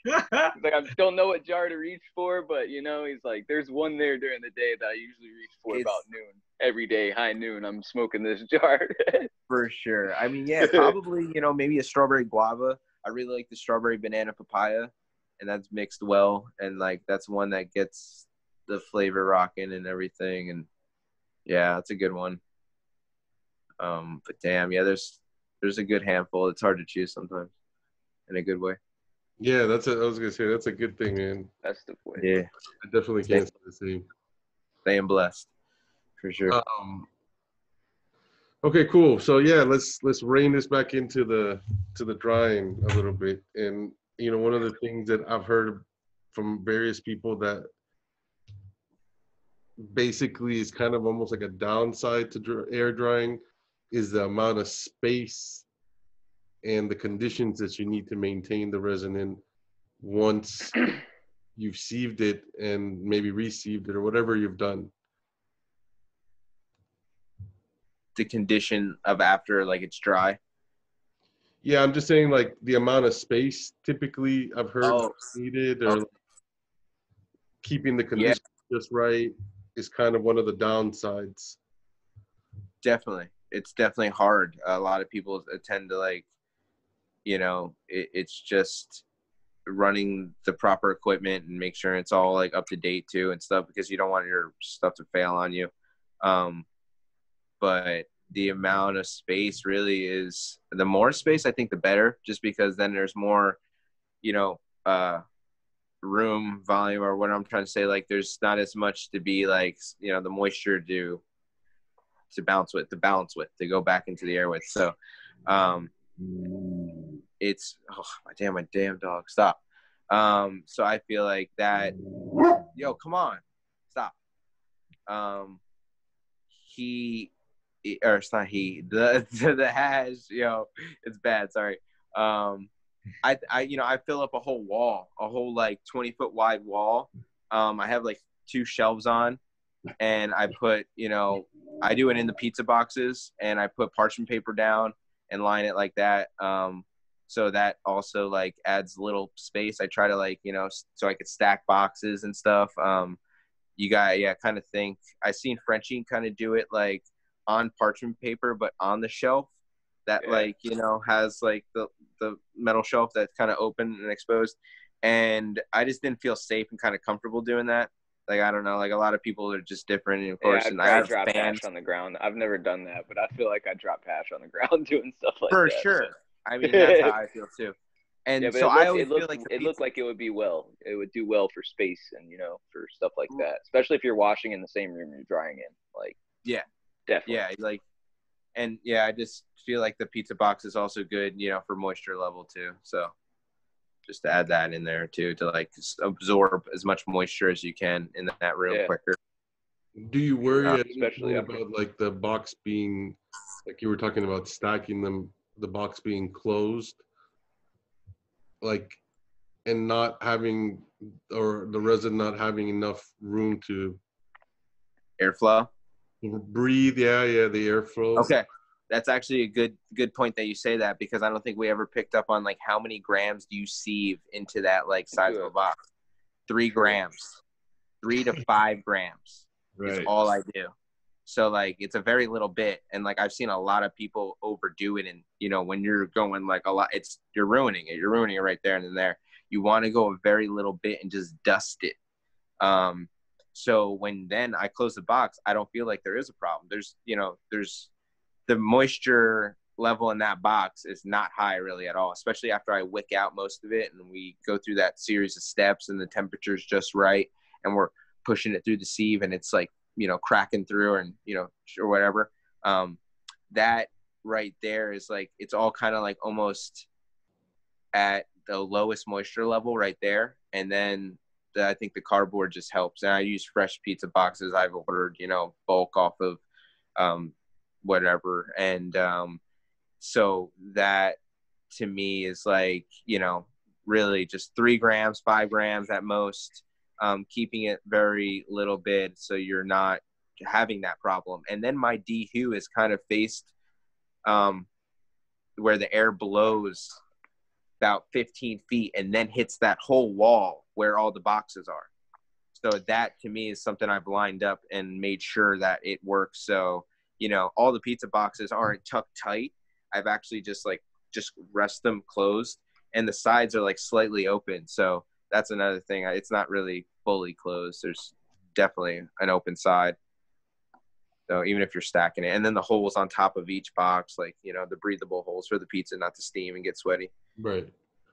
He's like, I don't know what jar to reach for, but you know, he's like, there's one there during the day that I usually reach for It's- about noon. Every day, high noon, I'm smoking this jar. For sure. I mean, yeah, probably, you know, maybe a strawberry guava. I really like the strawberry banana papaya, and that's mixed well. And, like, that's one that gets the flavor rocking and everything. And, yeah, that's a good one. Um, But damn, yeah, there's there's a good handful. It's hard to choose sometimes in a good way. Yeah, that's a, I was gonna say that's a good thing, man. That's the way. Yeah, I definitely can't say the same. staying blessed. For sure. Um, okay, cool. So yeah, let's let's rein this back into the to the drying a little bit. And you know, one of the things that I've heard from various people that basically is kind of almost like a downside to air drying is the amount of space and the conditions that you need to maintain the resin in once you've sieved it and maybe re-sieved it or whatever you've done. the condition of after, like, it's dry. Yeah, I'm just saying like the amount of space typically I've heard Oh. needed or Okay. like, keeping the conditions just right is kind of one of the downsides. definitely it's definitely hard a lot of people tend to like you know it, it's just running the proper equipment and make sure it's all like up to date too and stuff because you don't want your stuff to fail on you um but the amount of space really is the more space i think the better just because then there's more you know uh room volume or what i'm trying to say like there's not as much to be like you know the moisture to to bounce with to balance with to go back into the air with. So um it's oh my damn my damn dog stop. Um so i feel like that yo come on stop. Um he or it's not he the the hash yo it's bad sorry. Um i i you know i fill up a whole wall a whole like 20 foot wide wall. Um i have like two shelves on and i put you know i do it in the pizza boxes and i put parchment paper down and line it like that um so that also like adds a little space. I try to like you know so i could stack boxes and stuff. Um you got yeah kind of think i seen Frenchy kind of do it like on parchment paper but on the shelf that Yeah. like you know has like the the metal shelf that's kind of open and exposed and i just didn't feel safe and kind of comfortable doing that like i don't know like a lot of people are just different and of Yeah, course I, and I i have drop hash on the ground. I've never done that, but I feel like I drop hash on the ground doing stuff like for that. For sure i mean that's how i feel too and yeah, so it i always looked, feel like it looked like it would be well. It would do well for space and you know for stuff like Mm. that, especially if you're washing in the same room you're drying in. Like Yeah. Definitely. yeah like and yeah i just feel like the pizza box is also good you know for moisture level too so just to add that in there too to like absorb as much moisture as you can in that room Yeah. quicker Do you worry Uh, especially point after- about like the box being like you were talking about stacking them, the box being closed, like, and not having or the resin not having enough room to airflow breathe? Yeah, yeah, the airflow. okay that's actually a good good point that you say that because i don't think we ever picked up on like how many grams do you sieve into that like size of a box three grams, three to five grams is all I do. So like it's a very little bit, and like I've seen a lot of people overdo it, and you know when you're going like a lot, it's you're ruining it. You're ruining it right there and then there. You want to go a very little bit and just dust it. Um, so when then I close the box, I don't feel like there is a problem. There's you know there's the moisture level in that box is not high really at all, especially after I wick out most of it and we go through that series of steps and the temperature's just right and we're pushing it through the sieve and it's like you know cracking through and you know or whatever um that right there is like it's all kind of like almost at the lowest moisture level right there and then the, i think the cardboard just helps. And i use fresh pizza boxes i've ordered you know bulk off of um whatever. And um so that to me is like you know really just three grams five grams at most um, keeping it very little bit so you're not having that problem. And then my dehu is kind of faced um, where the air blows about 15 feet and then hits that whole wall where all the boxes are. So that to me is something I've lined up and made sure that it works. So, you know, all the pizza boxes aren't tucked tight. I've actually just like just rest them closed and the sides are like slightly open. So that's another thing. It's not really fully closed. There's definitely an open side. So even if you're stacking it, and then the holes on top of each box, like you know, the breathable holes for the pizza not to steam and get sweaty. Right.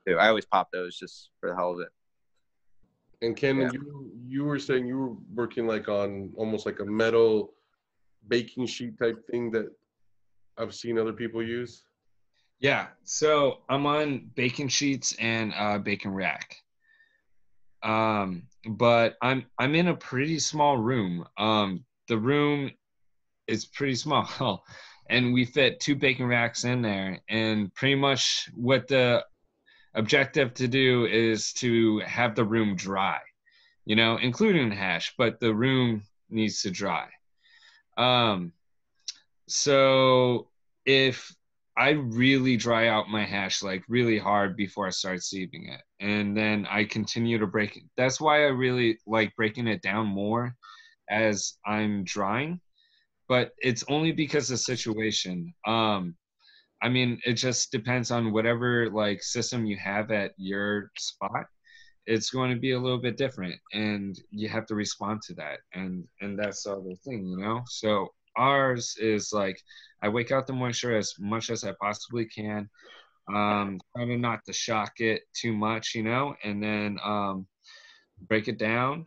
I always pop those just for the hell of it. And Ken, yeah. you you were saying you were working like on almost like a metal baking sheet type thing that I've seen other people use. Yeah, so I'm on baking sheets and uh, baking rack. Um, but I'm I'm in a pretty small room. Um, the room is pretty small, and we fit two baking racks in there. And pretty much what the objective to do is to have the room dry, you know, including the hash, but the room needs to dry. Um, so if I really dry out my hash like really hard before I start sieving it. And then I continue to break it. That's why I really like breaking it down more as I'm drying. But it's only because of situation. Um I mean it just depends on whatever like system you have at your spot. It's going to be a little bit different and you have to respond to that. And and that's the other thing, you know? So ours is like I wake out the moisture as much as I possibly can. Um, trying not to shock it too much, you know, and then um, break it down.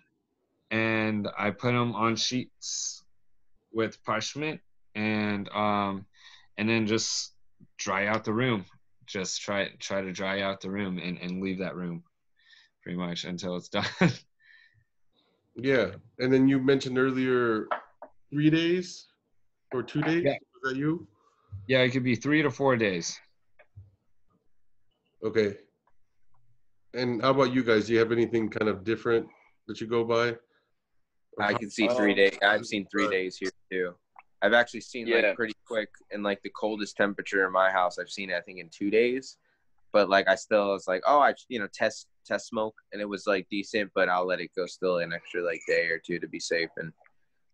And I put them on sheets with parchment, and um, and then just dry out the room. Just try try to dry out the room and, and leave that room pretty much until it's done. yeah, and then you mentioned earlier three days or two days. Yeah. Was that you? Yeah, it could be three to four days. Okay. And how about you guys? Do you have anything kind of different that you go by? I can see three days. I've seen three days here too. I've actually seen yeah. like pretty quick and like the coldest temperature in my house. I've seen it, I think in two days, but like I still was like, oh, I you know test test smoke and it was like decent, but I'll let it go still an extra like day or two to be safe. And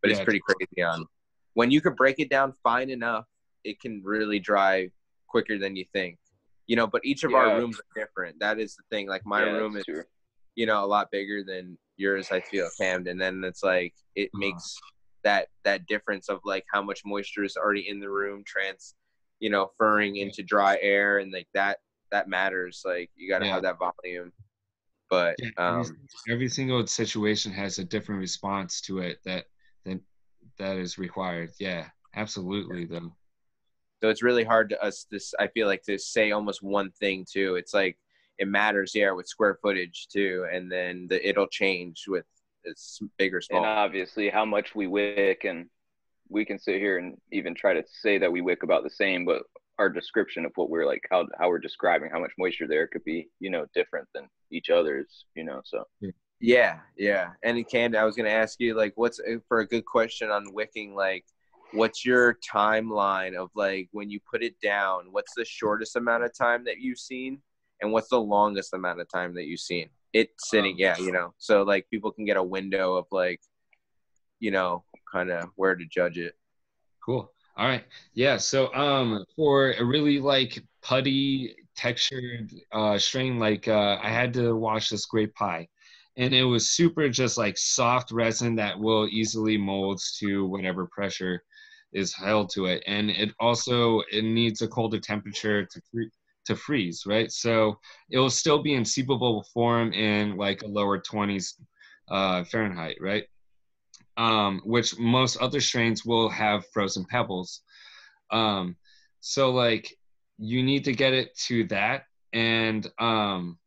but yeah, it's pretty crazy on when you can break it down fine enough, it can really dry quicker than you think. You know, but each of yeah. our rooms are different. That is the thing. Like my yeah, room is, true. you know, a lot bigger than yours. I feel cammed, and then it's like it uh-huh. makes that that difference of like how much moisture is already in the room trans, you know, furring into dry air, and like that that matters. Like you got to yeah. have that volume. But um, every, single situation has a different response to it that that that is required. Yeah, absolutely. Though. So it's really hard to us. This I feel like to say almost one thing too. It's like it matters, yeah, with square footage too, and then the, it'll change with it's bigger, small. And obviously, how much we wick, and we can sit here and even try to say that we wick about the same, but our description of what we're like, how how we're describing how much moisture there could be, you know, different than each other's, you know. So yeah, yeah. And Candy, I was gonna ask you like, what's uh, for a good question on wicking? Like, what's your timeline of like when you put it down? What's the shortest amount of time that you've seen, and what's the longest amount of time that you've seen? It sitting Um, yeah you know so like people can get a window of like you know kind of where to judge it Cool. All right. Yeah. So um for a really like putty textured uh strain, like uh I had to wash this grape pie. And it was super just like soft resin that will easily mold to whatever pressure is held to it. And it also it needs a colder temperature to to freeze, right? So it will still be in seepable form in like a lower 20s uh Fahrenheit, right? um, which most other strains will have frozen pebbles. Um, so like you need to get it to that. And um,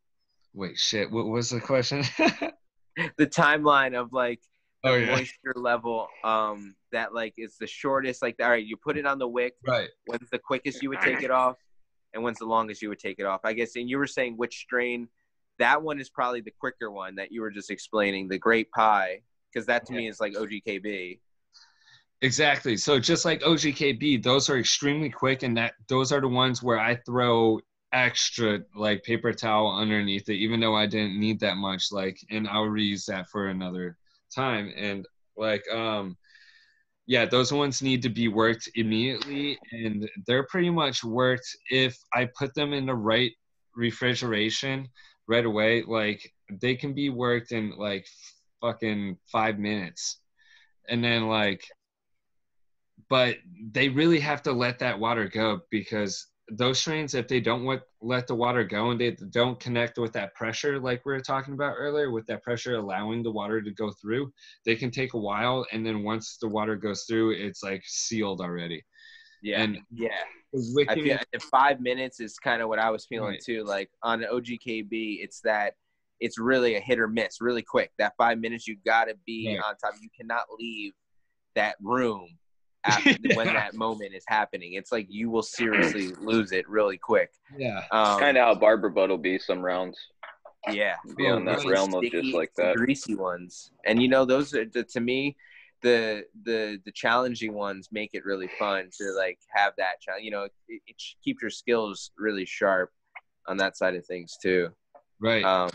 wait, shit, what was the question? the timeline of like the oh yeah, moisture level um that like is the shortest like all right you put it on the wick right. when's the quickest you would take it off and when's the longest you would take it off i guess and you were saying which strain that one is probably the quicker one that you were just explaining the grape pie because that to me is like ogkb Exactly. So just like OGKB, those are extremely quick, and that those are the ones where I throw extra like paper towel underneath it, even though I didn't need that much. Like, and I'll reuse that for another time. And like, um, yeah, those ones need to be worked immediately, and they're pretty much worked if I put them in the right refrigeration right away. Like, they can be worked in like fucking five minutes, and then like but they really have to let that water go because those strains if they don't let, let the water go and they don't connect with that pressure like we were talking about earlier with that pressure allowing the water to go through they can take a while and then once the water goes through it's like sealed already yeah and yeah I feel five minutes is kind of what I was feeling Right. too. Like on OGKB, it's that it's really a hit or miss, really quick. That five minutes, you got to be Right. on top. You cannot leave that room after, when that moment is happening. It's like you will seriously lose it really quick. yeah Um, kind of how Barber Butt will be some rounds. yeah, Be on that really realm of just like that. greasy ones. And you know, those are the, to me, the the the challenging ones make it really fun to like have that challenge. You know, it, it keeps your skills really sharp on that side of things too. right Um,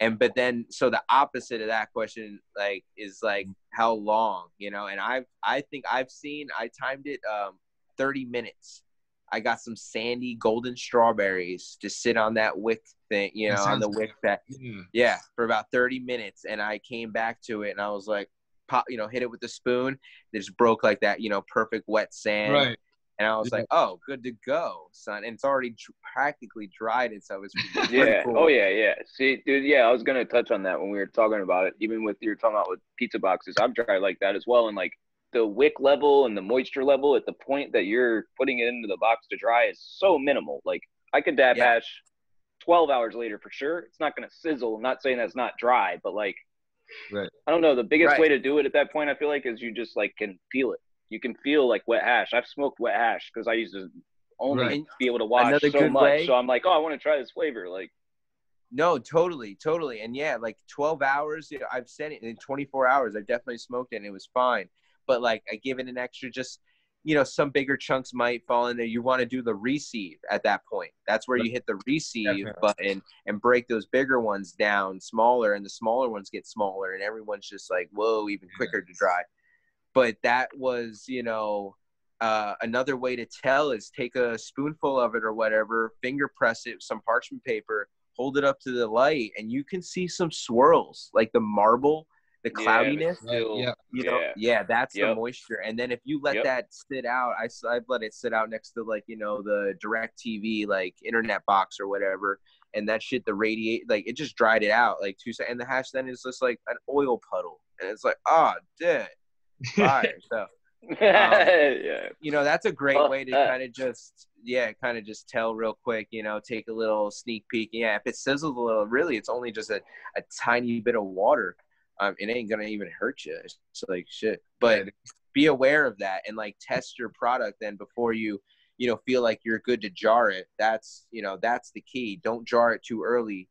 and but then so the opposite of that question like is like how long you know? And i've i think i've seen i timed it um 30 minutes. I got some sandy golden strawberries to sit on that wick thing you know on the wick that yeah. yeah for about 30 minutes. And i came back to it and i was like pop you know hit it with the spoon. It just broke like that you know perfect wet sand. Right and i was Yeah. like oh good to go son and it's already dr- practically dried and so it's pretty Yeah. cool. Oh yeah, yeah. See, dude, yeah, I was gonna touch on that when we were talking about it. Even with you're talking about with pizza boxes, I've tried like that as well. And like the wick level and the moisture level at the point that you're putting it into the box to dry is so minimal. Like I could dab Yeah. hash 12 hours later for sure. It's not gonna sizzle. I'm not saying that's not dry, but like, Right. I don't know. The biggest Right. way to do it at that point, I feel like, is you just like can feel it. You can feel like wet hash. I've smoked wet hash because I used to only Right. be able to watch Another so much. way- So I'm like, oh, I want to try this flavor. Like, No, totally, totally. And yeah, like 12 hours, you know, I've said it in 24 hours. I've definitely smoked it and it was fine. But like I give it an extra just, you know, some bigger chunks might fall in there. You want to do the re-sieve at that point. That's where you hit the re-sieve Definitely. button and break those bigger ones down smaller and the smaller ones get smaller and everyone's just like, whoa, even quicker to dry. But that was, you know, uh, another way to tell is take a spoonful of it or whatever, finger press it some parchment paper, hold it up to the light, and you can see some swirls, like the marble, the yeah, cloudiness. still- yeah. You know, yeah. yeah, that's the moisture. And then if you let Yep. that sit out, I, i've let it sit out next to like, you know, the direct TV, like internet box or whatever. And that shit, the radiate, like it just dried it out like two seconds. And the hash then is just like an oil puddle. And it's like, oh, dude, fire. so, yeah. you know that's a great way to kind of just yeah kind of just tell real quick you know take a little sneak peek. Yeah if it sizzles a little really it's only just a, a tiny bit of water. Um it ain't gonna even hurt you. It's like shit. But Right. be aware of that and like test your product then before you you know feel like you're good to jar it. That's you know that's the key. Don't jar it too early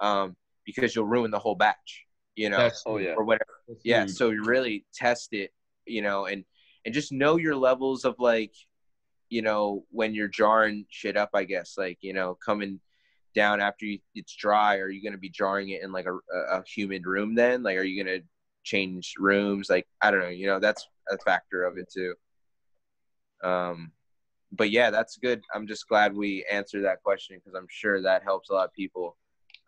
um because you'll ruin the whole batch you know That's Oh yeah. or whatever that's yeah huge. so really test it you know and and just know your levels of like you know when you're jarring shit up i guess like you know coming down after you, it's dry? Are you going to be jarring it in like a, a humid room then? Like, are you going to change rooms? Like, I don't know. You know, that's a factor of it too. Um, but yeah, that's good. I'm just glad we answered that question because I'm sure that helps a lot of people.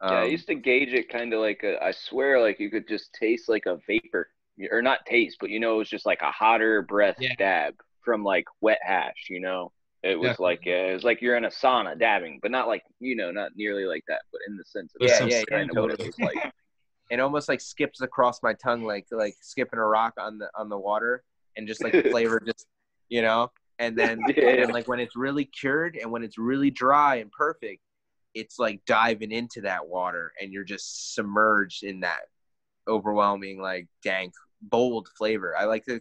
Um, yeah, I used to gauge it kind of like a, I swear, like you could just taste like a vapor, or not taste, but you know, it was just like a hotter breath Yeah. dab from like wet hash. You know, it was Definitely. like uh, it was like you're in a sauna dabbing, but not like you know, not nearly like that, but in the sense of Yeah, yeah, yeah, kind of what it was like. it almost like skips across my tongue like like skipping a rock on the on the water and just like the flavor just you know and then Yeah. and like when it's really cured and when it's really dry and perfect it's like diving into that water and you're just submerged in that overwhelming like dank bold flavor. I like to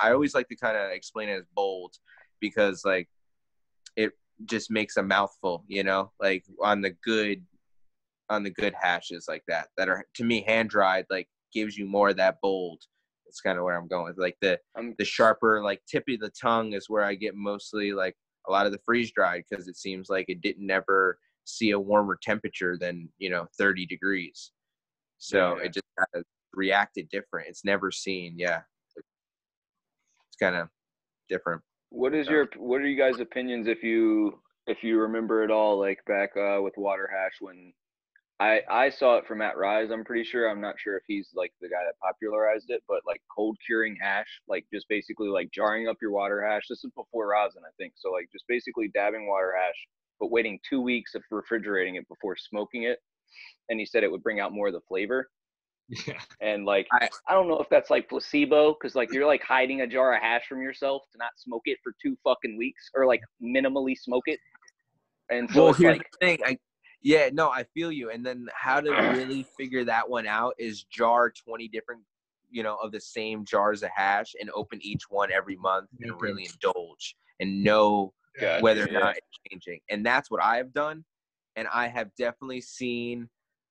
i always like to kind of explain it as bold because like it just makes a mouthful you know? Like on the good on the good hashes like that that are to me hand dried like gives you more of that bold. It's kind of where i'm going with like the the sharper like tip of the tongue is where i get mostly like a lot of the freeze dried because it seems like it didn't ever see a warmer temperature than you know 30 degrees. So Yeah. it just kind of reacted different. It's never seen yeah. It's kind of different. What is your what are you guys' opinions if you if you remember it all like back uh, with water hash when I I saw it from Matt Rize I'm pretty sure. I'm not sure if he's like the guy that popularized it but like cold curing hash like just basically like jarring up your water hash this is before rosin I think. So like just basically dabbing water hash but waiting two weeks of refrigerating it before smoking it and he said it would bring out more of the flavor Yeah. and like I- I, don't know if that's like placebo because like you're like hiding a jar of hash from yourself to not smoke it for two fucking weeks or like minimally smoke it. And so well it's here's like the thing i yeah no i feel you and then how to really figure that one out is jar 20 different you know of the same jars of hash and open each one every month and really indulge and know Gotcha, whether or yeah. not it's changing. And that's what I have done. And I have definitely seen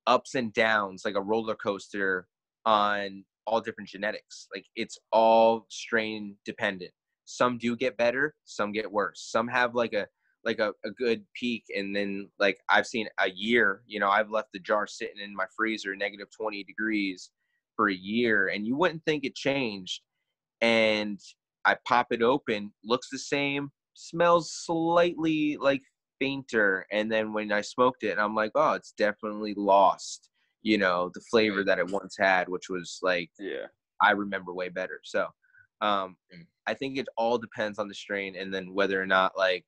ups and downs like a roller coaster on all different genetics. Like it's all strain dependent. Some do get better, some get worse. Some have like a like a, a good peak and then like I've seen a year, you know, I've left the jar sitting in my freezer negative 20 degrees for a year and you wouldn't think it changed. And I pop it open, looks the same, smells slightly like fainter. And then when I smoked it, I'm like, oh, it's definitely lost, you know, the flavor that it once had, which was like yeah. I remember way better. So um, Mm. I think it all depends on the strain and then whether or not like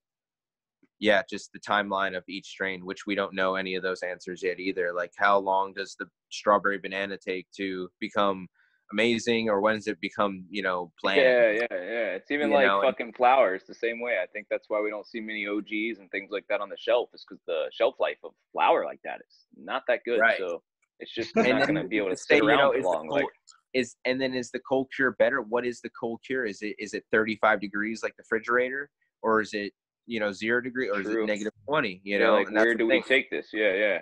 yeah, just the timeline of each strain, which we don't know any of those answers yet either. Like how long does the strawberry banana take to become amazing or when does it become, you know, bland? Yeah, yeah, yeah. It's even You like know, and- fucking flowers the same way. I think that's why we don't see many OGs and things like that on the shelf is because the shelf life of flower like that is not that good. Right. So it's just And not then going to be able to say, sit you around know, for is the long. Like, is and then is the cold cure better? What is the cold cure? Is it is it 35 degrees like the refrigerator, or is it you know zero degree, or is it negative 20? You yeah, know, like and where do we take this? Yeah, yeah,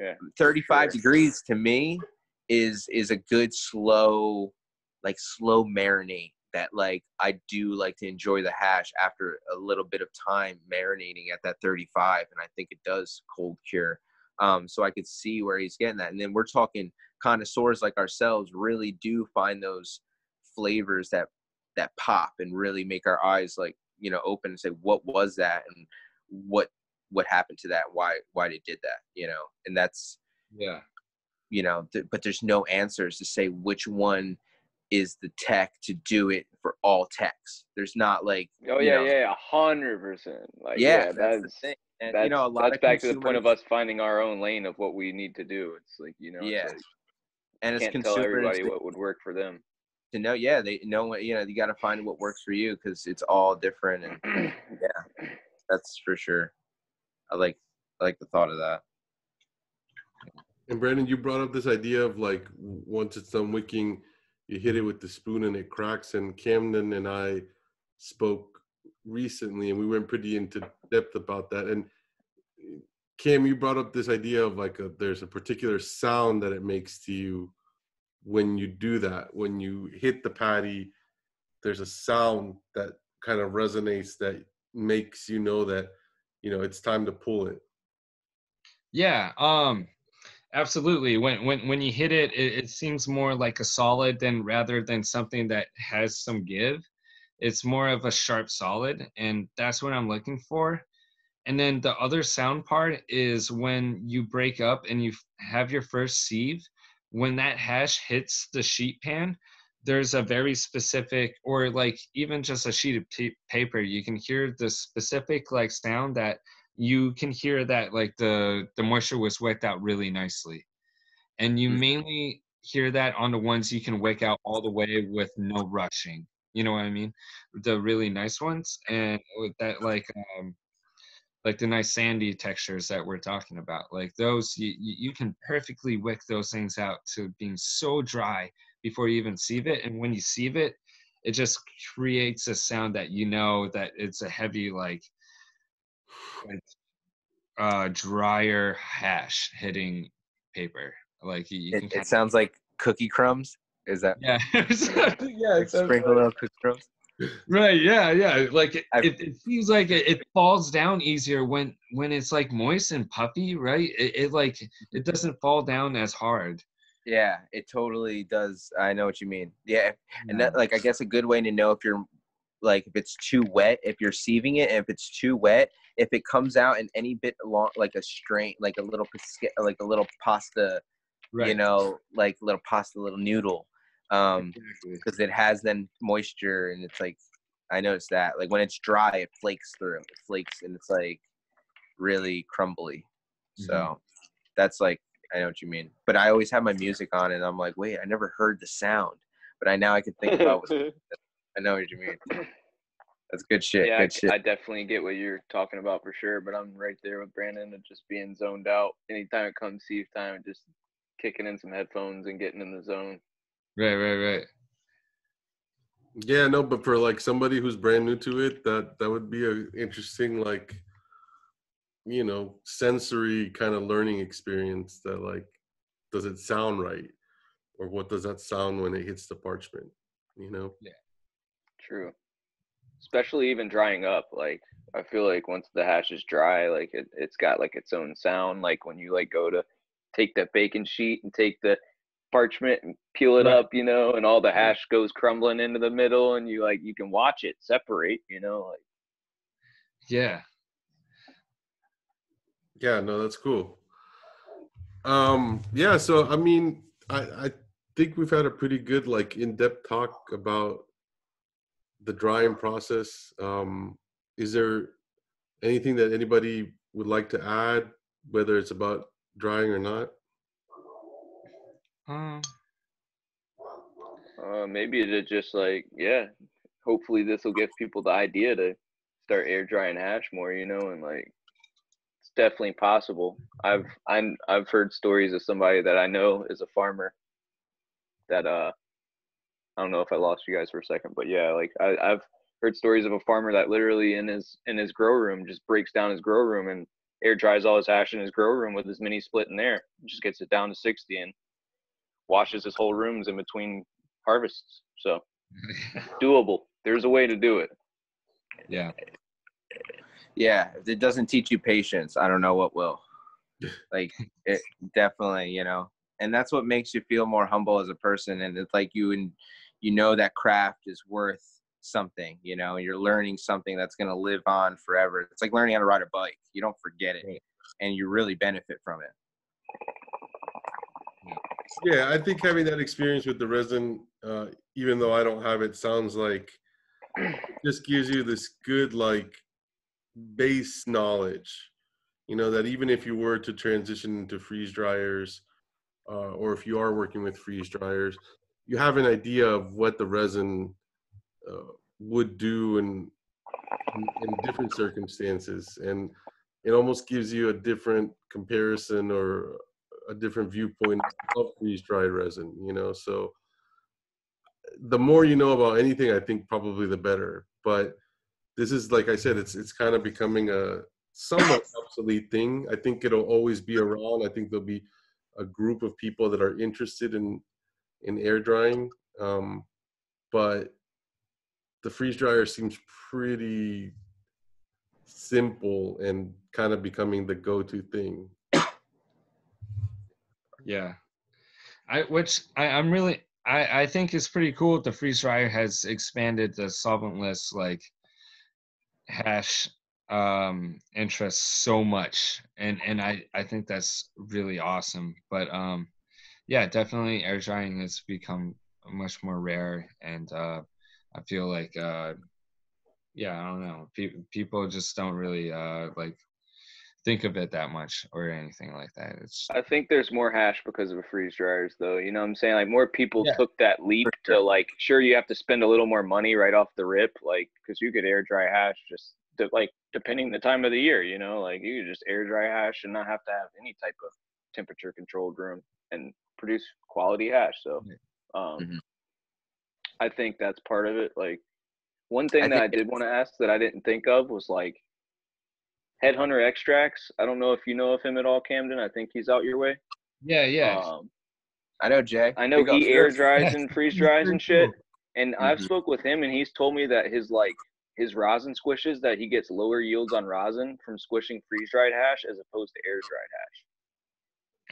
yeah. 35 sure. degrees to me is is a good slow like slow marinate that like I do like to enjoy the hash after a little bit of time marinating at that 35 and I think it does cold cure. Um so I could see where he's getting that. And then we're talking connoisseurs like ourselves really do find those flavors that that pop and really make our eyes like you know open and say what was that? and what what happened to that? Why why they did that? You know? And that's Yeah. You know th- but there's no answers to say which one is the tech to do it for all techs there's not like Oh yeah, know, yeah, a hundred percent. Like yeah, yeah, that's that's the thing and that's, you know a lot that's of back to the point of us finding our own lane of what we need to do. It's like you know, it's Yeah. like, and it's can't tell everybody what would work for them. to know yeah they know what you know you got to find what works for you because it's all different and yeah. that's for sure i like i like the thought of that And Brandon, you brought up this idea of like once it's done wicking, you hit it with the spoon and it cracks. And Camden and I spoke recently, and we went pretty into depth about that. And Cam, you brought up this idea of like a, there's a particular sound that it makes to you when you do that. When you hit the patty, there's a sound that kind of resonates that makes you know that you know it's time to pull it. Yeah, um, absolutely. When when when you hit it, it, it seems more like a solid than rather than something that has some give. It's more of a sharp solid, and that's what I'm looking for. And then the other sound part is when you break up and you have your first sieve. When that hash hits the sheet pan, there's a very specific, or like even just a sheet of pa- paper, you can hear the specific like sound that you can hear that like the the moisture was wicked out really nicely and you Mhm. mainly hear that on the ones you can wick out all the way with no rushing you know what i mean the really nice ones and with that like um like the nice sandy textures that we're talking about like those you, you you can perfectly wick those things out to being so dry before you even sieve it and when you sieve it it just creates a sound that you know that it's a heavy like uh drier hash hitting paper like you, you It, it sounds like cookie crumbs. Is that yeah yeah like it sprinkle like- little cookie crumbs? right yeah yeah like it, it, it feels like it, it falls down easier when when it's like moist and puffy right it, it like it doesn't fall down as hard Yeah, it totally does. I know what you mean. Yeah, and that like I guess a good way to know if you're like if it's too wet, if you're sieving it, if it's too wet, if it comes out in any bit long like a strain, like a little like a little pasta, right you know, like little pasta, little noodle, um, exactly. because it has then moisture and it's like I noticed that like when it's dry, it flakes through, it flakes and it's like really crumbly. So Mhm. that's like I know what you mean. But I always have my music on and I'm like, wait, I never heard the sound. But I now I can think about what I know what you mean. That's good shit. yeah, I, shit. I definitely get what you're talking about for sure. But I'm right there with Brandon of just being zoned out. Anytime it comes sieve time, just kicking in some headphones and getting in the zone. right right right Yeah, no, but for like somebody who's brand new to it, that that would be a interesting like you know, sensory kind of learning experience that like does it sound right? Or what does that sound when it hits the parchment? You know? True. Especially even drying up. Like I feel like once the hash is dry, like it, it's got like its own sound. Like when you like go to take that bacon sheet and take the parchment and peel it Right. up, you know, and all the hash goes crumbling into the middle and you like you can watch it separate, you know, like yeah Yeah, no, that's cool. Um, yeah, so I mean, I I think we've had a pretty good like in-depth talk about the drying process. Um, is there anything that anybody would like to add, whether it's about drying or not? um, uh maybe to just like yeah, hopefully this will give people the idea to start air drying hash more, you know, and like it's definitely possible. I've I'm I've heard stories of somebody that I know is a farmer that uh I don't know if I lost you guys for a second, but yeah, like I, I've heard stories of a farmer that literally in his in his grow room just breaks down his grow room and air dries all his ash in his grow room with his mini split in there, just gets it down to sixty and washes his whole rooms in between harvests. So doable. There's a way to do it. yeah yeah, if it doesn't teach you patience, I don't know what will. Like it definitely, you know. And that's what makes you feel more humble as a person and it's like you and you know that craft is worth something, you know, you're learning something that's going to live on forever. It's like learning how to ride a bike. You don't forget it Right. and you really benefit from it. Yeah, I think having that experience with the resin, uh, even though I don't have it, sounds like just gives you this good like base knowledge. You know that even if you were to transition into freeze dryers, uh, or if you are working with freeze dryers, you have an idea of what the resin uh, would do in, in in different circumstances, and it almost gives you a different comparison or a different viewpoint of freeze dried resin. You know, so the more you know about anything, I think probably the better. But this is like I said, it's it's kind of becoming a somewhat obsolete thing. I think it'll always be around. I think there'll be a group of people that are interested in in air drying, um, but the freeze dryer seems pretty simple and kind of becoming the go-to thing. Yeah. I which I, I'm really I, I think it's pretty cool that the freeze dryer has expanded the solventless like hash um interest so much and and I I think that's really awesome but um yeah definitely air drying has become much more rare and uh I feel like uh yeah I don't know Pe- people just don't really uh like think of it that much or anything like that it's I think there's more hash because of the freeze dryers, though. You know what I'm saying? Like more people Yeah. took that leap For to like, sure, you have to spend a little more money right off the rip, like because you could air dry hash just to, like depending the time of the year. You know, like you could just air dry hash and not have to have any type of temperature controlled room and produce quality hash. So, um, Mhm. I think that's part of it. Like one thing I that I did want to ask that I didn't think of was like Headhunter Extracts. I don't know if you know of him at all, Camden. I think he's out your way. yeah yeah Um, I know Jay. I know Big he air dries and freeze dries and shit. cool. And I've Mhm. spoke with him, and he's told me that his like his rosin squishes that he gets lower yields on rosin from squishing freeze dried hash as opposed to air dried hash.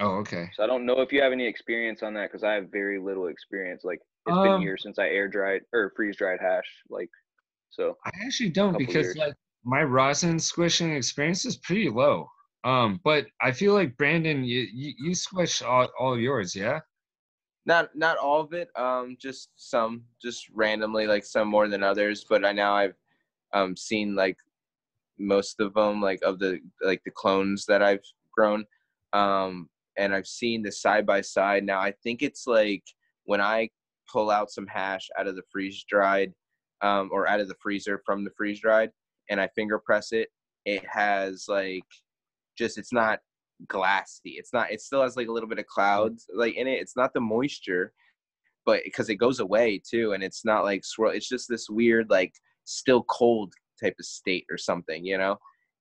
Oh okay So I don't know if you have any experience on that because I have very little experience. Like it's been Um, years since I air dried or freeze dried hash. Like so. I actually don't because years. like my rosin squishing experience is pretty low. Um, but I feel like Brandon, you you, you squish all, all of yours, yeah? Not not all of it. Um, just some, just randomly, like some more than others. But I now I've um seen like most of them, like of the like the clones that I've grown. Um, and I've seen the side by side. Now I think it's like when I pull out some hash out of the freeze dried, um, or out of the freezer from the freeze dried, and I finger press it, it has like just it's not glassy. It's not. It still has like a little bit of clouds like in it. It's not the moisture, but because it goes away too, and it's not like swirl. It's just this weird like still cold type of state or something, you know.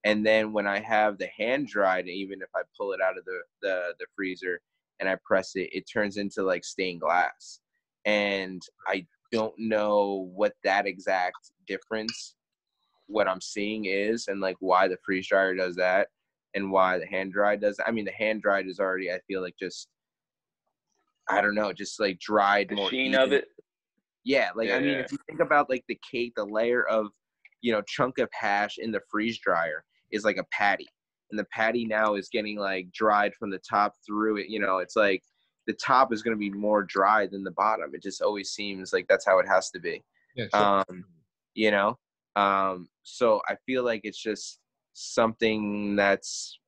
And then when I have the hand dried, even if I pull it out of the the, the freezer and I press it, it turns into like stained glass. And I don't know what that exact difference what I'm seeing is and like why the freeze dryer does that and why the hand dried does that. I mean the hand dried is already I feel like just I don't know, just like dried The more sheen of it. Yeah, like I mean yeah. if you think about like the cake, the layer of you know chunk of hash in the freeze dryer is like a patty. And the patty now is getting like dried from the top through it, you know, it's like the top is going to be more dry than the bottom. It just always seems like that's how it has to be Yeah. um, you know um, so i feel like it's just something that's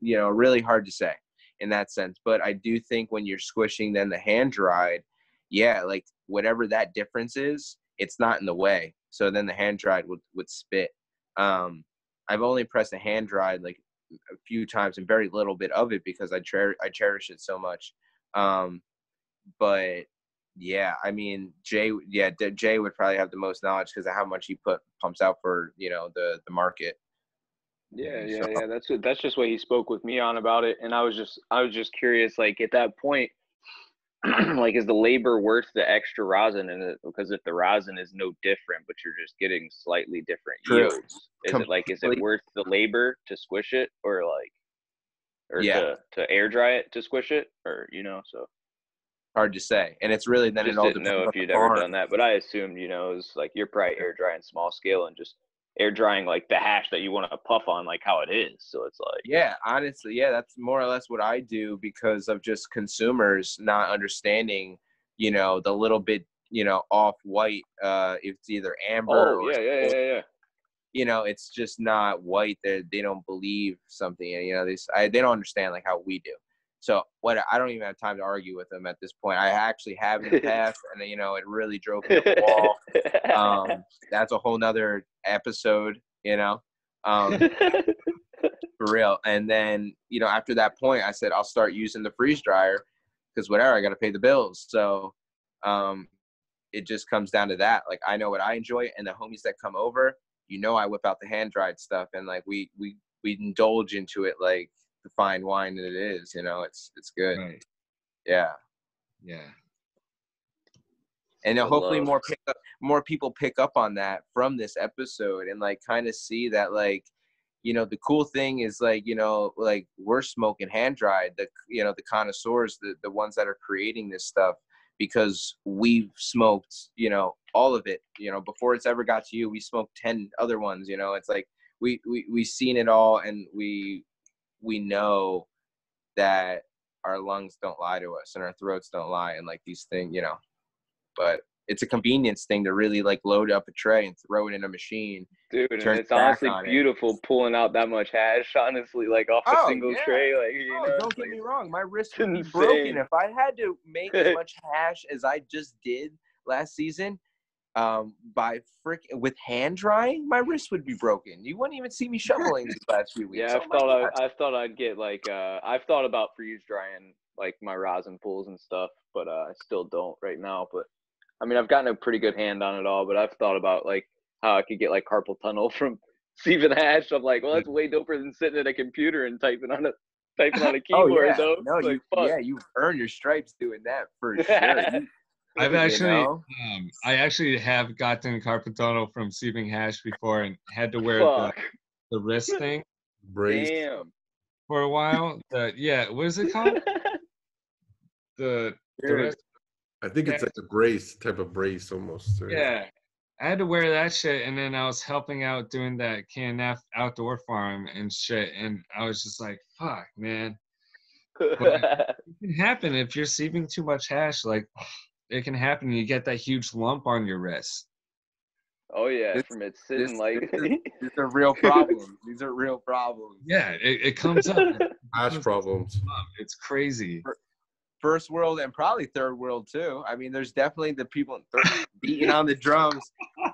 you know really hard to say in that sense but i do think when you're squishing then the hand dried yeah like whatever that difference is it's not in the way so then the hand dried would, would spit um, i've only pressed a hand dried like a few times and very little bit of it because i, cher- I cherish it so much um, but yeah, I mean Jay. Yeah, D- Jay would probably have the most knowledge because of how much he put pumps out for you know the the market. Yeah, So- yeah, yeah. That's that's just what he spoke with me on about it, and I was just I was just curious, like at that point, like is the labor worth the extra rosin in it? Because if the rosin is no different, but you're just getting slightly different True. yields, is it like is it worth the labor to squish it, or like, or Yeah. to to air dry it to squish it, or you know? So Hard to say, and it's really then just it all didn't know if you'd ever farm. done that, but I assumed you know it was like you're probably air drying small scale and just air drying like the hash that you want to puff on, like how it is. So it's like. Yeah, honestly, yeah, that's more or less what I do because of just consumers not understanding, you know, the little bit, you know, off white. Uh, it's either amber Oh or yeah, yeah, yeah, yeah. you know, it's just not white. They they don't believe something, you know, this I, they don't understand like how we do. So what I don't even have time to argue with them at this point. I actually have in the past, and you know, it really drove me up the wall. Um, that's a whole nother episode, you know, um, for real. And then you know, after that point, I said I'll start using the freeze dryer because whatever, I got to pay the bills. So um, it just comes down to that. Like I know what I enjoy, and the homies that come over, you know, I whip out the hand dried stuff, and like we we we indulge into it like the fine wine that it is. You know, it's it's good. Right. Yeah. Yeah. and uh, hopefully love. more pick up, more people pick up on that from this episode and like kind of see that like you know the cool thing is like you know like we're smoking hand dried the you know the connoisseurs the, the ones that are creating this stuff because we've smoked you know all of it you know before it's ever got to you we smoked 10 other ones you know it's like we we we seen it all and we we know that our lungs don't lie to us and our throats don't lie and like these things you know but it's a convenience thing to really like load up a tray and throw it in a machine Dude, and it's honestly on it. beautiful pulling out that much hash, honestly, like off a Oh, single yeah. tray. Like, you Oh, know, don't get like- me wrong. My wrist would be insane. broken if I had to make as much hash as I just did last season. Um, by frick with hand drying, my wrist would be broken. You wouldn't even see me shoveling these last few weeks. Yeah, Oh I've my thought I, I've thought I'd get like uh, I've thought about freeze drying like my rosin pools and stuff, but uh, I still don't right now. But I mean, I've gotten a pretty good hand on it all. But I've thought about like how I could get like carpal tunnel from sieving hash. I'm like, well, that's way doper than sitting at a computer and typing on a typing on a keyboard. Oh keyboard yeah, though. no, It's you fuck. yeah, you earn your stripes doing that for sure. You- I've you actually, know? um, I actually have gotten carpal tunnel from sieving hash before and had to wear the, Fuck. the wrist thing Brace. Damn. for a while. The yeah, what is it called? The the wrist. I think it's like a brace type of brace almost. right? Yeah. I had to wear that shit, and then I was helping out doing that KNF outdoor farm and shit, and I was just like, "Fuck, man, it can happen if you're sieving too much hash. Like, it can happen. You get that huge lump on your wrist. oh yeah, This- from it sitting this- like. this These are real problems. These are real problems. Yeah, it, it comes up. It Hash problems. It's crazy. First world and probably third world too. I mean, there's definitely the people beating on the drums.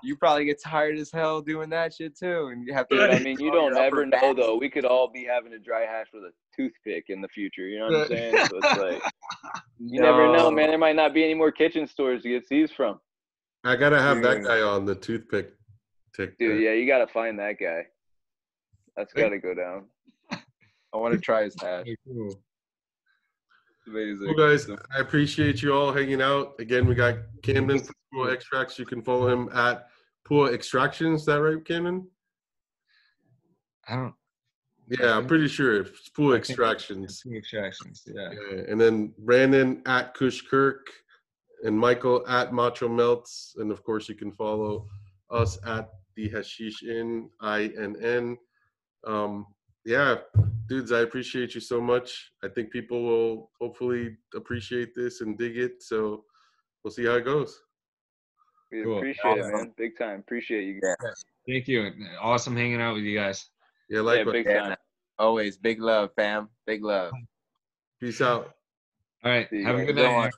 You probably get tired as hell doing that shit too, and you have to. Dude, I mean, you don't ever know though. We could all be having a dry hash with a toothpick in the future. You know what I'm saying? So it's like you never know, man. There might not be any more kitchen stores to get seeds from. I gotta have that guy on the toothpick tick. Dude, there. yeah, you gotta find that guy. That's gotta go down. I want to try his hash. Very cool. Amazing. Well, guys, I appreciate you all hanging out. Again, we got Camden from Pua Extracts. You can follow him at Pua Extractions. Is that right, Camden? I don't. Yeah, I'm pretty sure it's Pua I think- Extractions. Extractions. Yeah. Yeah, and then Brandon at Kushkirk and Michael at Macho Melts. And of course, you can follow us at the Hashish Inn, I N N. Um, yeah, dudes, I appreciate you so much. I think people will hopefully appreciate this and dig it. So we'll see how it goes. We Cool. appreciate it, man. Big time. Appreciate you. guys. Thank you. Awesome hanging out with you guys. Yeah, Yeah, likewise. big Yeah. time. Always big love, fam. Big love. Peace out. All right. See you Have a good Good night. one.